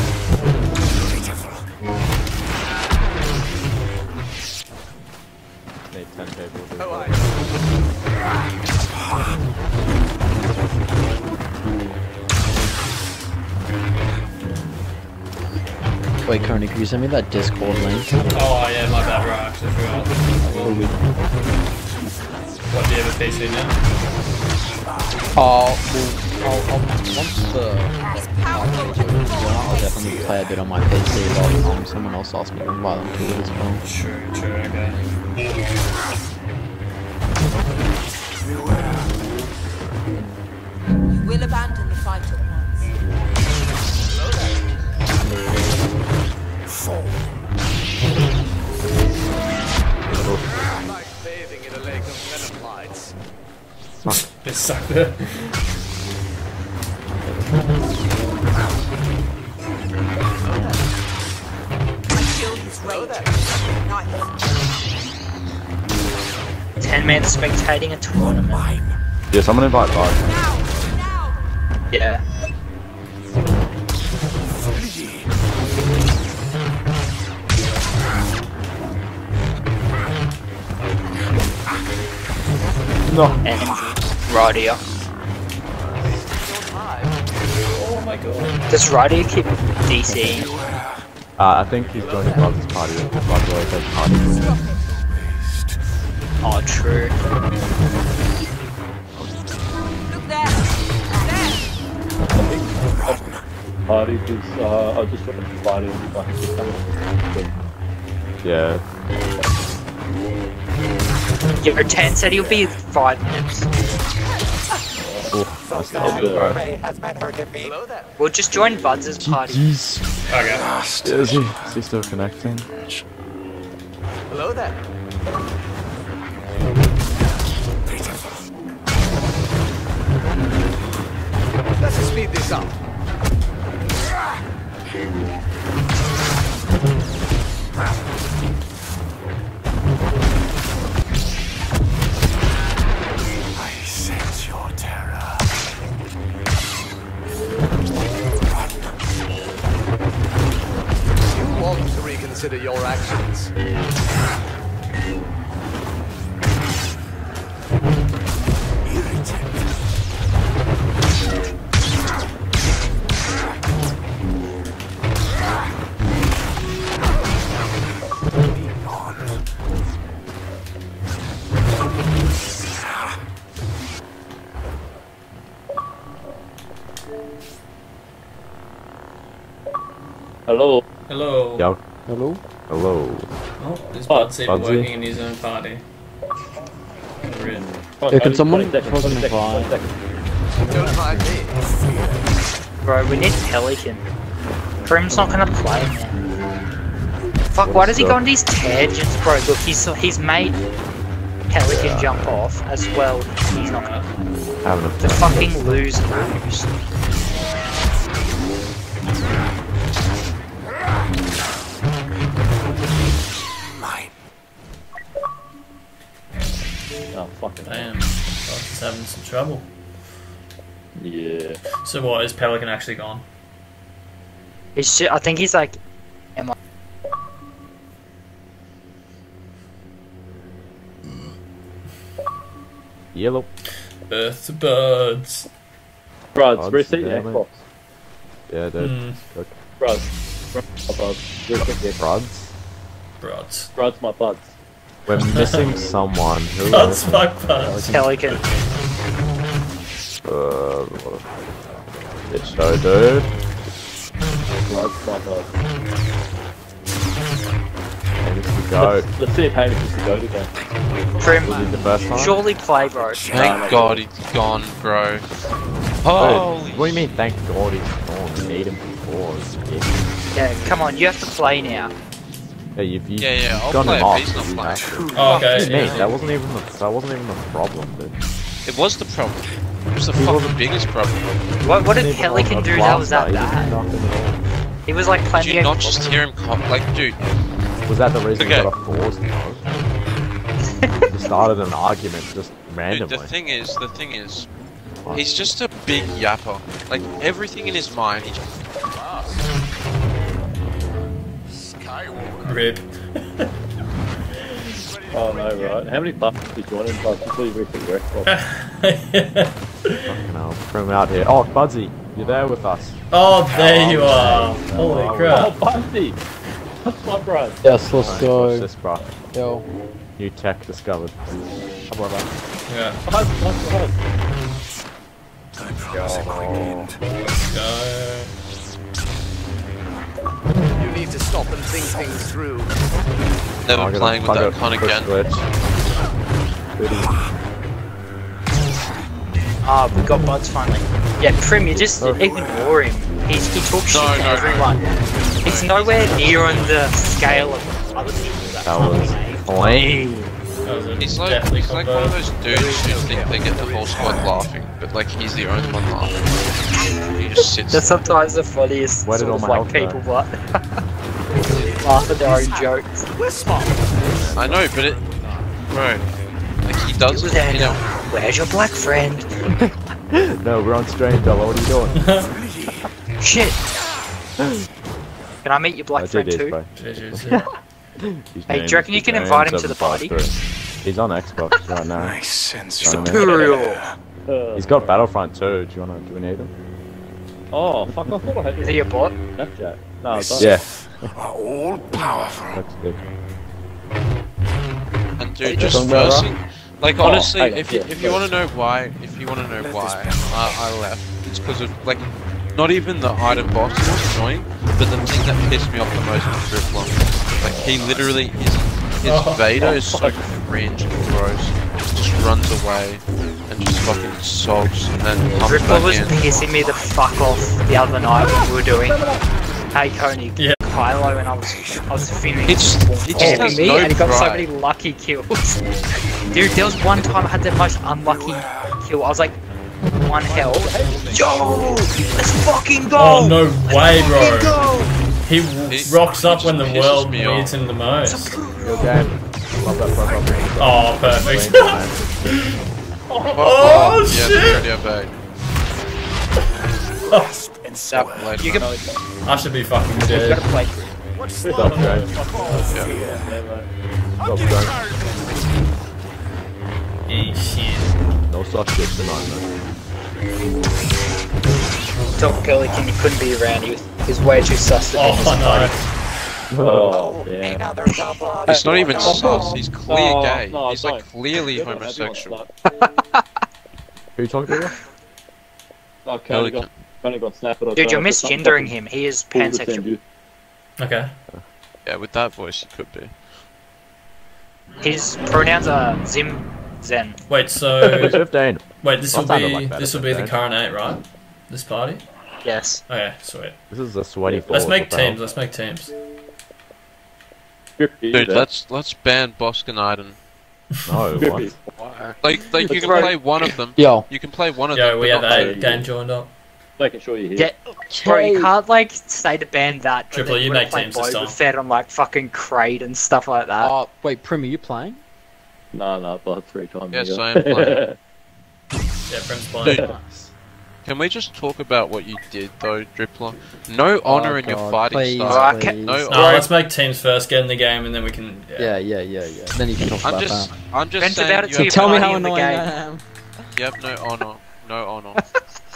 S8: You send me that Discord link?
S3: Oh yeah, my bad, right, I actually forgot. I. What, do you have a PC now?
S8: Oh, well, I'll, I'll, once the I'll definitely play a bit on my PC, but um, someone else asked me to invite them to it as well.
S3: True, true, okay.
S13: You will abandon the fight
S3: It sucked there.
S13: I feel his rage. Nice.
S7: 10 men spectating a tournament.
S1: Yeah, someone invite five.
S7: Yeah.
S1: No.
S7: And Radio.
S3: Oh my god.
S7: Does Radio keep DC?
S1: Uh, I think he's joining Buz's party. Buzz always has parties.
S7: Oh, true.
S13: Look there. There.
S4: Party because uh, I just got a party and like just coming.
S1: Yeah.
S7: Your 10 said he'll be 5 minutes.
S1: Oof, that's
S4: I'll
S1: not
S4: do it.
S1: bro.
S9: Rey has met her defeat.
S7: We'll just join Buds' party.
S1: Jeez.
S3: Okay.
S1: Is he, is he still connecting?
S10: Hello there. Let's speed this up.
S11: I consider your
S10: actions.
S4: Hello.
S3: Hello.
S1: Hello. Hello.
S3: Oh, this Budsy
S1: Budsy.
S3: working in his own party. Rude.
S1: Yeah, can someone fucking invite?
S7: Bro, we need Pelican. Prim's not gonna play, man. Fuck, why does he go on these tangents, bro? Look, he's he's made Pelican jump off as well. He's not gonna play.
S1: Having a
S7: The fucking loser.
S4: Oh, fucking
S3: Damn. Buds is having some trouble.
S4: Yeah.
S3: So what, is Pelican actually gone?
S7: He's ju- I think he's like, am I? Mm.
S1: Yellow.
S3: Birth to Buds.
S4: Bro,
S1: Buds,
S4: reset your
S1: it.
S4: Xbox.
S1: Yeah, dude. Look. Hmm.
S4: Bro. Bro, reset your
S1: Brods.
S3: Brods.
S4: Brod's my buds.
S1: We're missing someone. Who
S3: Buds,
S1: is it?
S3: fuck Buds.
S7: Pelican.
S1: Uh, what a shit show, dude.
S4: Brod's my buds.
S1: Hamish to go.
S4: Let's, let's see if Hamish is the goat again.
S7: Prim,
S1: Was the first time?
S7: surely play, bro.
S2: Thank God he's gone, bro.
S1: Dude,
S2: Holy
S1: what do you mean, thank God he's gone? We need him before. Yeah,
S7: Yeah, come on, you have to play now.
S1: Yeah you've, you've,
S2: Yeah, yeah,
S1: you've
S2: I'll
S1: gone
S2: play
S1: him
S2: if
S1: off.
S2: he's not
S1: you
S2: playing.
S1: have.
S3: Oh, okay.
S1: What do
S3: yeah.
S1: That wasn't even the, that wasn't even the problem, dude.
S2: It was the problem. It was the fucking biggest problem.
S7: What, what did
S1: Wasn't
S7: Pelican do that was
S1: blaster,
S7: that
S1: he
S7: bad?
S1: nothing at all.
S7: He was like
S2: Did
S7: playing
S2: you not just hear him cough? Like, dude,
S1: Was that the reason
S2: Okay.
S1: he got a force no? He started an argument just
S2: dude,
S1: randomly.
S2: the thing is, the thing is, he's just a big yapper. Like, everything in his mind, he just...
S3: Rip.
S4: Oh no, right. How many bucks did you want in bucks before you reset your Xbox?
S1: Fucking hell, from out here. Oh, Budsy, you're there with us.
S3: oh, there oh, you are. Oh, Holy
S4: Oh,
S3: crap.
S4: Bundy! That's my bro.
S14: Yes, let's
S1: Alright,
S14: go.
S1: Watch this, bro.
S14: Yo.
S1: New tech discovered. How about that?
S3: Yeah.
S4: Buzz, buzz, buzz.
S11: I promise a quick end.
S3: Go.
S10: You need to stop and think things through.
S2: Never
S1: Oh,
S2: playing with that
S1: gotta
S2: con
S1: push
S2: again.
S1: glitch. Goody.
S7: Ah, we got Buds finally. Yeah, Prim, you just ignore him. He's, he talks shit
S2: No,
S7: to
S2: no, no.
S7: everyone. It's nowhere near on the scale of other people. That's
S1: That
S7: not
S1: was
S7: made.
S3: That was a
S2: He's like, he's like one of those dudes who think they get the whole squad laughing, but like he's the only one laughing. He just sits
S7: They're sometimes the funniest
S1: Where did
S7: sort
S1: all
S7: of like people what laugh at their own jokes.
S2: I know, but it, bro, like he does
S7: It
S2: it, you know.
S7: Where's your black friend?
S1: No, we're on stream, Bella. What are you doing?
S7: Shit. Can I meet your black
S1: I
S7: friend
S1: did
S7: too?
S1: bro.
S7: Hey, do you reckon you can invite him to the party?
S1: He's on Xbox right now.
S11: I sense
S1: Trying
S11: your
S1: to-
S7: Superior.
S1: He's got Battlefront too. Do you wanna? Do we need him?
S4: Oh, fuck, I thought I had
S7: Is he a bot?
S4: Snapchat. No, it's not.
S1: Yeah,
S11: are all powerful.
S1: that's good.
S2: And dude,
S1: you
S2: just
S1: talking about,
S2: like
S4: Oh,
S2: honestly,
S4: hang on,
S2: if you,
S4: yeah,
S2: if you want to know why, if you want to know why I, I left, it's because of like not even the item box was annoying, but the thing that pissed me off the most was Driflock. Like he literally his his
S3: Oh.
S2: Vader is so cringe and gross. Just runs away and just fucking sobs and then comes
S7: Ripper
S2: back
S7: was
S2: in.
S7: pissing me the fuck off the other night when we were doing Hey Coney,
S3: Yeah.
S7: Kylo, and I was I was filming
S2: He just- he just has oh,
S7: me,
S2: no
S7: and he got so many lucky kills. Dude, there was one time I had the most unlucky kill. I was like one health. Yo, let's fucking go!
S3: Oh, no way,
S7: Fucking
S3: bro.
S7: go!
S3: He
S2: He-
S3: w- rocks up when the world
S2: me
S3: needs
S2: off.
S3: him the most.
S1: Your game. Love that profile.
S3: Oh, perfect.
S1: Clean, man.
S3: Oh,
S2: oh, oh
S3: shit!
S2: already obeyed.
S11: Grasp and
S2: That
S11: swallow.
S2: later.
S7: You can
S3: I should be fucking
S7: you
S3: dead.
S7: gotta play through.
S1: Stop, James. Stop, James.
S3: Eh, shit.
S1: No such shit tonight, man.
S7: Top Pelican, he couldn't be around. He was, he was way too sus to be in this.
S3: Oh,
S4: Oh, yeah.
S9: Another.
S2: It's not even sus. He's clear
S4: No,
S2: gay.
S4: no,
S2: He's like
S4: don't.
S2: clearly
S4: You're not having
S2: homosexual.
S4: one,
S1: Who you talking to?
S4: Oh, Coney got, got snapped.
S7: Dude, you're
S4: tried to put something
S7: misgendering him. He is
S4: cool to send
S7: pansexual.
S3: Okay.
S2: Yeah, with that voice, it could be.
S7: His pronouns are Zim Zen.
S3: Wait, so
S5: Fifteen.
S3: wait, this will be
S5: like
S3: this will be the current eight, right? This party.
S7: Yes.
S3: Okay, sweet.
S5: This is a sweaty.
S3: Let's make
S5: what the
S3: teams. Let's make teams.
S2: Dude, let's let's ban Boston Iden.
S5: No, what?
S2: Like, like you can play one of them.
S8: Yo.
S2: You can play one of
S3: Yo,
S2: them.
S3: we have
S2: not
S3: eight game joined up.
S4: Making sure you're here.
S7: Yeah, bro, you can't like say to ban that.
S3: Triple, you make teams this
S7: Boba
S3: time.
S7: Fett on like fucking Crait and stuff like that.
S8: Oh, wait, Prim, are you playing?
S4: No, no, but three times.
S2: Yes,
S4: ago.
S2: I am playing.
S3: Yeah, Prim's playing.
S2: Dude, can we just talk about what you did though, Drippler? No honor oh, in your fighting
S8: please,
S2: style.
S8: please.
S2: No,
S3: No, let's make teams first. Get in the game, and then we can.
S8: Yeah, yeah, yeah, yeah. Then you can talk
S2: I'm
S8: about
S2: just,
S8: that.
S2: I'm just
S7: Vent
S2: saying.
S7: about it
S2: you
S7: to
S8: Tell me how
S7: in
S8: annoying I am.
S2: you have no honor. No honor.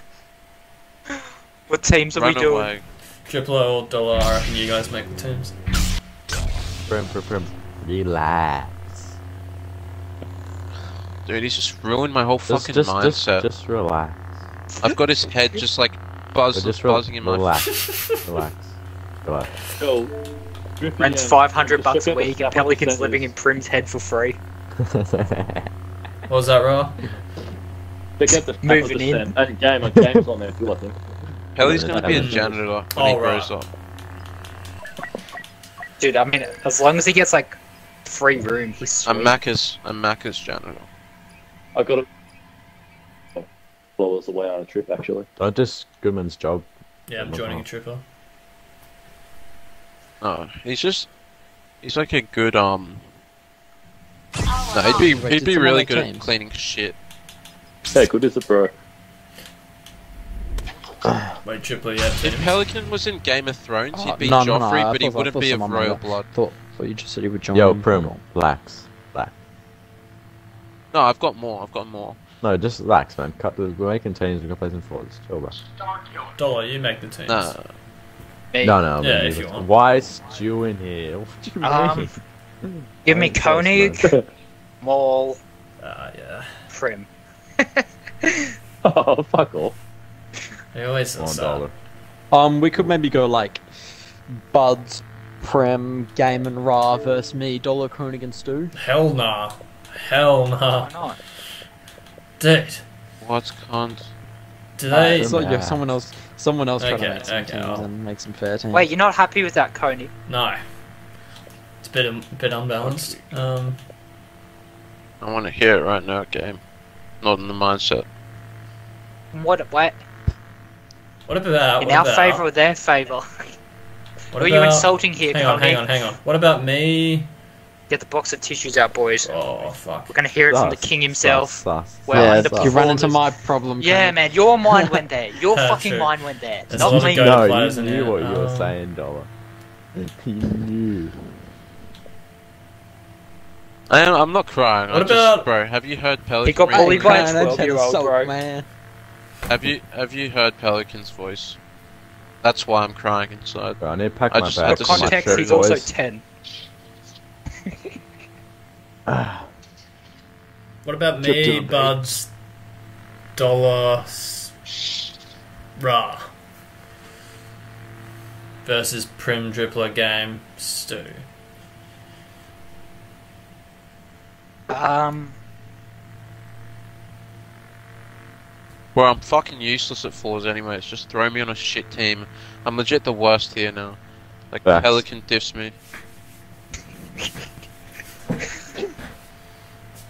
S7: What teams are
S2: Run
S7: we doing?
S2: away.
S3: Triplo or Dollar, I reckon you guys make the teams.
S5: Prim, prim, prim. Relax.
S2: Dude, he's just ruined my whole
S5: Just,
S2: fucking
S5: just, just,
S2: mindset.
S5: just relax.
S2: I've got his head just like buzz,
S5: Just
S2: buzzing in my. Head.
S5: Relax. relax. Relax.
S4: Yo, Drippy
S7: Rents
S4: and-
S7: 500
S4: just
S7: bucks a
S4: check out the
S7: week, and Pelicans
S4: percentages.
S7: living in Prim's head for free.
S3: What was that, Raw?
S4: Check out the
S7: Moving in.
S4: in. And game, and game's on there too, I think.
S2: Pelly's gonna be a janitor when
S3: Oh,
S2: he
S3: right.
S2: grows up.
S7: Dude, I mean, as long as he gets like free room, he's sweet.
S2: I'm Macca's. I'm Macca's janitor.
S4: I got it. Well, was away on a trip actually.
S5: Don't just Goodman's job.
S3: Yeah, I'm joining a Triplo.
S2: Oh, he's just. He's like a good um. No, he'd be
S8: Wait,
S2: he'd be really
S8: make
S2: good at cleaning shit.
S4: Hey, good is it, bro?
S3: Wait, Triplo, yeah,
S2: If. Pelican was in Game of Thrones,
S8: Oh,
S2: he'd be
S8: no, no, no,
S2: Joffrey,
S8: I
S2: but he
S8: thought- I
S2: wouldn't
S8: thought
S2: be of
S8: someone made
S2: royal
S8: that.
S2: blood.
S8: Thought, thought you just said you would join.
S5: Yo, Prim, relax. Relax.
S2: No, I've got more. I've got more.
S5: No, just relax, man. Cut the, we're making teams. We're gonna play some forwards. Chill, bro.
S3: Dollar, you make the teams.
S2: Nah.
S7: Me.
S5: No, no. I
S3: Yeah, if you want.
S5: Why is Stu in here? What do you mean?
S7: Um, Give me Konig, Maul,
S3: Ah, yeah.
S7: Prim.
S4: oh, fuck off.
S3: He always
S5: One
S3: says that.
S8: Um, we could maybe go like Buds, Prem, Game and Ra versus me, Dollar, Konig, and Stu.
S3: Hell nah. Hell nah.
S7: Why not?
S3: Dude,
S2: What cunt?
S3: do
S8: Uh,
S3: they?
S8: it's like if someone else, someone else try
S3: Okay,
S8: to make some
S3: okay,
S8: teams
S3: I'll-
S8: and make some fair teams.
S7: Wait, you're not happy with that, Coney?
S3: No. It's a bit, un- bit unbalanced. Um,
S2: I want to hear it right now, game. Not in the mindset.
S7: What? What?
S3: What about?
S7: In
S3: what
S7: our
S3: about,
S7: favour or their favour?
S3: What
S7: Who are you insulting here,
S3: Hang on,
S7: Konig?
S3: hang on, hang on. What about me?
S7: Get the box of tissues out, boys.
S3: Oh fuck.
S7: We're gonna hear it from the king himself.
S5: sus, sus.
S7: Well,
S8: yeah,
S7: underperformers.
S8: you run into my problem.
S7: Yeah, man, your mind went there. Your fucking
S3: true.
S7: mind went there.
S3: There's
S7: Not me.
S5: No, you knew
S3: here.
S5: what you were
S3: Um,
S5: saying, dollar. You knew.
S2: I am, I'm not crying. I
S3: What
S2: just,
S3: about-
S2: bro? Have you heard Pelican?
S7: He got bullied by a
S8: twelve-year-old,
S7: bro.
S8: Man.
S2: Have you have you heard Pelican's voice? That's why I'm crying inside.
S5: Bro, I need to pack
S2: I
S5: my
S2: just-
S5: bag.
S7: For
S2: just-
S5: my
S7: context,
S5: shirt,
S7: he's also
S5: boys.
S7: 10.
S3: What about me, Buds, Dollar, S- Ra versus Prim Drippler Game Stu?
S7: Um,
S2: Well, I'm fucking useless at fours anyway. It's just throw me on a shit team. I'm legit the worst here now. Like
S5: Facts.
S2: Pelican diffs me.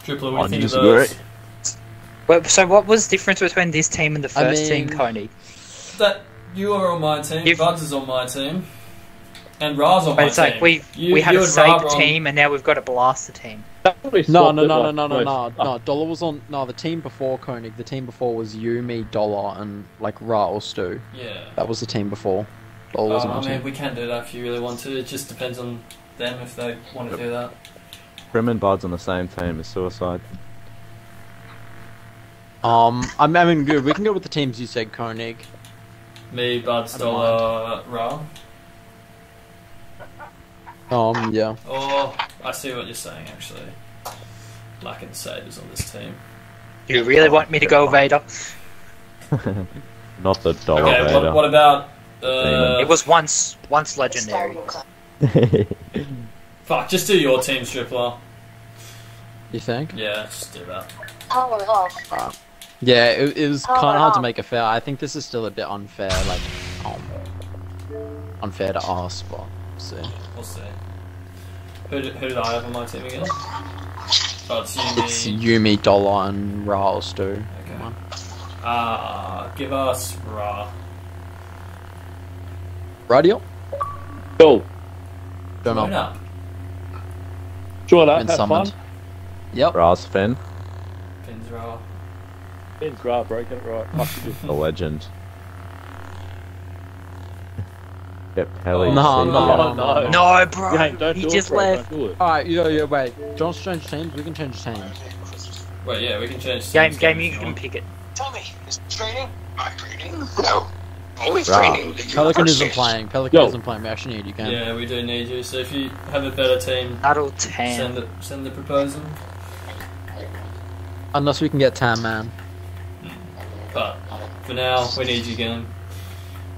S3: Drippler, what
S5: I
S3: do you think of those?
S7: well, so what was the difference between this team and the
S8: I
S7: first team,
S8: mean-
S7: Coney?
S3: That you are on my team,
S7: If-
S3: Buds is on my team, and Ra's on
S7: But
S3: my
S7: it's
S3: team.
S7: like we
S3: You-
S7: we had
S3: you
S7: a
S3: and
S7: save the
S3: were on-
S7: team, and now we've got a the team.
S8: No, no, no, no, no, no, no, no. Dollar was on. No, the team before Konig. The team before was you, me, Dollar, and like Ra or Stu.
S3: Yeah.
S8: That was the team before. Dollar
S3: Oh,
S8: wasn't
S3: I mean,
S8: team.
S3: we can do that if you really want to. It just depends on them if they want to do that.
S5: Prim and Bud's on the same team as Suicide.
S8: Um, I mean, I good. We can go with the teams you said, Konig.
S3: Me, Buds,
S8: I don't
S3: Dollar, Ra.
S8: Um, yeah.
S3: Oh, I see what you're saying actually. Lacking savers on this team.
S7: You really want me to go Vader?
S5: Not the dollar
S3: Okay,
S5: Vader.
S3: what, what about Uh,
S7: It was once once legendary.
S3: Fuck, just do your team, Stripler.
S8: You think?
S3: Yeah, just do that.
S14: Power off.
S8: Yeah, it, it was
S14: Oh,
S8: kind of hard to make it fair. I think this is still a bit unfair, like, um, unfair to ask, but we'll see.
S3: We'll see. Who did, who did I have on my team again? Oh, it's Yumi.
S8: It's Yumi, Dollar, and Raul Stu.
S3: Okay. Ah, give us Ra.
S8: Radio?
S4: Go.
S8: Don't
S3: Join
S8: know.
S3: up.
S4: Join up,
S8: Been
S4: have
S8: summoned.
S4: fun.
S8: Yep.
S5: Raz Finn,
S3: Finn's Ra.
S4: Ben's right, bro. Get it right. Fuck
S5: the legend. Get Pelly.
S8: No,
S5: CBL.
S8: no,
S4: no.
S7: No, bro.
S4: Yeah, don't
S7: he
S4: do
S7: just
S4: it, bro.
S7: left.
S4: Don't do it.
S8: Alright, yeah, yeah, wait. John's change teams, we can change teams.
S3: Wait, yeah, we can change
S7: Game,
S3: teams
S7: game,
S3: if
S7: you
S3: you
S7: can pick it.
S14: Tell me, is it training? My training? No. Only
S5: Right.
S14: training.
S8: Pelican isn't playing. Pelican
S4: Yo.
S8: isn't playing. We actually need you, Cam.
S3: Yeah, we do need you. So if you have a better team,
S7: Battle
S3: send the send the proposal.
S8: Unless we can get Tam Man.
S3: But for now, we need you game.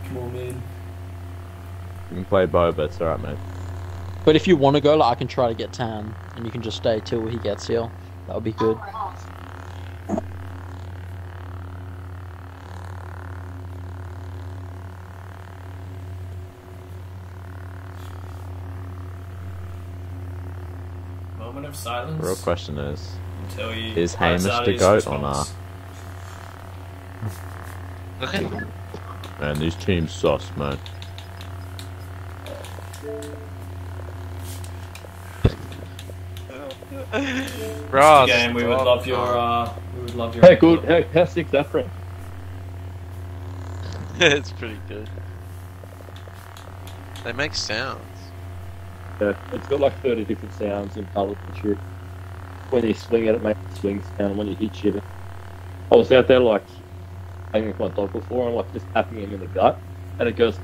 S3: Come on, man.
S5: You can play Boba, it's alright, mate.
S8: But if you want to go, like, I can try to get Tam, and you can just stay till he gets here. That would be good.
S3: Moment of silence.
S5: The real question is,
S3: Until
S5: is Hamish
S3: out
S5: the
S3: his
S5: goat or
S3: response.
S2: Okay.
S5: man, these teams sus, man.
S2: Raz,
S3: Game, we would love your. Uh, we would love your.
S4: Hey, good. How, how sick's that friend?
S2: it's pretty good. They make sounds.
S4: Yeah, it's got like 30 different sounds and colours and shit. When you swing at it, it makes a swing sound. When you hit shit, it... I was out there like hanging with my dog before and like just tapping him in the gut, and it goes.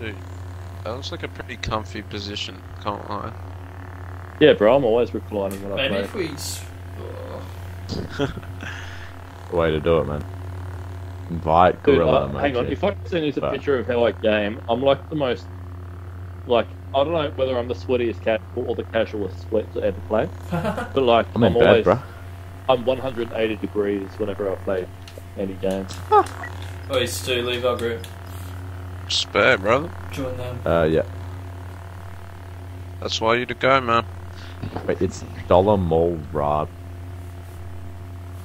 S2: Dude, that looks like a pretty comfy position. Can't lie.
S4: Yeah, bro, I'm always reclining when I
S3: Maybe
S4: play.
S3: if we. oh.
S5: Way to do it, man. Invite
S4: Dude,
S5: Gorilla
S4: uh, hang on.
S5: emoji.
S4: If I send you a
S5: But-
S4: picture of how I game, I'm like the most, like I don't know whether I'm the sweatiest casual or the casualest sweat to ever play, but like
S5: I'm in bed,
S4: always,
S5: bro.
S4: I'm 180 degrees whenever I play any game.
S3: Oh, Stu, leave our group.
S2: Spare, brother.
S3: Join them.
S5: Uh, yeah.
S2: That's why you to go, man.
S5: Wait, it's Dollar Mall Rod.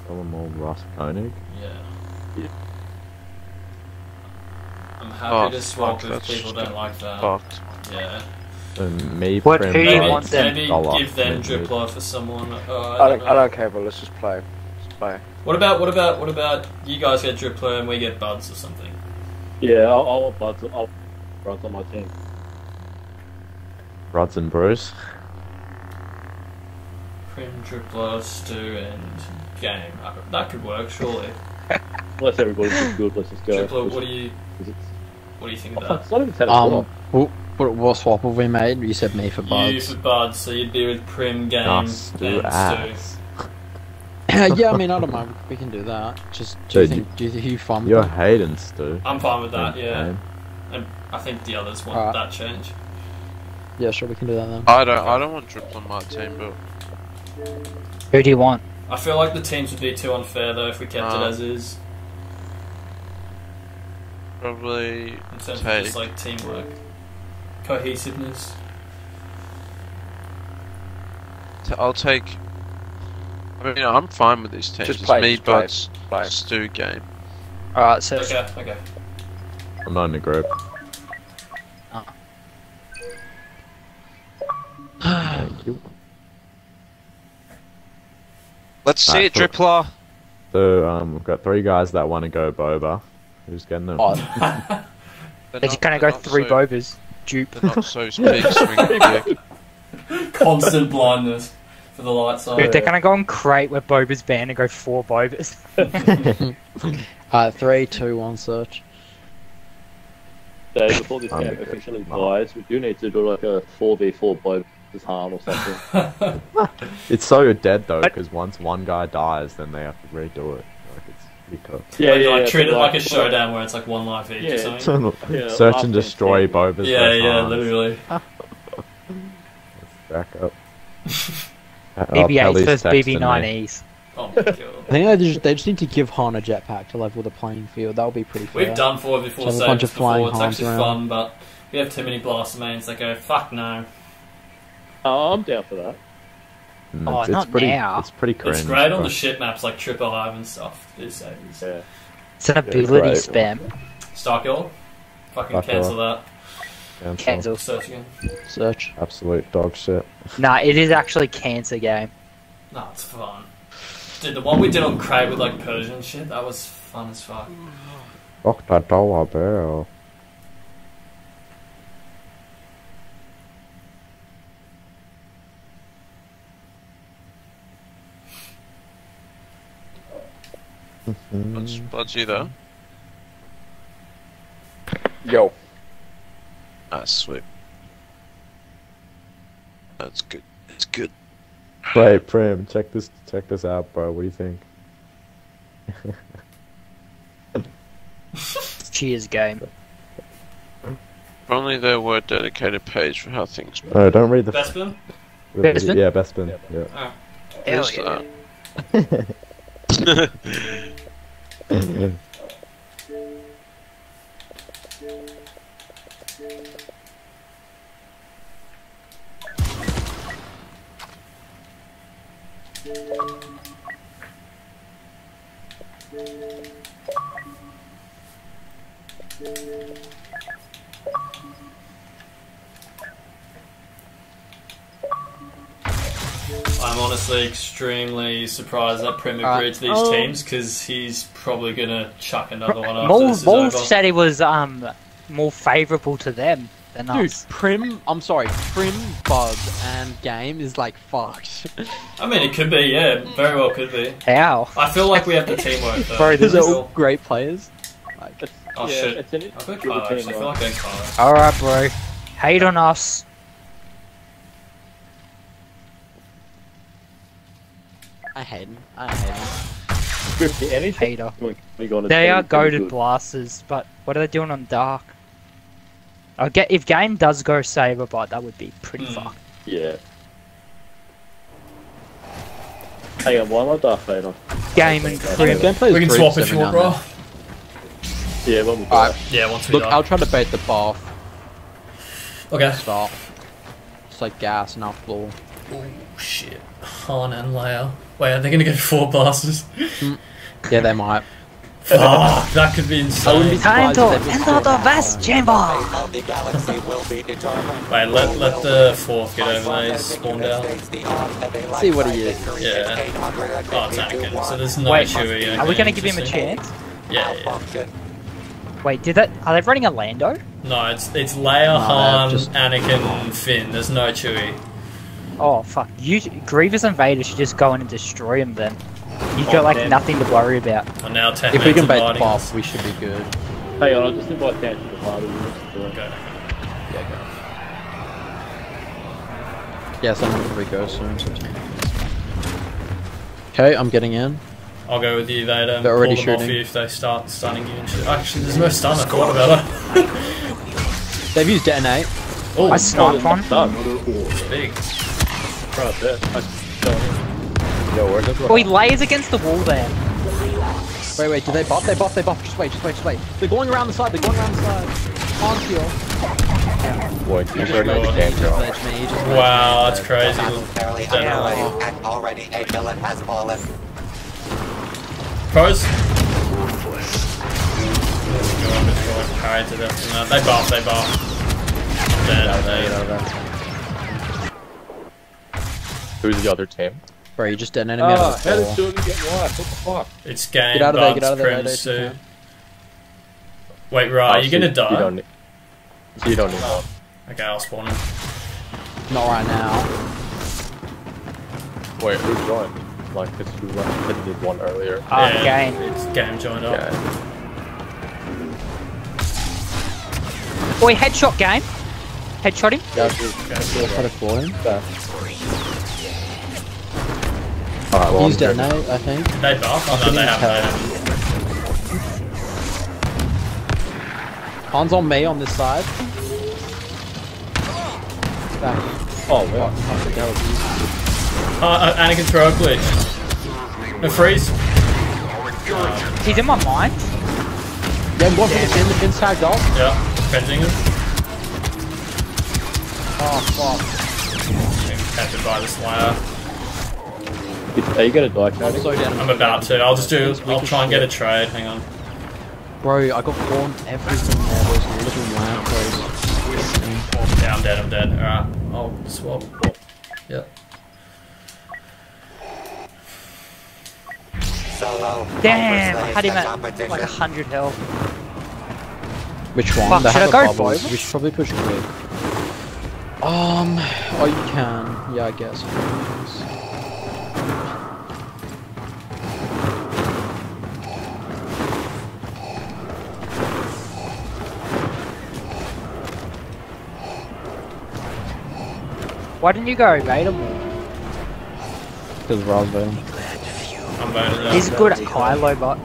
S5: Dollar Mall Ross Konig?
S3: Yeah. yeah. I'm happy
S2: Oh,
S3: to swap
S2: fuck,
S3: if people don't like that.
S2: Fucked.
S3: Yeah.
S5: And me,
S7: What- who do you
S3: Maybe,
S7: want then?
S3: maybe
S5: Dollar.
S3: give them
S5: Maybe.
S3: Drippler for someone. Uh, I,
S15: I
S3: don't
S15: don't. I don't care, but let's just play. Let's play.
S3: What about what about what about you guys get Drippler and we get Buds or something?
S4: Yeah, I'll, I'll want Buds. I'll Buds on my team.
S5: Rods and Bruce.
S3: Prim, Drippler, Stu, and Game. Uh, That could work, surely.
S4: Unless everybody's just good, let's just go.
S3: Drippler, what do you what do you think of
S4: It's
S3: that?
S4: not even 10
S8: Um, what, what, what swap have we made? You said me for buds.
S3: You
S8: Buds.
S3: for Buds, so you'd be with Prim, Game,
S5: Nah,
S3: and
S5: Stu
S3: Stu.
S5: Ass.
S8: yeah, I mean, I don't mind. We can do that. Just do you
S5: Dude,
S8: think? Do you think you fun?
S5: You're
S8: with that?
S5: Hayden, Stu.
S3: I'm fine with that, yeah.
S5: Game.
S3: And I think the others want
S8: Alright.
S3: that change.
S8: Yeah, sure, we can do that then.
S2: I don't. I don't want Drip on my team, but
S7: Who do you want?
S3: I feel like the teams would be too unfair though if we kept
S2: Uh,
S3: it as is.
S2: probably
S3: In terms of just like teamwork, cohesiveness.
S2: I'll take. I mean, I'm fine with these teams.
S15: Just
S2: It's
S15: play,
S2: me,
S15: just play,
S2: Buds,
S15: play.
S2: Stu game.
S7: Alright, so
S3: Okay, okay.
S5: I'm not in the group. Thank you.
S2: Let's see
S5: Alright,
S2: it,
S5: cool.
S2: Drippler.
S5: So, um, we've got three guys that want to go Boba. Who's getting them?
S8: Oh,
S2: They're
S7: they're
S2: not-
S7: just gonna go three
S2: so,
S7: bobas. Dupe.
S2: They're not so big swinging.
S3: Constant blindness for the light side.
S7: Dude, they're gonna go on Crait with Boba's band and go four Bobas.
S8: Alright, uh, three, two, one, search.
S4: Dave, before this game officially dies, we do need to do like a 4v4 blow his harm or something.
S5: It's so dead though, because once one guy dies, then they have to redo it. Like it's Pretty cooked.
S4: Yeah,
S3: like,
S4: yeah,
S3: like
S4: yeah,
S3: treat it
S4: but
S3: like a showdown where it's like one life each or something.
S4: Yeah,
S5: Search and destroy
S4: standing.
S5: Boba's
S3: Yeah,
S5: left
S3: yeah,
S5: arms.
S3: literally.
S5: Back up. Uh,
S7: BB-8 versus. BB-9Es.
S3: Oh my god.
S8: I think they just, they just need to give Han a jetpack to level the playing field. That would be pretty fair.
S3: We've done four before
S8: Just have a bunch of flying
S3: before. It's actually
S8: around.
S3: fun, but we have too many blaster mains that go fuck no.
S4: Oh, I'm down for that.
S5: Mm,
S7: Oh,
S5: it's,
S7: not
S5: it's pretty,
S7: now.
S5: It's pretty cringe.
S3: It's great on the shit maps like Trip Alive and stuff. These saves.
S4: Yeah.
S7: It's an
S5: Yeah,
S7: ability
S5: right.
S7: spam.
S3: Starkill. Fucking
S5: Fuck
S3: cancel that.
S5: Cancel.
S7: Cancel.
S3: Search again.
S8: Search.
S5: Absolute dog shit.
S7: Nah, it is actually cancer game.
S3: No, it's fun. Dude, the one we did on Craig with like Persian shit, that was fun as fuck.
S5: Fuck that dollar bill.
S2: What's Budgie though?
S15: Yo.
S2: Ah, sweet. That's good. That's good.
S5: Wait, Prim, check this check this out, bro. What do you think?
S7: Cheers game.
S2: If only there were a dedicated page for how things.
S5: Oh, don't read the.
S3: Bespin?
S5: the video-
S7: Bespin?
S5: Yeah, Bespin. Yeah.
S3: Oh.
S7: Hell yeah.
S3: I'm honestly extremely surprised that Prim
S7: Alright.
S3: agreed to these
S7: Oh.
S3: teams because he's probably gonna chuck another one after
S7: Maul,
S3: this is
S7: Maul
S3: over.
S7: said he was um more favourable to them than
S8: Dude,
S7: us.
S8: Prim, I'm sorry, Prim, Bug, and Game is like fucked.
S3: I mean, it could be, yeah, very well could be.
S7: How?
S3: I feel like we have the teamwork though.
S7: Bro,
S8: These are all great players. Like,
S3: Oh
S4: yeah,
S3: shit.
S4: It's an,
S3: I think
S4: good
S3: Kylo
S4: team,
S3: actually. I feel like going Kylo.
S7: Alright, bro. Hate on us.
S8: I hate him. I hate him.
S4: Fifty anything.
S7: Hater.
S4: We- we got a
S7: They are
S4: pretty
S7: goaded blasters, but what are they doing on Dark? I get if game does go Saber bot, that would be pretty
S3: Hmm.
S7: fucked.
S4: Yeah. Hang on, why am I Darth Vader?
S7: Game and Prim.
S8: Game plays
S3: We can swap if
S8: every
S3: you want, bro.
S4: Yeah, when we
S8: then. Alright,
S3: Yeah, once we
S8: look,
S3: die.
S8: I'll try to bait the bath.
S3: Okay.
S8: Start. It's like gas and I'll floor.
S3: Oh shit. Han and Leia. Wait, are they gonna go four blasters?
S8: Yeah, they might.
S3: Fuck, that could be
S8: I wouldn't be
S3: insane.
S7: Time to enter the vest chamber!
S9: Of the galaxy will be determined.
S3: Wait, let let the fourth get over there. He's spawned out.
S8: See what he is.
S3: Yeah. Oh, it's Anakin. So there's no
S7: Wait,
S3: Chewie.
S7: are we gonna give him a chance?
S3: Yeah, yeah.
S7: Wait, did that? Are they running a Lando?
S3: No, it's it's Leia,
S8: No,
S3: Han,
S8: just-
S3: Anakin, Finn. There's no Chewie.
S7: Oh fuck! You Grievous and Vader should just go in and destroy him. Then you've oh, got
S3: Oh,
S7: like
S3: man.
S7: nothing to worry about.
S3: And now ten
S8: If we can
S3: mates
S8: bait the
S3: inviting
S8: we should be good.
S4: Hang on, I'll just invite down to the party.
S3: Okay.
S8: Yes, I'm gonna probably go soon. Okay, I'm getting in.
S3: I'll go with you, Vader. and
S8: They're already
S3: pull them off you if they start stunning you and shit. Actually, there's no stun. I thought about it.
S8: They've used detonate.
S3: Oh,
S7: I sniped oh, one.
S3: big.
S4: Right there.
S5: Yo, where's this
S7: Oh, he lays against the wall there.
S8: Wait, wait, do they buff? They buff, they buff. Just wait, just wait, just wait. They're going around the side, they're going around the side. On kill.
S5: Boy,
S8: He
S5: you
S8: just
S5: heard
S8: ledged
S5: me,
S8: me, just me, just ledged
S3: Wow,
S8: me.
S3: that's crazy.
S9: Fairly and already a villain has fallen.
S3: Pros. Carried to death from that. They buff, they buff. Dead, dead.
S5: Who's the other team?
S8: Bro, you just detonated me out
S4: Ah,
S8: of
S4: how
S8: the
S4: does
S8: floor.
S4: Jordan get wiped? What the fuck?
S3: It's game,
S8: Get out of there, get out of there,
S3: Prim,
S8: Vader, if you
S3: Wait, right, are you
S5: so
S3: gonna die?
S5: You don't need. so You don't need one.
S3: Okay, I'll spawn him.
S8: Not right now.
S5: Wait, who joined? Like, cause who left? Didn't one earlier.
S7: Ah,
S3: yeah,
S7: game.
S3: It's game joined up.
S5: Yeah.
S7: Boy, headshot game. Headshot him.
S8: Yeah, try to floor him.
S5: Alright, well,
S8: Used
S5: I'm
S8: dead I think.
S3: They buff? Oh, no, they have
S8: Han's on me on this side. Back.
S4: Oh, wow.
S3: Oh, uh, uh, Anakin throw a glitch. No, freeze.
S7: Uh, He's in my mind?
S8: Yeah, one yeah. for the pin, the pin's tagged off.
S3: Yeah, defending him.
S8: Oh, fuck.
S3: Captured by the Slayer.
S4: Are you gonna die,
S8: I'm so down.
S3: I'm about to. I'll just do. I'll try and get a trade. Hang on.
S8: Bro, I got formed everything there. Those little lampposts.
S3: Yeah, I'm dead. I'm dead. Alright. I'll swap. Yep.
S9: Solo.
S7: Damn, I
S9: overslays
S7: had him at like a hundred health.
S8: Which one?
S7: Fuck,
S8: They
S7: should
S8: have
S7: I
S8: a
S7: go
S8: bubbles.
S7: Boba?
S8: We should probably push quick. Um, oh, you can. Yeah, I guess.
S7: Why didn't you go Vader more?
S8: Because Raz Vader.
S3: I'm voting.
S7: He's good at Kylo, but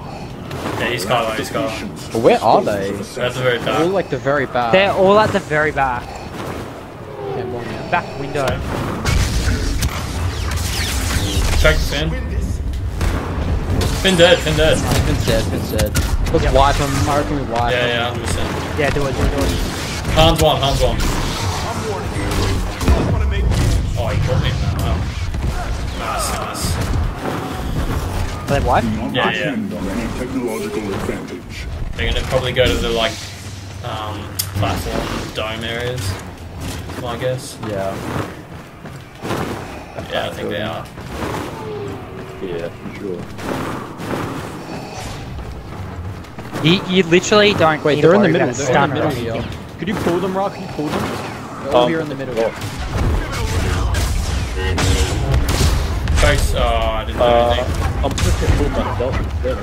S3: Yeah, he's Kylo. He's Kylo.
S8: But where are they?
S3: That's the very
S8: All like the very back.
S7: they're all at the very back,
S8: Yeah, one, yeah.
S7: back window.
S3: Check Finn. Finn dead. Finn dead.
S8: Finn's dead, Finn's dead. Let's
S7: Yep.
S8: wipe him. I reckon we wipe
S3: Yeah,
S8: him.
S3: yeah, 100%.
S7: Yeah, do it, do it, do it.
S3: Han's one. Han's one. He caught that. Wow. Nice, nice.
S7: They white?
S12: Do not
S3: Yeah, yeah.
S12: any technological advantage.
S3: They're gonna probably go to the like um, platform dome areas. is My guess.
S8: Yeah.
S3: Yeah, I think they are.
S4: Yeah, for sure.
S7: You, you literally don't
S8: Wait,
S7: need
S8: they're in the middle. They're in the middle here. Could you pull them, Rock? Could you pull them? They're all
S4: Um,
S8: here in the middle.
S4: oh.
S3: I didn't do
S4: Uh,
S3: anything.
S4: I'm just gonna pull myself instead.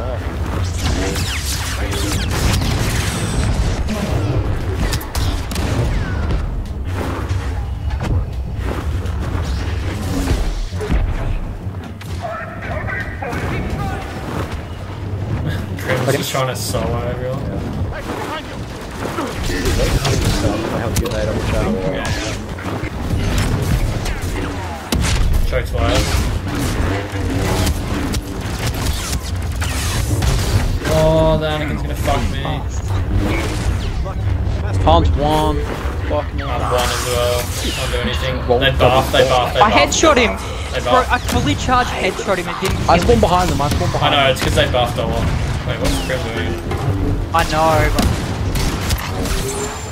S3: Prim's just trying to solo everyone.
S8: I have a good night. I'm.
S3: Yeah. Wires. Oh, the Anakin's gonna fuck me.
S8: Han's one. Fuck me.
S3: I'm one as well. Can't do anything.
S8: Roll
S3: They buff, they buff, they buff.
S7: I headshot him.
S3: They
S7: Bro. I fully charged headshot him and didn't
S8: I
S7: kill
S8: spawned behind them. I spawned behind them.
S3: I know, it's because they buffed a lot. Wait, what's Prim doing?
S7: I know, but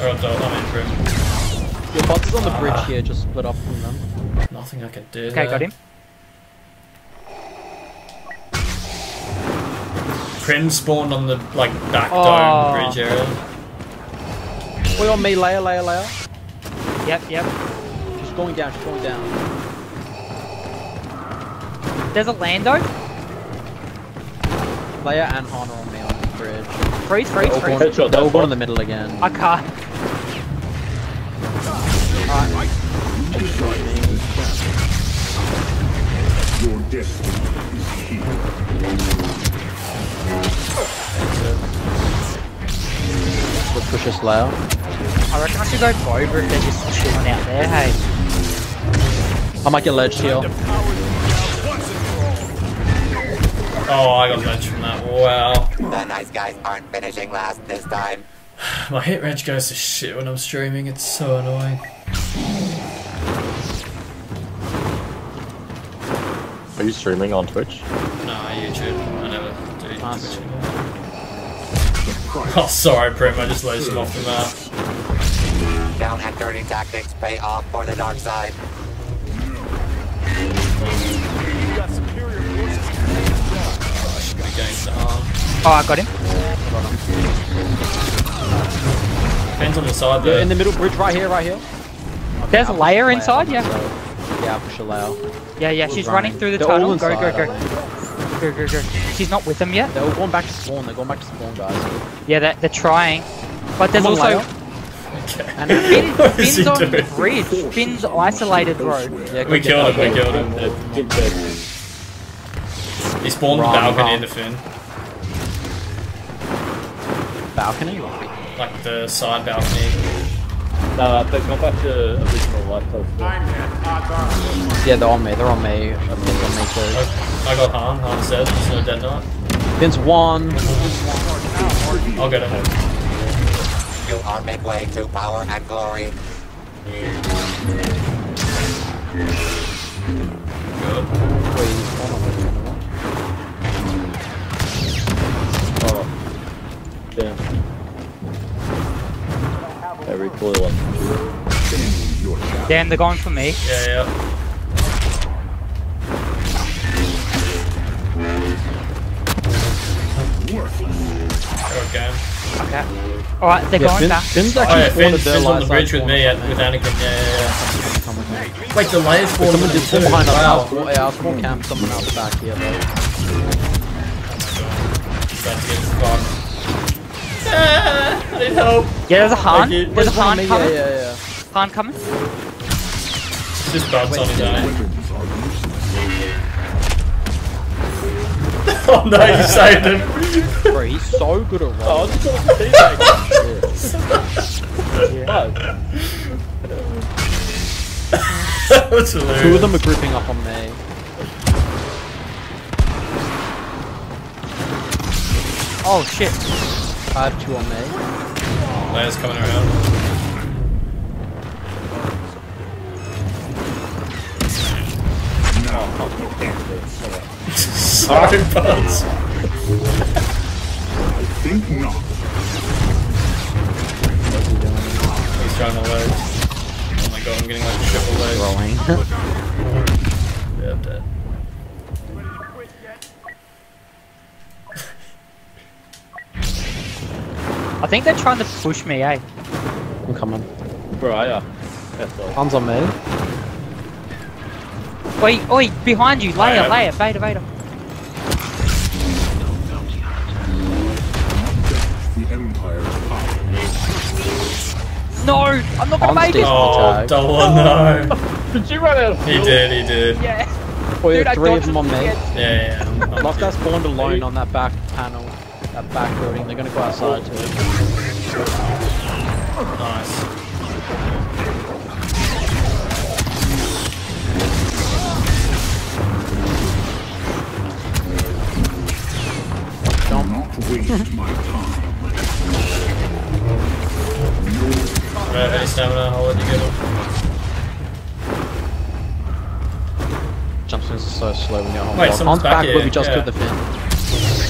S3: Or else I'll- I'm in Prim.
S8: them. Your bots is on the bridge
S3: Ah.
S8: here. Just split up from them.
S3: Nothing I can do.
S7: okay,
S3: there.
S7: got him.
S3: Prim spawned on the like back
S7: Oh.
S3: dome bridge area.
S8: Wait on me, Leia, Leia, Leia.
S7: Yep, yep.
S8: She's going down. She's going down.
S7: There's a Lando.
S8: Leia and Han are on me on the bridge.
S7: Freeze, freeze,
S8: They're
S7: freeze.
S4: Headshot
S8: they're all going in the middle again.
S7: I can't.
S12: You decide this battle. Your destiny is here.
S8: Let's push this Leia.
S7: I reckon I should go Boba if they're just chilling out there. Hey,
S8: I might get ledge here.
S3: Oh, I got ledge from that. Wow.
S9: The nice guys aren't finishing last this time.
S3: My hit range goes to shit when I'm streaming. It's so annoying.
S5: Are you streaming on Twitch?
S3: No, YouTube. I never do
S8: Nice.
S3: Twitch anymore. Oh, sorry, Prim. I just ledged him off the map.
S9: Down and dirty tactics pay off for the dark side.
S3: I should be going to arm.
S7: oh, I got him.
S3: Depends on the side
S8: Yeah,
S3: though.
S8: in the middle bridge right here, right here.
S7: There's a
S8: I'll push Leia
S7: inside, yeah.
S8: Yeah, I'll push a Leia.
S7: Yeah, yeah. She's
S8: running?
S7: running through the
S8: They're
S7: tunnel. Go, go, go,
S8: I
S7: go, go, go. She's not with them yet.
S8: They're all going back to spawn. They're going back to spawn, guys.
S7: Yeah, they're, they're trying. But there's
S8: Come on,
S7: also
S8: Leia.
S7: and Finn,
S3: What is
S7: Finn's
S3: he
S7: on the
S3: doing?
S7: bridge. Finn's isolated, bro.
S8: Yeah,
S3: We killed him, we killed him.
S4: Uh, Finn.
S3: He spawned the balcony
S8: wrong.
S3: in the fin.
S8: Balcony.
S3: like the side balcony.
S4: Nah, but go back to original lifestyle.
S8: Yeah, they're on me. They're on me. I think on me too.
S3: I got Han. Han said there's no dead knight.
S8: Vince one.
S3: I'll get him.
S9: You are midway to power and glory.
S4: Oh. Damn. Every coil one.
S7: Damn, they're going for me.
S3: Yeah, yeah. Okay.
S7: Okay. Alright, they're
S8: Yeah,
S7: going
S8: Finn-
S7: back.
S8: Finn's
S3: Oh
S8: actually
S3: yeah,
S8: spawned
S3: Finn's, Finn's on the bridge with me at, with Anakin. Yeah, yeah, yeah. Wait, the layers spawned
S8: Someone
S3: with
S8: did
S3: them
S8: spawn
S3: too.
S8: behind us.
S3: Wow.
S8: I'll spawn- Yeah, I'll spawn camp someone else back here though.
S3: About to get fucked. Ah, I need help.
S7: Yeah, there's a Han.
S3: Thank you.
S7: There's a Han coming.
S8: Yeah, yeah, yeah.
S7: Han coming.
S3: Just Bud's on his own.
S12: Weapons are useless.
S3: Oh no, you saved him.
S8: Bro, he's so good at
S4: Oh, I just got a teammate. Fuck.
S3: that hilarious.
S8: Two of them are gripping up on me.
S7: Oh shit.
S8: I have two on me.
S3: Leia's coming around. No. Sorry, Buds.
S12: I think not.
S3: He's trying to load. Oh my god, I'm getting like triple load.
S8: Rolling.
S3: Yeah, I'm dead.
S7: I think they're trying to push me, eh?
S8: I'm coming.
S4: Bro, I, uh, that's.
S8: Hands on me.
S7: Oi, oi, behind you, Leia,
S3: Leia.
S7: Leia, Vader, Vader.
S12: The Empire's power.
S7: No, I'm not gonna
S8: Han's
S7: make it.
S3: Oh,
S8: tag.
S3: double no.
S4: Did you run out of
S3: He did, he did.
S7: Yeah.
S8: Oh,
S7: Dude, I
S8: three of them on me.
S3: Yeah, yeah, yeah.
S8: Like that spawned alone on that back panel. That back building. They're gonna go outside too.
S3: Nice.
S12: Do not waste my time.
S3: Don't any stamina, I'll let you get him.
S8: Jump spins are so slow when you're on
S3: Wait,
S8: block.
S3: someone's
S8: Han's
S3: back
S8: back
S3: here,
S8: where we just
S3: yeah.
S8: killed the
S3: Finn.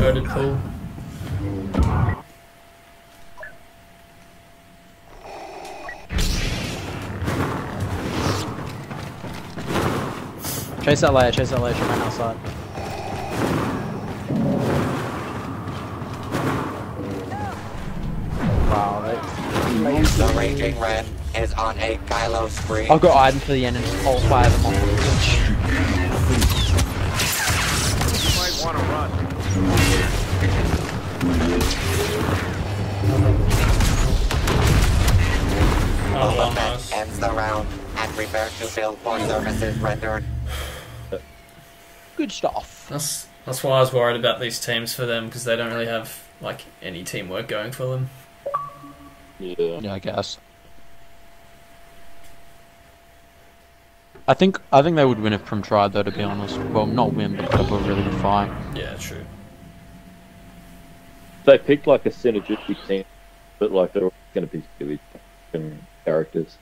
S3: Coded pull.
S8: Chase that Leia, chase that Leia, she ran outside. Wow, they...
S9: The Raging Red is on a Kylo spree.
S8: I've got Iden for the end and just pulse fire them
S3: Oh, well,
S9: Boba
S3: nice.
S9: Ends the round and prepares to bill for services rendered.
S8: Good stuff.
S3: That's that's why I was worried about these teams for them because they don't really have like any teamwork going for them.
S4: Yeah.
S8: Yeah, I guess. I think I think they would win if Prim tried though, to be honest. Well, not win, but put up a really good fight.
S3: Yeah, true.
S4: They picked like a synergistic team, but like they're all going to be really fucking characters.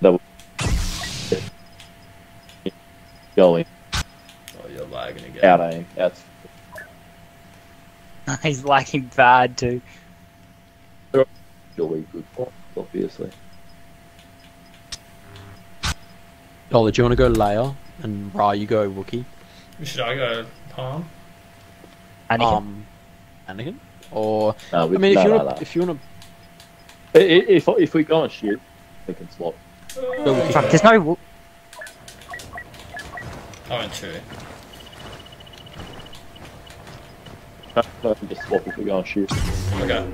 S4: That going
S3: Oh, you're lagging again.
S4: out aim. That's
S7: He's lagging bad too.
S4: really good for, obviously.
S8: Dollar, do you want to go Leia and Ra, you go Wookie?
S3: Should I go palm?
S7: Anakin.
S8: Um, Anakin? Or
S4: No,
S8: I
S4: we-
S8: mean, if you
S4: no,
S8: wanna,
S4: no.
S8: if you wanna,
S4: I- i- If if we go on shoot, we can swap.
S8: go Wookie.
S7: Fuck, there's no. wo-
S3: I went true.
S4: I can just swap if we go and shoot.
S3: Okay.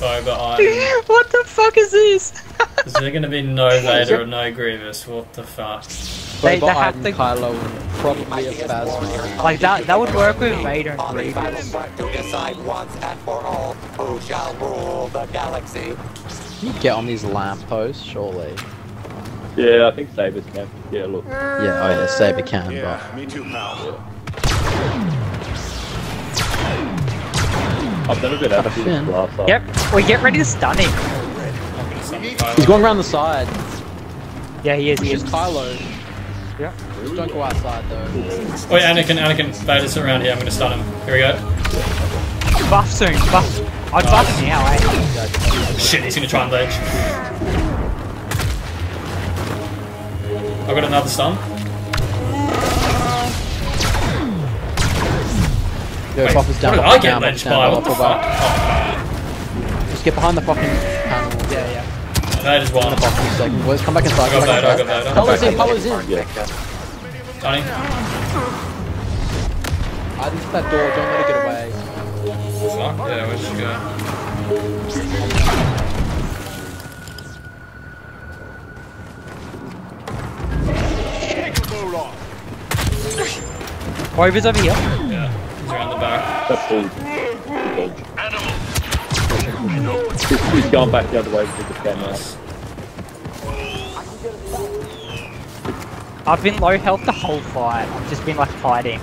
S3: Boba, I'm.
S7: what the fuck is this?
S3: Is there gonna be no Vader or no Grievous? What the fuck?
S7: They- they have to-
S8: Kylo, and probably a Phasma.
S7: Like that, that would work with Vader and Grievous.
S9: To decide once and for all who shall rule the galaxy.
S8: Can you get on these lampposts, surely?
S4: Yeah, I think Sabers can. Yeah, look.
S8: Yeah, oh yeah, Saber can,
S10: Yeah, me too, pal.
S4: I've never been
S8: Got
S4: able
S8: a
S4: to do
S8: fin.
S4: this last time.
S7: Yep, we get ready to stun him.
S8: he's going around the side.
S7: Yeah, he is.
S8: It's
S7: He is.
S8: just Kylo.
S7: Yeah.
S8: Just don't go outside though.
S3: Wait, Anakin, Anakin, Vader's around here. I'm gonna stun him. Here we go.
S7: Buff soon. Buff. I'd buff him now, eh?
S3: Shit, he's gonna try and ledge. I've got another stun.
S8: Yo,
S3: Wait,
S8: Buffers down,
S3: what did I
S8: Buffers
S3: get
S8: down,
S3: ledged
S8: Buffers
S3: by?
S8: down,
S3: What the fuck?
S8: down. Just get behind the fucking panel.
S7: Yeah, yeah.
S3: Vader's
S8: I'm
S3: one.
S8: gonna buff in a second. Boys, come back inside.
S3: I got
S8: Come back
S3: Vader, I got
S8: inside.
S3: Vader.
S8: Colours in, colours in.
S3: Stunning.
S8: I think it's that door. Don't let it get away.
S3: Fuck, yeah, where'd she go?
S7: Rover's over here.
S3: Yeah, he's around the back.
S4: That's all. He's, he's gone back the other way to the camera.
S7: I've been low health the whole fight. I've just been like hiding.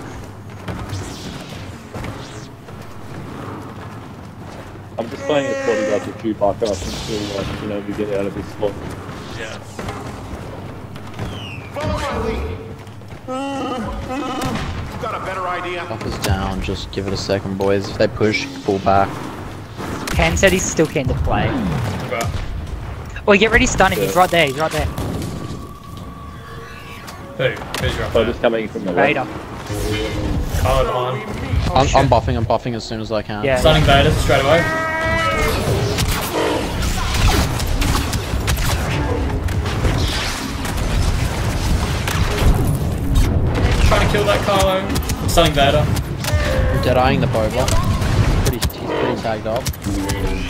S4: I'm just playing as bodyguard with Chewbacca up until, like, you know, we get out of this spot.
S3: Yeah.
S10: Got a better idea?
S8: Buffers down. Just give it a second, boys. If they push, pull back.
S7: Ken said he's still keen to play.
S3: Okay.
S7: Well, get ready to stun him. He's right there. He's right there.
S3: Who? Who's your oh,
S4: So just coming from the left.
S7: Vader.
S3: Colour behind.
S8: I'm, I'm buffing. I'm buffing as soon as I can.
S7: Yeah.
S3: Stunning Vader straight away. Trying to kill that Kylo. Stunning Vader.
S8: I'm dead eyeing the Boba. Pretty, he's pretty tagged up.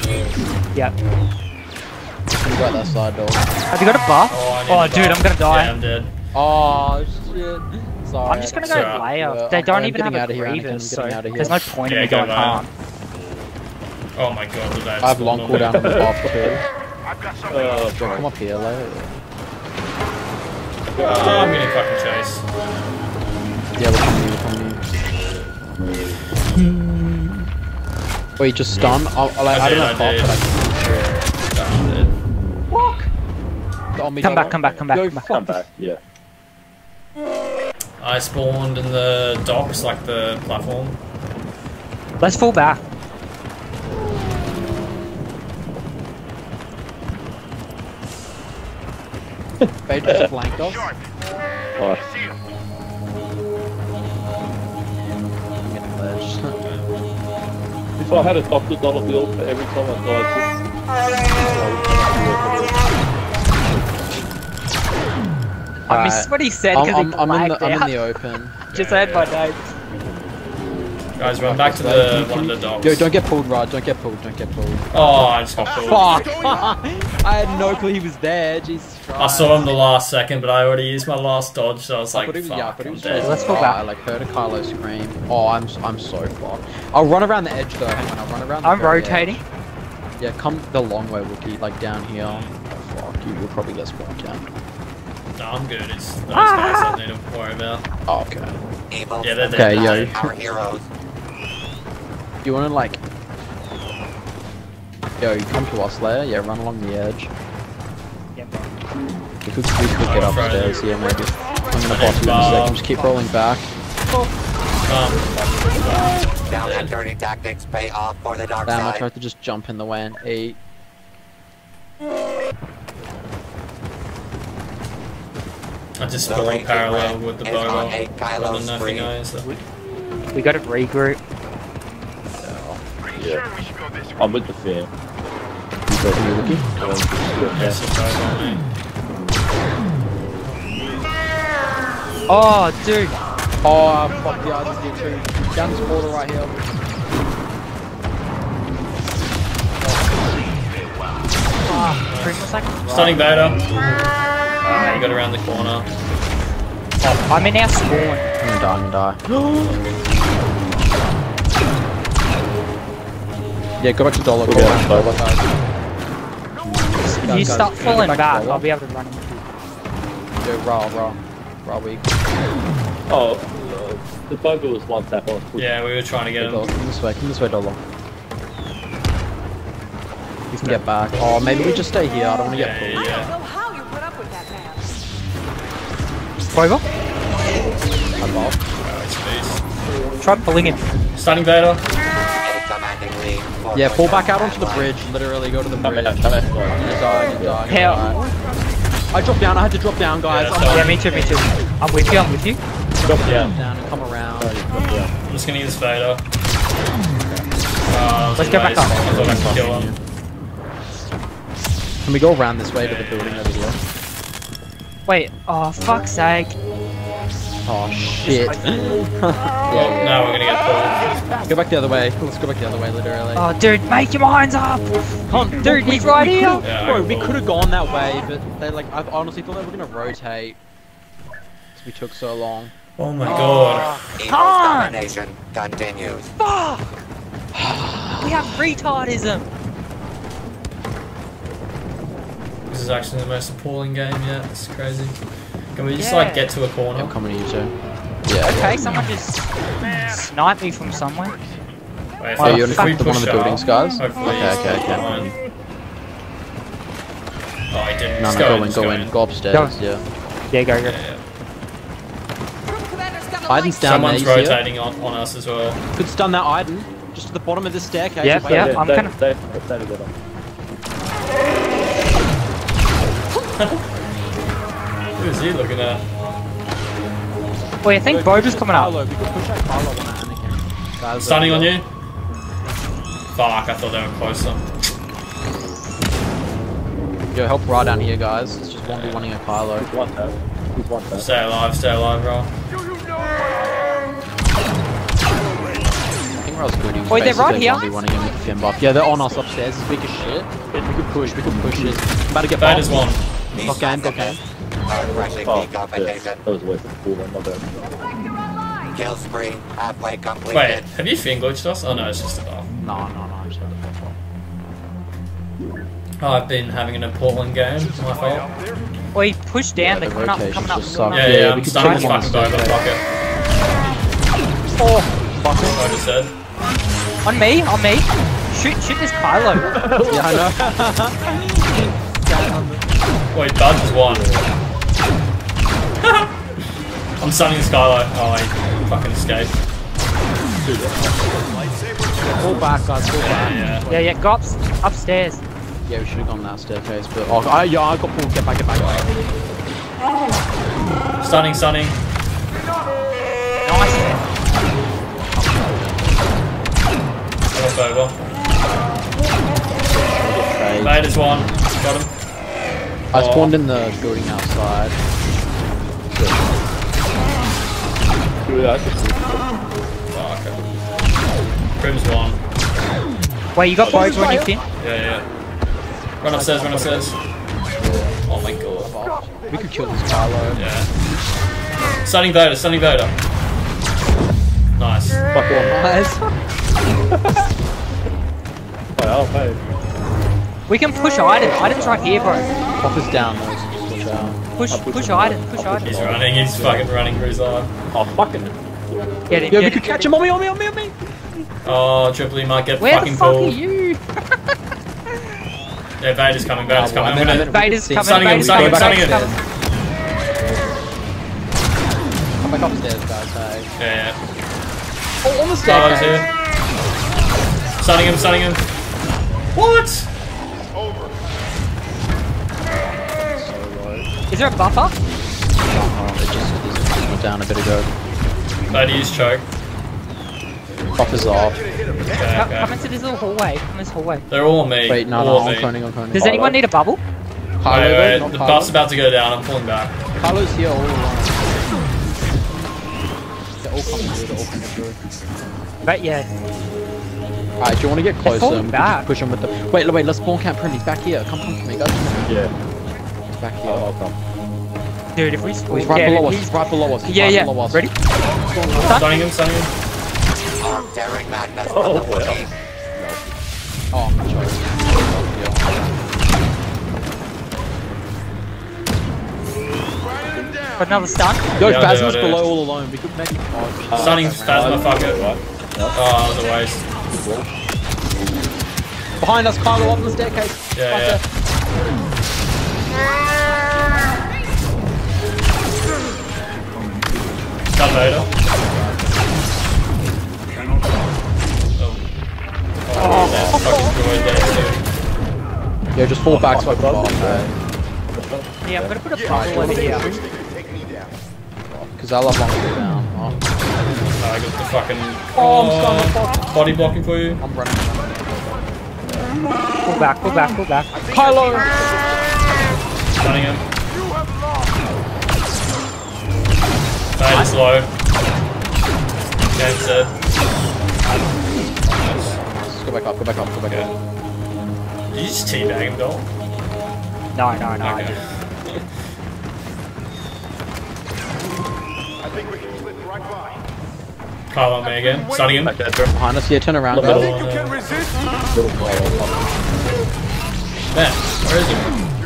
S7: Yep.
S8: You go out that side door?
S7: Have you got a buff?
S3: Oh,
S7: Oh,
S3: a
S7: dude,
S3: buff.
S7: I'm gonna die.
S3: Yeah, I'm dead.
S8: Oh shit. Sorry.
S7: I'm just gonna go
S3: Sorry.
S7: Leia.
S8: Yeah,
S7: they
S8: I'm-
S7: don't
S8: I'm
S7: even
S8: getting
S7: have
S8: out
S7: a
S8: of here, Anakin, I'm
S7: Grievous, so
S8: out of
S7: there's no point
S3: Yeah,
S7: in me going
S3: Leia.
S7: harm.
S3: Oh my god, the Vader
S8: I have long
S3: spawned
S8: cooldown on the
S3: me.
S8: buff too.
S4: Uh,
S8: Yo, come up here, later.
S3: Oh, I'm getting fucking chased.
S8: Yeah, look on me, look on me. Wait, just stun? I'll, I'll, I,
S3: I
S8: I don't
S3: did,
S8: know
S3: I
S8: buff,
S3: did.
S8: but I
S3: I'm dead.
S8: can. On me,
S7: Come back, come back, come back,
S8: Yo,
S7: come back.
S4: come back, yeah.
S3: I spawned in the docks, like the platform.
S7: Let's fall back.
S8: Vader just flanked us.
S4: Nice.
S8: I'm getting ledged.
S4: If I had a doctor dollar bill for every time I died.
S7: I missed what he said
S8: I'm,
S7: because
S8: I'm,
S7: he
S8: I'm, in the, I'm in the open.
S7: Just heard my notes.
S3: Guys, run back to the one of the docks.
S8: Yo, don't get pulled, Rod. Don't get pulled. Don't get pulled.
S3: Oh, I just got pulled.
S8: Fuck! I had no clue he was there. Jesus Christ.
S3: I saw him the last second, but I already used my last dodge, so I was like,
S8: thought was,
S3: fuck,
S8: yeah, I thought he
S3: I'm dead.
S7: Let's go back.
S8: I like heard a Kylo scream. Oh, I'm I'm so fucked. I'll run around the edge though. Hang on, I'll run around. The
S7: I'm rotating.
S8: edge. Yeah, come the long way, Wookie. Like down here. Oh, fuck, you You'll probably get spawned down.
S3: No, I'm good. It's those
S7: Ah!
S3: guys I need to worry about.
S8: Oh, okay.
S9: Evil
S3: Yeah, they're
S8: Okay,
S3: dead.
S8: yo.
S9: our heroes.
S8: You wanna like? Yo, you come to us, Leia. Yeah, run along the edge.
S7: Yep.
S8: We could, we could get
S3: Oh, Friday.
S8: upstairs. Yeah, maybe. I'm gonna boss you in a second. Just keep rolling back.
S3: Um,
S9: Now that dirty tactics pay off for the dark
S8: Damn, I
S9: side.
S8: tried to just jump in the way and eat.
S3: I just
S9: The
S3: spawned parallel with the
S9: is on a
S3: bogo.
S9: Kylo
S3: Running nothing
S9: spree.
S3: guys.
S7: We got to regroup.
S4: Yeah. I'm with the fan.
S8: You got me, Wookie?
S3: Yes, it's over on me.
S7: Oh, dude.
S8: Oh, fuck the others here too. Down this border right here.
S7: Oh, Prim like.
S3: Stunning Vader. Ah, you got around the corner.
S7: Oh, I'm in our spawn.
S8: I'm gonna die, I'm gonna die. Yeah, go back to dollar. Go
S4: We'll
S8: back to dollar, guys.
S7: You
S8: Guys,
S7: start falling
S8: go
S7: back. I'll be able to run into you.
S8: Go raw, raw. Raw weak.
S4: Oh, uh, the bugger was one tap on.
S3: Yeah, we were trying to get him.
S8: Come this way, come this way, dollar. You can get back. Oh, maybe we just stay here. I don't want to get pulled.
S3: yeah, yeah.
S13: know how you put up with that man.
S7: Clover?
S8: I'm off.
S7: Try pulling him.
S3: Stunning Vader.
S9: A commanding lead.
S8: Yeah, fall back out onto the bridge. Literally go to the bridge.
S4: come out.
S8: I'm gonna die, I'm gonna die, I'm gonna
S7: Hell.
S8: I dropped down. I had to drop down, guys.
S3: Yeah,
S7: Yeah, me too, me too. I'm with you, I'm with you.
S4: Drop down.
S8: down and come around.
S3: I'm just gonna use Vader. Uh,
S7: Let's go back up.
S3: I thought I could kill.
S8: Can we go around this way to the building over here?
S7: Wait, oh, fuck's sake.
S8: Oh, oh shit.
S3: Well, now we're gonna get pulled.
S8: go back the other way. Let's go back the other way, literally.
S7: Oh, dude, make your minds up!
S8: Oh, Come, on,
S7: Dude, he's right here!
S3: Yeah,
S8: Bro, we could have gone that way, but they like I honestly thought they were gonna rotate. 'Cause we took so long.
S3: Oh my god. Ah.
S9: Evil's
S7: Come on!
S9: domination continues.
S7: Fuck! We have retardism!
S3: This is actually the most appalling game yet. It's crazy. Can we just like get to a corner?
S8: I'm coming to you too. Yeah.
S7: Okay, someone just sniped me from somewhere.
S3: Wait, if
S7: Oh,
S3: we-
S8: Are you
S3: if
S8: in of one of the buildings, guys?
S3: Hopefully
S8: Okay, okay, okay.
S3: fine. Oh, I didn't.
S8: No, no,
S3: go
S8: go
S3: in,
S8: in, go
S3: go
S8: in, go upstairs.
S7: Go.
S8: Yeah.
S7: Yeah, go, go.
S3: Yeah, yeah.
S13: Commander's got a
S8: Iden's down
S3: Someone's
S8: there. you
S3: rotating on, on us as well.
S8: Could stun that Iden. Just to the bottom of the staircase.
S7: Yeah,
S8: Wait,
S7: yeah.
S4: Stay-
S7: I'm
S4: stay-
S7: kinda-
S4: stay- stay together.
S3: Who is he looking at?
S7: Wait, I think
S8: Look,
S7: Boba's coming up.
S8: Carlo, we could push out Carlo on that Anakin. Guys,
S3: Stunning on you? Fuck, I thought they were closer.
S8: here. Yo, help right down here, guys. It's just one v one a Carlo.
S4: He's one tap. He's one tap.
S3: Stay alive, stay alive, bro.
S8: I think Rail's good. He was
S7: Wait, they're right here?
S8: 1v1ing him with the buff. Yeah, they're on us upstairs. It's weak as shit. We could push, we could push it. I'm about to get
S3: Vader's
S8: bombed.
S3: one.
S8: Got game, got game.
S9: Our
S4: Oh,
S9: the
S4: yeah. That was a waste cool my bad.
S9: Kill spree halfway completed.
S3: Wait, have you fin glitched us? Oh no, it's just a buff.
S8: No, no, no. I'm just gonna pop off.
S3: Oh, I've been having an appalling game. My fault.
S7: Wait, push down,
S8: Yeah,
S7: they're
S8: the
S7: coming up, coming up, coming
S3: Yeah, yeah,
S8: Yeah,
S3: I'm
S8: we can
S3: starting
S8: take
S3: to fucking
S8: the
S3: over.
S8: staircase.
S3: Fuck it.
S7: Oh,
S3: Fuck it. I just said.
S7: on me, on me. Shoot, shoot this Kylo.
S8: Yeah, I know.
S3: Wait, Budge is one. I'm stunning Skylo. Oh, I fucking escaped.
S8: Pull back, guys. Pull back.
S3: Yeah,
S7: Yeah, yeah, go up, upstairs.
S8: Yeah, we should have gone that staircase, but oh, I, yeah, I got pulled. Get back, get back.
S3: yeah. Stunning, stunning.
S7: Nice.
S3: Off over.
S8: Trade.
S3: Vader's one. Got him.
S8: I spawned oh. in the building outside.
S4: Dude, I just-
S3: Fuck it. Prim's one.
S7: Wait, you got Boba on your fin?
S3: Yeah, yeah. Run upstairs, run upstairs. Oh my god.
S8: We could kill this Carlo.
S3: Yeah. Stunning Vader, stunning Vader. Nice.
S4: Fuck off.
S8: Nice.
S4: Wait, I'll pay.
S7: We can push Iden. Iden's right here, bro.
S8: Pop is down though, so just watch out.
S7: Push,
S4: I'll push
S7: push
S4: him.
S7: Iden, push
S4: I'll
S7: Iden.
S3: He's running, he's fucking running for his life.
S4: Oh, fucking.
S7: Get it,
S8: Yeah, we
S7: get
S8: could catch
S7: get
S8: him on me, on me, on me, on me.
S3: Oh, Triple E might get
S7: it. Where
S3: fucking
S7: the fuck
S3: pulled.
S7: are you?
S3: Yeah, Vader's coming, Vader's
S8: Oh,
S3: coming.
S8: I
S3: I'm gonna...
S8: meant-
S7: Vader's coming,
S3: Stunning him,
S7: Vader's
S3: stunning him,
S7: coming,
S3: stunning him.
S7: coming.
S8: Come back upstairs, guys. Hey.
S3: Yeah, yeah.
S8: Oh, on the
S3: Skylo's
S8: staircase.
S3: here. Stunning him, stunning him. What?
S7: Is there a buffer?
S8: Oh, it just, it just went down a bit ago.
S3: Vader used choke.
S8: Buffers off.
S3: Okay,
S7: Come, come
S3: okay.
S7: into this little hallway. Come this hallway.
S3: They're all on me.
S8: Wait, no,
S3: all
S8: no,
S3: on
S8: I'm
S3: me.
S8: cloning, I'm cloning.
S7: Does anyone need a bubble?
S8: Carlo,
S3: Wait,
S8: though,
S3: wait, the
S8: Carlo.
S3: buff's about to go down. I'm pulling back.
S8: Carlo's here all along. They're all coming through. They're all coming through.
S7: But yeah,
S8: Alright, do you want to get
S7: They're
S8: closer?
S7: falling
S8: and
S7: back.
S8: Push him with the. Wait, wait. Let's spawn camp him. He's back here. Come, come to me, guys.
S4: Yeah.
S8: He's back here.
S4: Oh, I'll
S7: dude, if we
S8: He's right
S7: yeah,
S8: below us.
S7: he's-
S8: He's right below us. He's
S7: yeah,
S8: right
S7: yeah.
S8: below us.
S7: Ready?
S3: Stunning him, stunning him.
S9: Arm daring madness
S4: Oh,
S9: from
S4: well.
S9: Wookiee.
S8: Oh, I'm joking.
S7: Got another stun.
S8: Yo,
S3: Yeah,
S8: Phasma's
S3: I do.
S8: below all alone. We could maybe. Oh,
S3: Stunning Phasma, fuck it.
S4: Right.
S3: Oh, that was a waste.
S8: Behind us, Kylo up the staircase.
S3: Yeah,
S8: Right
S3: yeah.
S8: there.
S3: Gun Vader. Oh, yeah, fucking droid there too.
S8: Yeah, just fall back so I can
S4: Oh,
S8: pass.
S7: Yeah, I'm gonna put a bubble over here.
S8: Because I love long down. Oh,
S3: I got the fucking
S8: Oh, I'm uh, stunned,
S3: oh, body blocking for you.
S8: I'm running.
S7: Pull back, pull back, pull back.
S8: Kylo! Ah.
S3: Stunning him. Vader's low. Game's dead.
S8: Just go back up, go back up, go back up.
S3: Did you just teabag him, doll?
S7: No, no, no. I
S3: Okay.
S7: didn't.
S10: I think we can slip right by.
S3: Kyle on me again. Stunning him.
S8: Behind us, yeah, turn around.
S3: Little,
S8: guys.
S10: Think you
S3: uh,
S10: can resist?
S3: Man, where is he?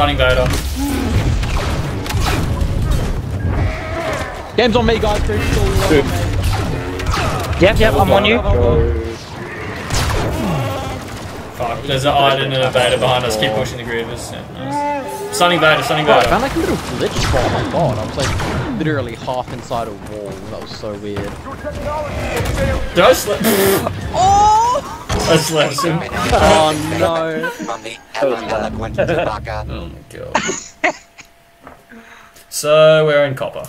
S3: Stunning Vader.
S8: Game's on me, guys. Three, two, one.
S7: Yep, yep, I'm on you.
S3: Fuck, there's an Iden and a Vader behind us. Keep pushing the Grievous. Yeah, nice. Stunning Vader, stunning
S8: Oh, I found like a little glitch spot. Oh my god, I was like literally half inside a wall. That was so weird.
S3: Did I slap? oh! I slapped him.
S8: Oh no.
S9: From the eloquent Chewbacca.
S3: Oh my god. so we're in copper.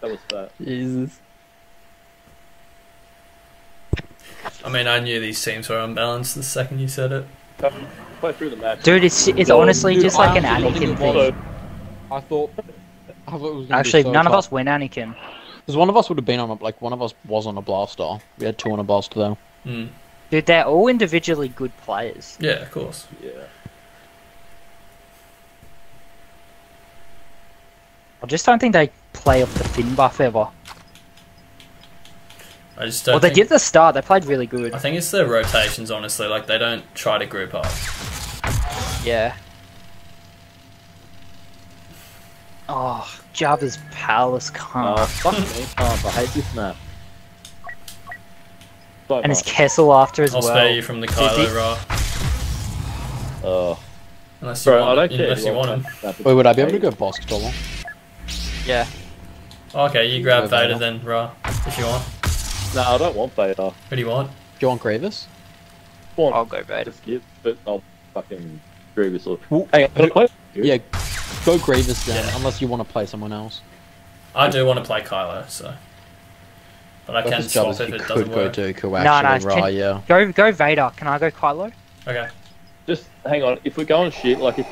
S4: That was that.
S8: Jesus.
S3: I mean, I knew these teams were unbalanced the second you said it.
S4: Play through the match.
S7: Dude, it's it's
S4: Well,
S7: honestly
S4: dude,
S7: just like an
S8: I honestly
S7: Anakin
S8: thought
S7: thing.
S8: I thought. I thought it was
S7: Actually,
S8: be so
S7: none of us win Anakin.
S8: Because one of us would have been on a like one of us was on a blaster. We had two on a blaster though.
S3: Hmm.
S7: Dude, they're all individually good players.
S3: Yeah, of course.
S4: Yeah.
S7: I just don't think they play off the fin buff ever.
S3: I just don't
S7: Well, they
S3: think-
S7: did at the start. They played really good.
S3: I think it's their rotations, honestly. Like, they don't try to group up.
S7: Yeah. Oh, Jabba's palace
S4: Oh,
S7: can't.
S4: fuck me. Oh, I hate this map. So
S7: and his castle after as
S3: I'll
S7: well.
S3: spare you from the
S7: Did
S3: Kylo
S7: he-
S3: Ra.
S4: Oh.
S3: Unless you
S4: Bro, I
S3: want,
S4: don't care.
S3: unless you want him.
S4: map- map
S8: Wait, would I be able to go boss dollar?
S7: Yeah.
S3: Okay, you grab
S8: Yeah,
S3: Vader
S8: Vader.
S3: then, Ra, if you want.
S4: No, I don't want Vader.
S3: Who do you want?
S8: Do you want Grievous?
S4: Want
S7: I'll go Vader.
S4: Just skip, but I'll fucking Grievous or.
S8: Well,
S4: Hang on, can I play?
S8: Yeah, go Grievous then,
S3: Yeah.
S8: unless you want to play someone else.
S3: I do want to play Kylo, so. But I can
S8: Because
S3: swap
S8: Jabba's
S3: if
S8: you
S3: it
S8: could
S3: doesn't
S8: go
S3: work.
S8: Dooku
S7: No,
S8: actually,
S7: no,
S8: right?
S7: can-
S8: Yeah.
S7: Go, go Vader. Can I go Kylo?
S3: Okay.
S4: Just hang on. If we're going shit, like if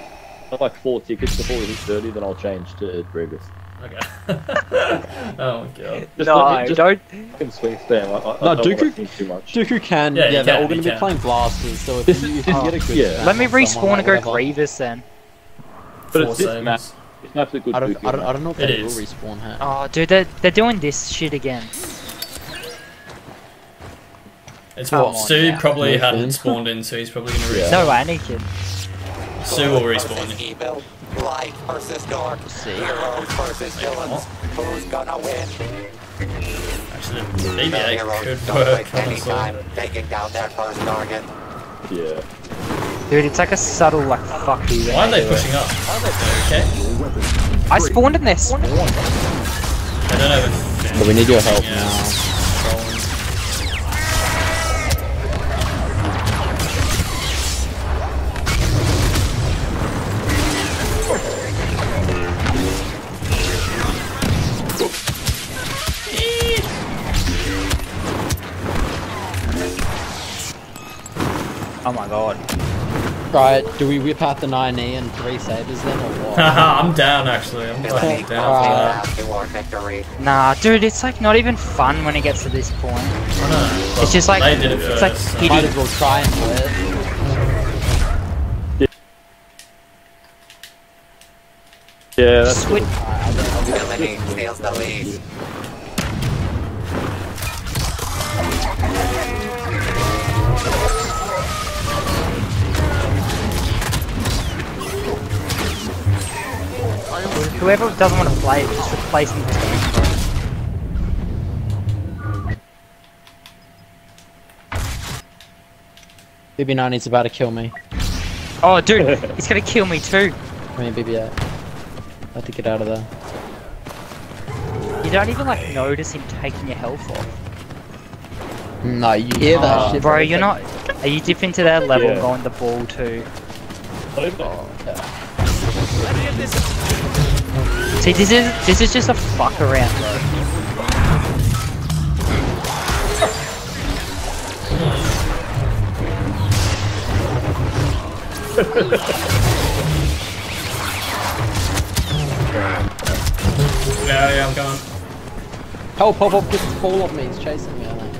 S4: like four tickets before we hit thirty, then I'll change to Grievous.
S3: Okay. oh my god.
S4: Just
S7: no,
S4: let me, just
S7: don't.
S4: fucking swing spam. I, I,
S8: No,
S4: I don't wanna
S8: Dooku-
S4: too much.
S8: Dooku can.
S3: Yeah,
S8: Yeah,
S3: you
S8: they're
S3: can,
S8: all going
S3: you
S8: to be
S3: can.
S8: playing blasters, so if
S4: This
S8: you,
S4: is-
S8: if you get a good
S4: yeah.
S7: Let me respawn and go
S8: like, whatever-
S7: Grievous then.
S4: But
S3: Four
S4: it's this map. This map's a good
S8: I don't, I don't, I don't know if
S3: It
S8: they will respawn here.
S7: Oh, dude, they're, they're doing this shit again.
S3: It's
S7: Come
S3: what?
S7: on
S3: Stu
S7: now.
S3: probably
S8: No
S3: hadn't spawned in, so he's probably going to
S4: Yeah.
S3: respawn.
S7: No, Anakin.
S3: Stu will respawn
S9: versus
S3: you.
S9: evil, light versus dark, heroes versus villains. Who's gonna win?
S3: Actually,
S9: The
S3: BB-8
S9: heroes
S3: could
S9: don't
S3: work,
S9: waste any
S3: honestly.
S9: time taking down their first target.
S4: Yeah.
S7: Dude, it's like a subtle, like, fuck you.
S3: Why are they
S7: do it.
S3: pushing up? Okay.
S7: I spawned in this. spawn.
S3: They don't have a fin.
S8: So we need your help
S3: Yeah.
S8: now.
S7: Oh my god.
S8: Right, do we whip out the 9E and three sabers then, or what?
S3: I'm down actually. I'm fucking down for that.
S9: Victory.
S7: Nah, dude, it's like not even fun when it gets to this point. It's just like
S3: they did it
S7: it's like
S3: first, so-
S7: pity.
S8: Might as well try and do it.
S4: Yeah, that's
S7: Switch.
S9: Villainy steals
S7: Whoever doesn't want to play it, just replace them with Scarecrow.
S8: BB-9E's about to kill me.
S7: Oh, dude, he's gonna kill me too.
S8: I mean, BB8. I have to get out of there.
S7: You don't even like notice him taking your health off.
S8: No, you hear that
S7: Oh,
S8: shit.
S7: bro, you're not. Are you dipping to that level
S4: Yeah.
S7: going the ball too? See, this is this is just a fuck around, bro.
S3: Yeah, yeah, I'm going.
S8: Help, pop up, just fall off me, he's chasing me, I think.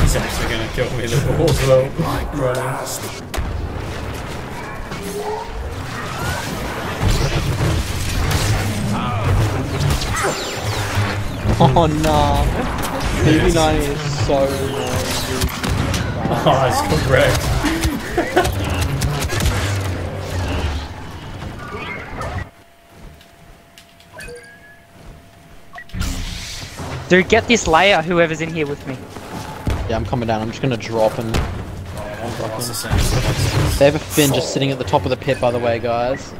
S3: He's actually gonna kill me the ball as well. Running.
S8: Oh no. BB-9E is so annoying.
S3: Oh, that's correct.
S7: Dude, get this Leia, whoever's in here with me.
S8: Yeah, I'm coming down, I'm just gonna drop and...
S3: What's the sense?
S8: They have a Finn just sitting at the top of the pit, by the way, guys.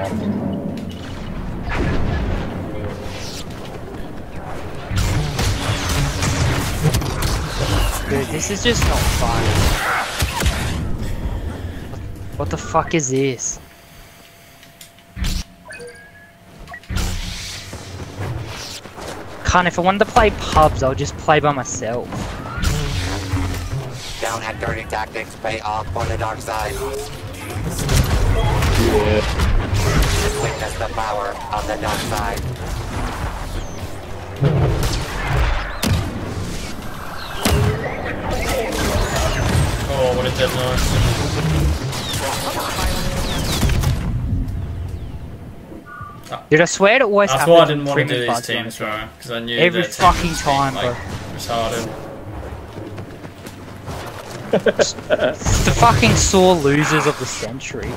S7: Dude, this is just not fun. What the fuck is this? Can't, if I wanted to play pubs, I'll just play by myself.
S9: Down at dirty tactics pay off for the dark side. Witness the power of the dark side.
S3: Oh, what a deadline.
S7: Dude, I swear it always
S3: That's why I didn't want to do
S7: Premium
S3: these
S7: Buds
S3: teams, bro. Because I knew
S7: Every
S3: that
S7: fucking
S3: teams
S7: time,
S3: being, like, retarded.
S7: The fucking sore losers of the century.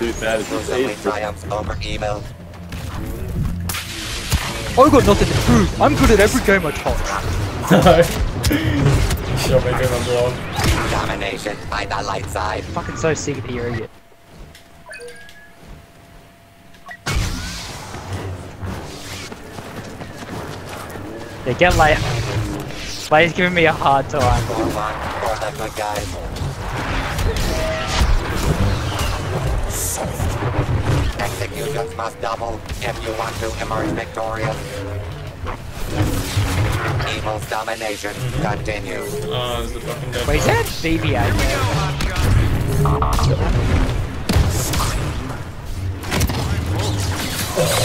S4: too bad. It's not
S9: Only
S4: easy.
S9: triumphs over evil.
S7: I got nothing to prove. I'm good at every game I touch.
S3: Shot me through my.
S9: Domination by the light side.
S7: Fucking so sick of hearing it. Yeah, get late. Lay's giving me a hard time.
S9: Executions must double if you want to emerge victorious. Evil's domination continues.
S3: Oh, it's the fucking dead
S7: Wait, is that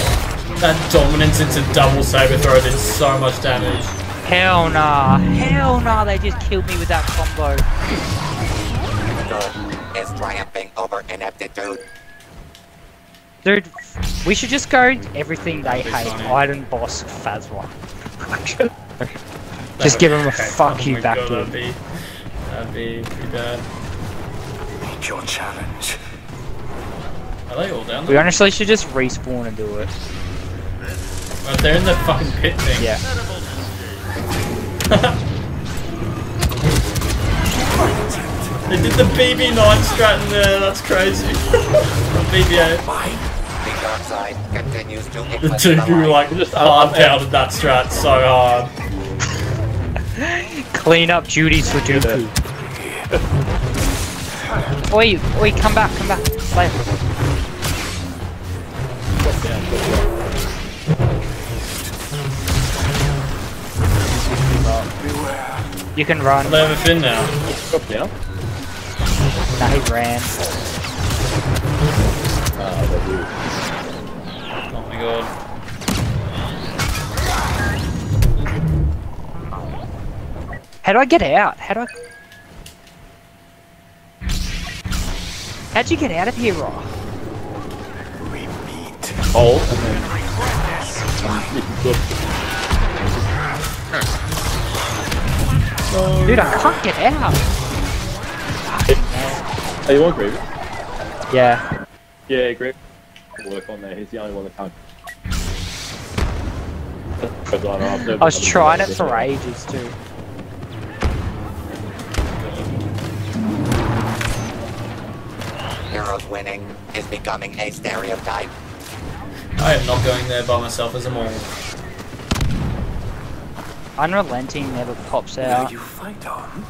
S7: BB-8?
S3: That dominance into double saber throw did so much damage.
S7: Hell nah. Hell nah, they just killed me with that combo.
S9: Good is triumphing over ineptitude.
S7: Dude, we should just go everything they
S3: That'd
S7: hate.
S3: funny.
S7: Iden, Boss, Phasma. just give them a fuck
S3: Oh
S7: you back
S3: God,
S7: to
S3: that'd be, that'd be pretty bad.
S11: Meet your challenge.
S3: Are they all down
S7: We
S3: there?
S7: honestly should just respawn and do it.
S3: Right, they're in the fucking pit thing.
S7: Yeah.
S3: They did the BB9 strat in there, that's crazy. BB8.
S9: The dark side continues to
S3: The
S9: eclipse
S3: two
S9: the
S3: who
S9: light.
S3: like hard pounded that strat so hard.
S7: Clean up duties for Dooku. Oi, oi, come back, come back. Play. You can run.
S3: They have a fin now.
S4: Drop down.
S7: Nah, he ran.
S3: Oh my god.
S7: How do I get out? How do I? How'd you get out of here, Raw?
S4: Hold and then. Um, you.
S7: Dude, I can't get out.
S4: Oh, you want Grievous?
S7: Yeah.
S4: Yeah, Grievous. can Work on there. He's the only one that can't.
S7: I was trying it for ages too.
S9: Heroes winning is becoming a stereotype.
S3: I am not going there by myself as a mole.
S7: Unrelenting never pops out.
S11: you fight on?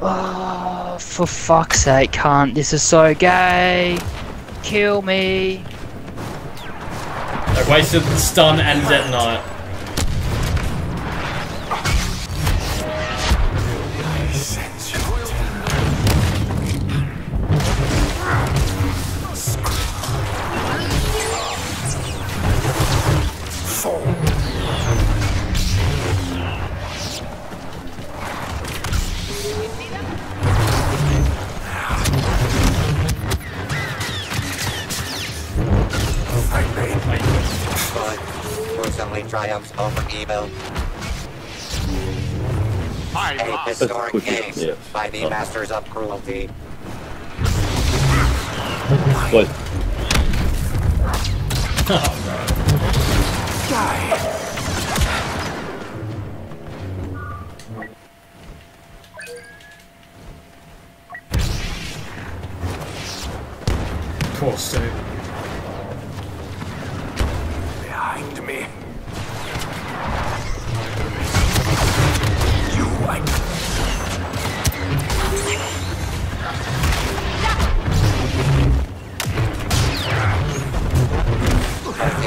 S7: Oh, for fuck's sake, can't. This is so gay. Kill me.
S3: I wasted the stun and detonite.
S9: Gruesomely triumphs over evil. A historic
S4: push
S9: case
S4: yeah.
S9: by the masters of cruelty.
S4: What?
S3: Poor Stu.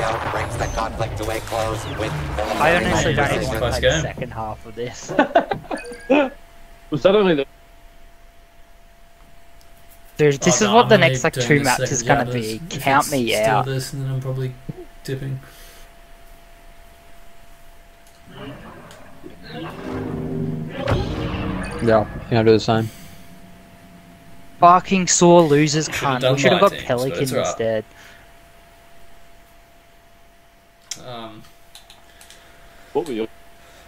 S9: Ezio brings the conflict to a close with
S7: I honestly don't even
S9: military
S7: want to
S3: Close
S7: play the second half of this.
S4: Was that only the?
S7: Dude, oh, this
S3: Oh,
S7: is
S3: no,
S7: what
S3: I'm
S7: the next like two maps
S3: second
S7: is gonna be.
S3: If
S7: Count me
S3: still
S7: out.
S3: this, and then I'm probably dipping.
S8: Yeah, I think I'll do the same.
S7: Fucking sore losers
S3: Should've
S7: cunt. We should have got
S3: teams,
S7: Pelican
S3: it's alright.
S7: instead.
S3: Um,
S4: What were your?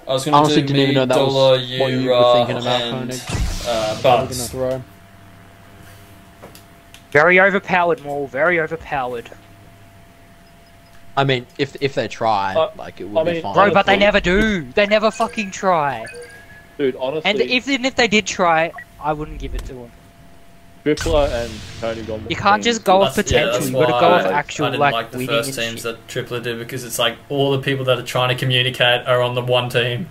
S3: I was gonna
S8: Honestly,
S3: do
S8: didn't
S3: me,
S8: even know that was
S3: Dollar,
S8: what you were
S3: Euro,
S8: thinking about,
S3: and,
S8: Konig.
S3: uh,
S8: We're
S3: Buds.
S7: Very overpowered, Maul. Very overpowered.
S8: I mean, if if they try,
S4: Uh,
S8: like it would
S4: I
S8: be fine.
S7: Bro, but they never do. They never fucking try.
S4: Dude, honestly,
S7: And if even if they did try, I wouldn't give it to them.
S4: Tripler and Tony Gon.
S7: You can't just go off
S3: That's- yeah,
S7: potential.
S3: that's
S7: you gotta go off actual
S3: I didn't
S7: like,
S3: like the first
S7: and
S3: teams that Tripler did because it's like all the people that are trying to communicate are on the one team.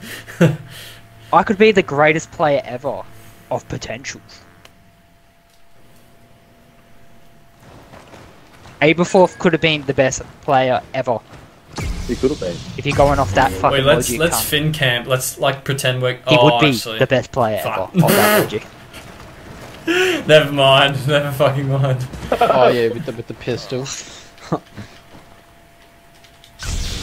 S7: I could be the greatest player ever of potentials. Aberforth could have been the best player ever
S4: He could have been.
S7: if you're going off that fucking
S3: Wait, let's
S7: logic.
S3: let's
S7: cunt.
S3: fin camp. Let's like pretend we're.
S7: He
S3: oh,
S7: would be
S3: actually.
S7: the best player
S3: Fuck.
S7: ever of that logic.
S3: Never mind. Never fucking mind.
S8: oh yeah, with the with the pistol.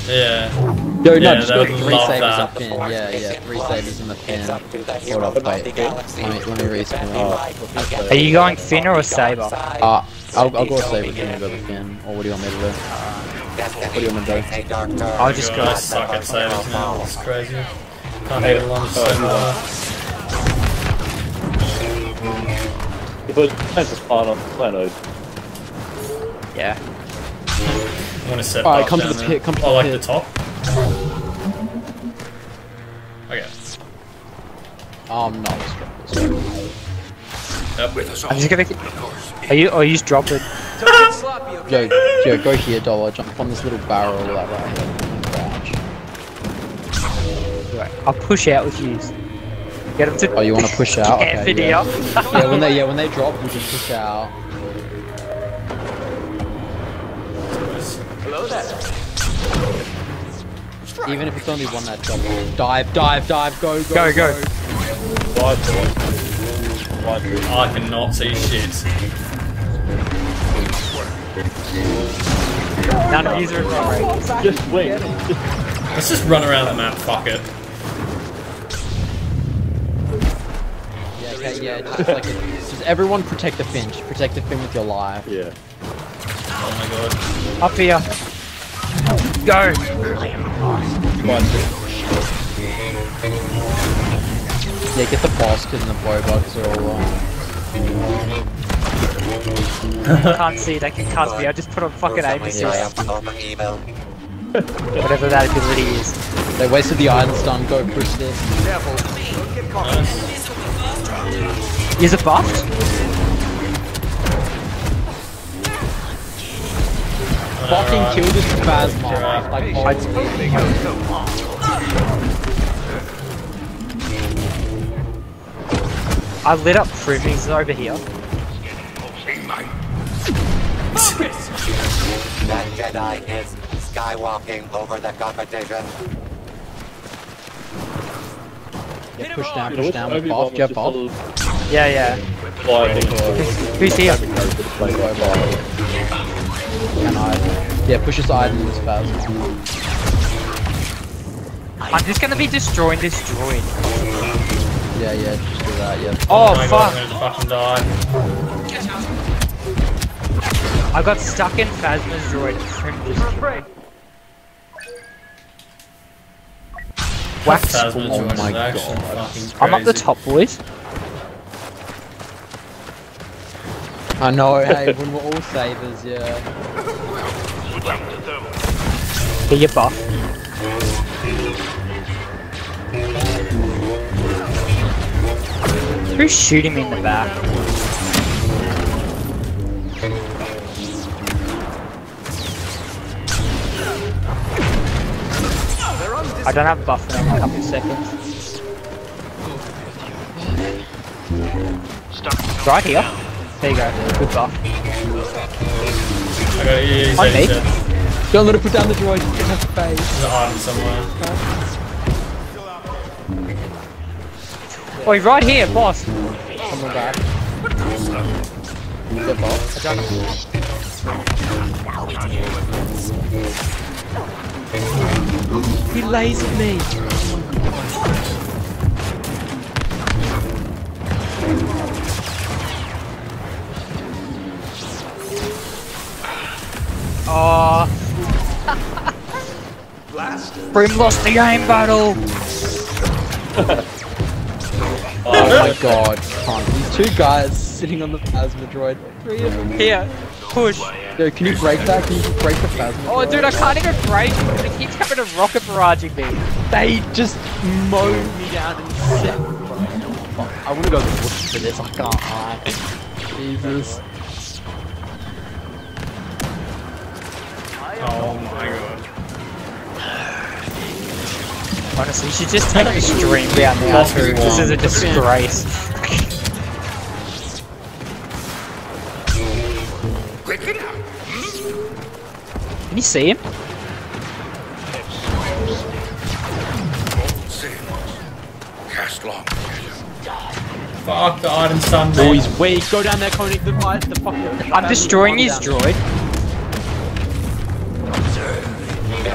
S3: Yeah.
S8: Yo, no,
S3: Yeah,
S8: just
S3: they
S8: go three
S3: love
S8: sabers
S3: that.
S8: up in. Yeah, yeah, three sabers in the pin.
S9: It's up to the
S8: Hold up,
S9: of the
S8: wait.
S9: galaxy.
S8: Let me, let me respawn.
S9: Fight
S7: Are you going Finn or Saber?
S8: Uh, I'll, I'll go saber if you want to go the Finn. Or what do you want me to do? What do you want me to do?
S9: takes a dark turn.
S7: I'll just go.
S3: I suck at sabers now. It's crazy. Can't get along with saber.
S4: If it was just fine on Planos.
S7: Yeah.
S3: I'm gonna set
S8: Alright, come to the pit, come to
S3: oh,
S8: the
S3: like
S8: pit.
S3: the top. Okay.
S8: Um, no, let's drop this.
S3: Yep.
S11: With us all.
S7: I'm just gonna. Are you? Or you just drop it?
S8: Yo, yo, go here, Dollar. Jump on this little barrel that right here.
S7: Right, I'll push out with you. Get him to.
S8: Oh, you want to push out?
S7: Yeah,
S8: Okay,
S7: video.
S8: yeah. yeah, when they yeah when they drop, you just push out. Hello there. Even if it's only one that job. Dive, dive, dive, go, go,
S7: Go, go.
S4: Dive, boy. Dive,
S3: I cannot see shit.
S7: None of these are.
S4: Just wing.
S3: Let's just run around the map, fuck it.
S8: Okay, yeah, just like, just everyone protect the Finch. Protect the Finch with your life.
S4: Yeah.
S3: Oh my god.
S7: Up here. Go.
S8: Yeah, get the boss because the boy bugs are all wrong.
S7: can't see it, I can can't see. I just put on fucking aim
S9: Yeah.
S7: assist.
S9: Over.
S7: Whatever that ability is.
S8: They wasted the iron stun. Go push this.
S7: Is it buffed?
S8: Fucking
S3: Alright.
S8: kill this Phasma. Like,
S7: I lit up Prim, he's over here.
S9: That Jedi is skywalking over the competition.
S8: Yeah, push down, push down with
S4: Obi-Wan
S8: buff. Do you have
S4: was
S8: buff?
S4: just a little
S7: Yeah, yeah. Who's here?
S4: Can
S8: Can I? Yeah, push aside and use Phasma.
S7: I'm just gonna be destroying this droid.
S8: Yeah, yeah, just do that, yeah.
S7: Oh,
S3: my
S7: fuck.
S3: God, I'm fucking die.
S7: I got stuck in Phasma's droid. Prim just Wax.
S3: Phasma
S8: Oh my God.
S7: I'm up the top, boys.
S8: I know, hey, when we're all savers, yeah.
S7: Get your buff. Who's shooting me in the back? I don't have buff in a couple seconds. Right here. There you go. Good buff.
S3: I got easy.
S7: On me.
S3: There's
S8: Don't let her put down the droid. You can have the face.
S3: an item somewhere.
S7: Oh, Oi, right here, boss.
S8: Coming back. Get buff. He lasered me.
S7: Oh. Brim lost the game battle.
S8: Oh my god. These two guys sitting on the Phasma droid. Three of them.
S7: Here, push.
S8: Yo, can you break that? Can you break the Phasma
S7: Oh, dude, I can't even break because it keeps coming to rocket barraging me.
S8: They just mowed me down in seconds, I wanna go to the bush for this, I can't lie. Jesus.
S3: Oh my god.
S7: Honestly, you should just take the stream down now
S3: Lost
S7: too.
S3: me
S7: This is a disgrace. Can you see him?
S11: Cast long.
S3: Fuck the item stun,
S8: Oh,
S3: man.
S8: he's weak. Go down there, Konig. The, fight- the fucking.
S7: I'm destroying his
S8: droid.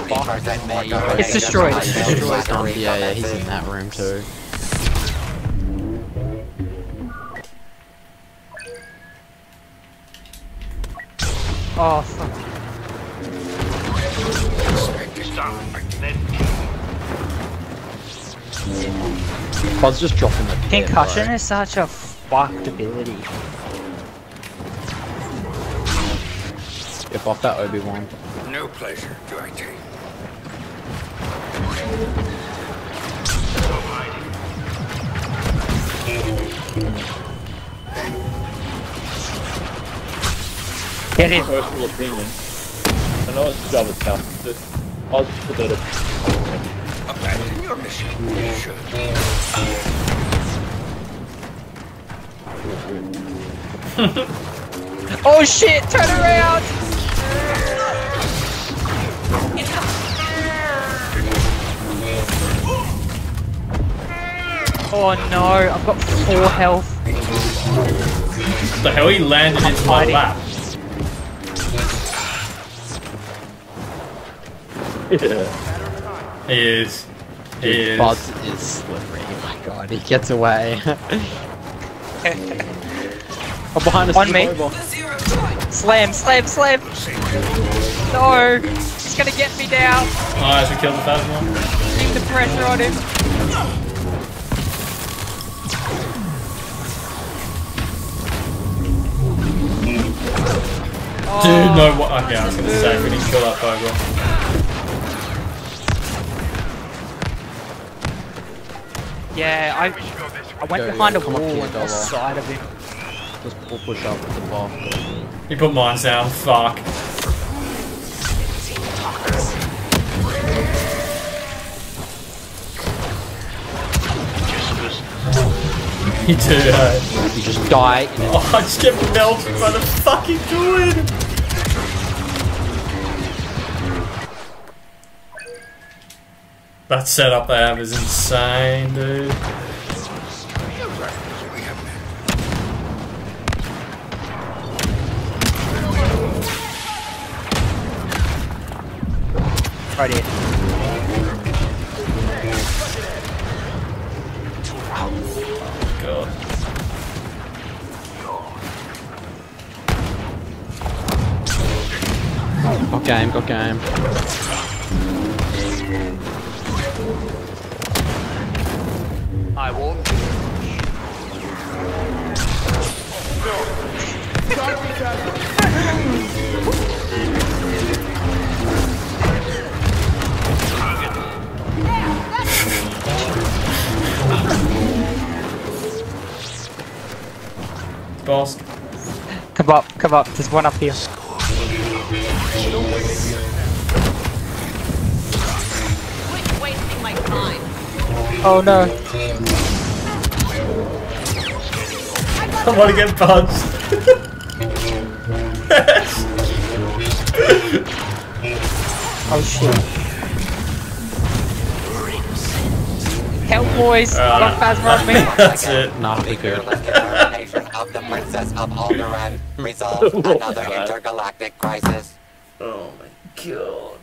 S7: droid. It's destroyed. It's destroyed.
S9: than
S8: Yeah, yeah, he's in that room too.
S7: Oh, fuck.
S8: Pod's just dropping the pit,
S7: Concussion
S8: bro.
S7: is such a fucked ability.
S8: Get off that Obi-Wan.
S11: No pleasure do I take.
S7: Get him.
S4: Personal opinion. I know it's double count, but I'll just put that at
S11: Abandon your mission. Schön.
S7: oh shit! Turn around! Oh no, I've got four health.
S3: The hell he landed into my lap.
S4: Yeah.
S3: He is. He
S8: Dude,
S3: is.
S8: Buzz is slippery. Oh my god, he gets away. oh, behind us.
S7: On me.
S8: Boba.
S7: Slam, slam, slam. No, he's gonna get me down.
S3: Nice, we killed the Phasma.
S7: Keep the pressure on him.
S3: Dude, no, oh. what? Okay, I was gonna say, we need to kill that Boba.
S7: Yeah, I I went
S8: Go,
S7: behind
S8: yeah,
S7: a wall
S8: here,
S7: on the
S8: Dollar.
S7: side of him.
S8: Just pull push up with the bar.
S3: He put mines down, fuck. He did, uh,
S8: You just die in it.
S3: Oh, I just get melted by the fucking druid! That setup they have is insane, dude.
S7: Right here.
S3: Oh, God.
S8: Got game, got game.
S7: I will.
S3: Boss.
S7: Come up, come up. There's one up here. Oh no.
S3: I want to get punched.
S7: Oh shit. Help boys!
S3: Uh,
S7: Got Phasma on me.
S3: That's it.
S8: Nah,
S9: The
S8: we're good.
S9: of the Princess of Alderaan resolves another intergalactic crisis.
S3: Oh my god.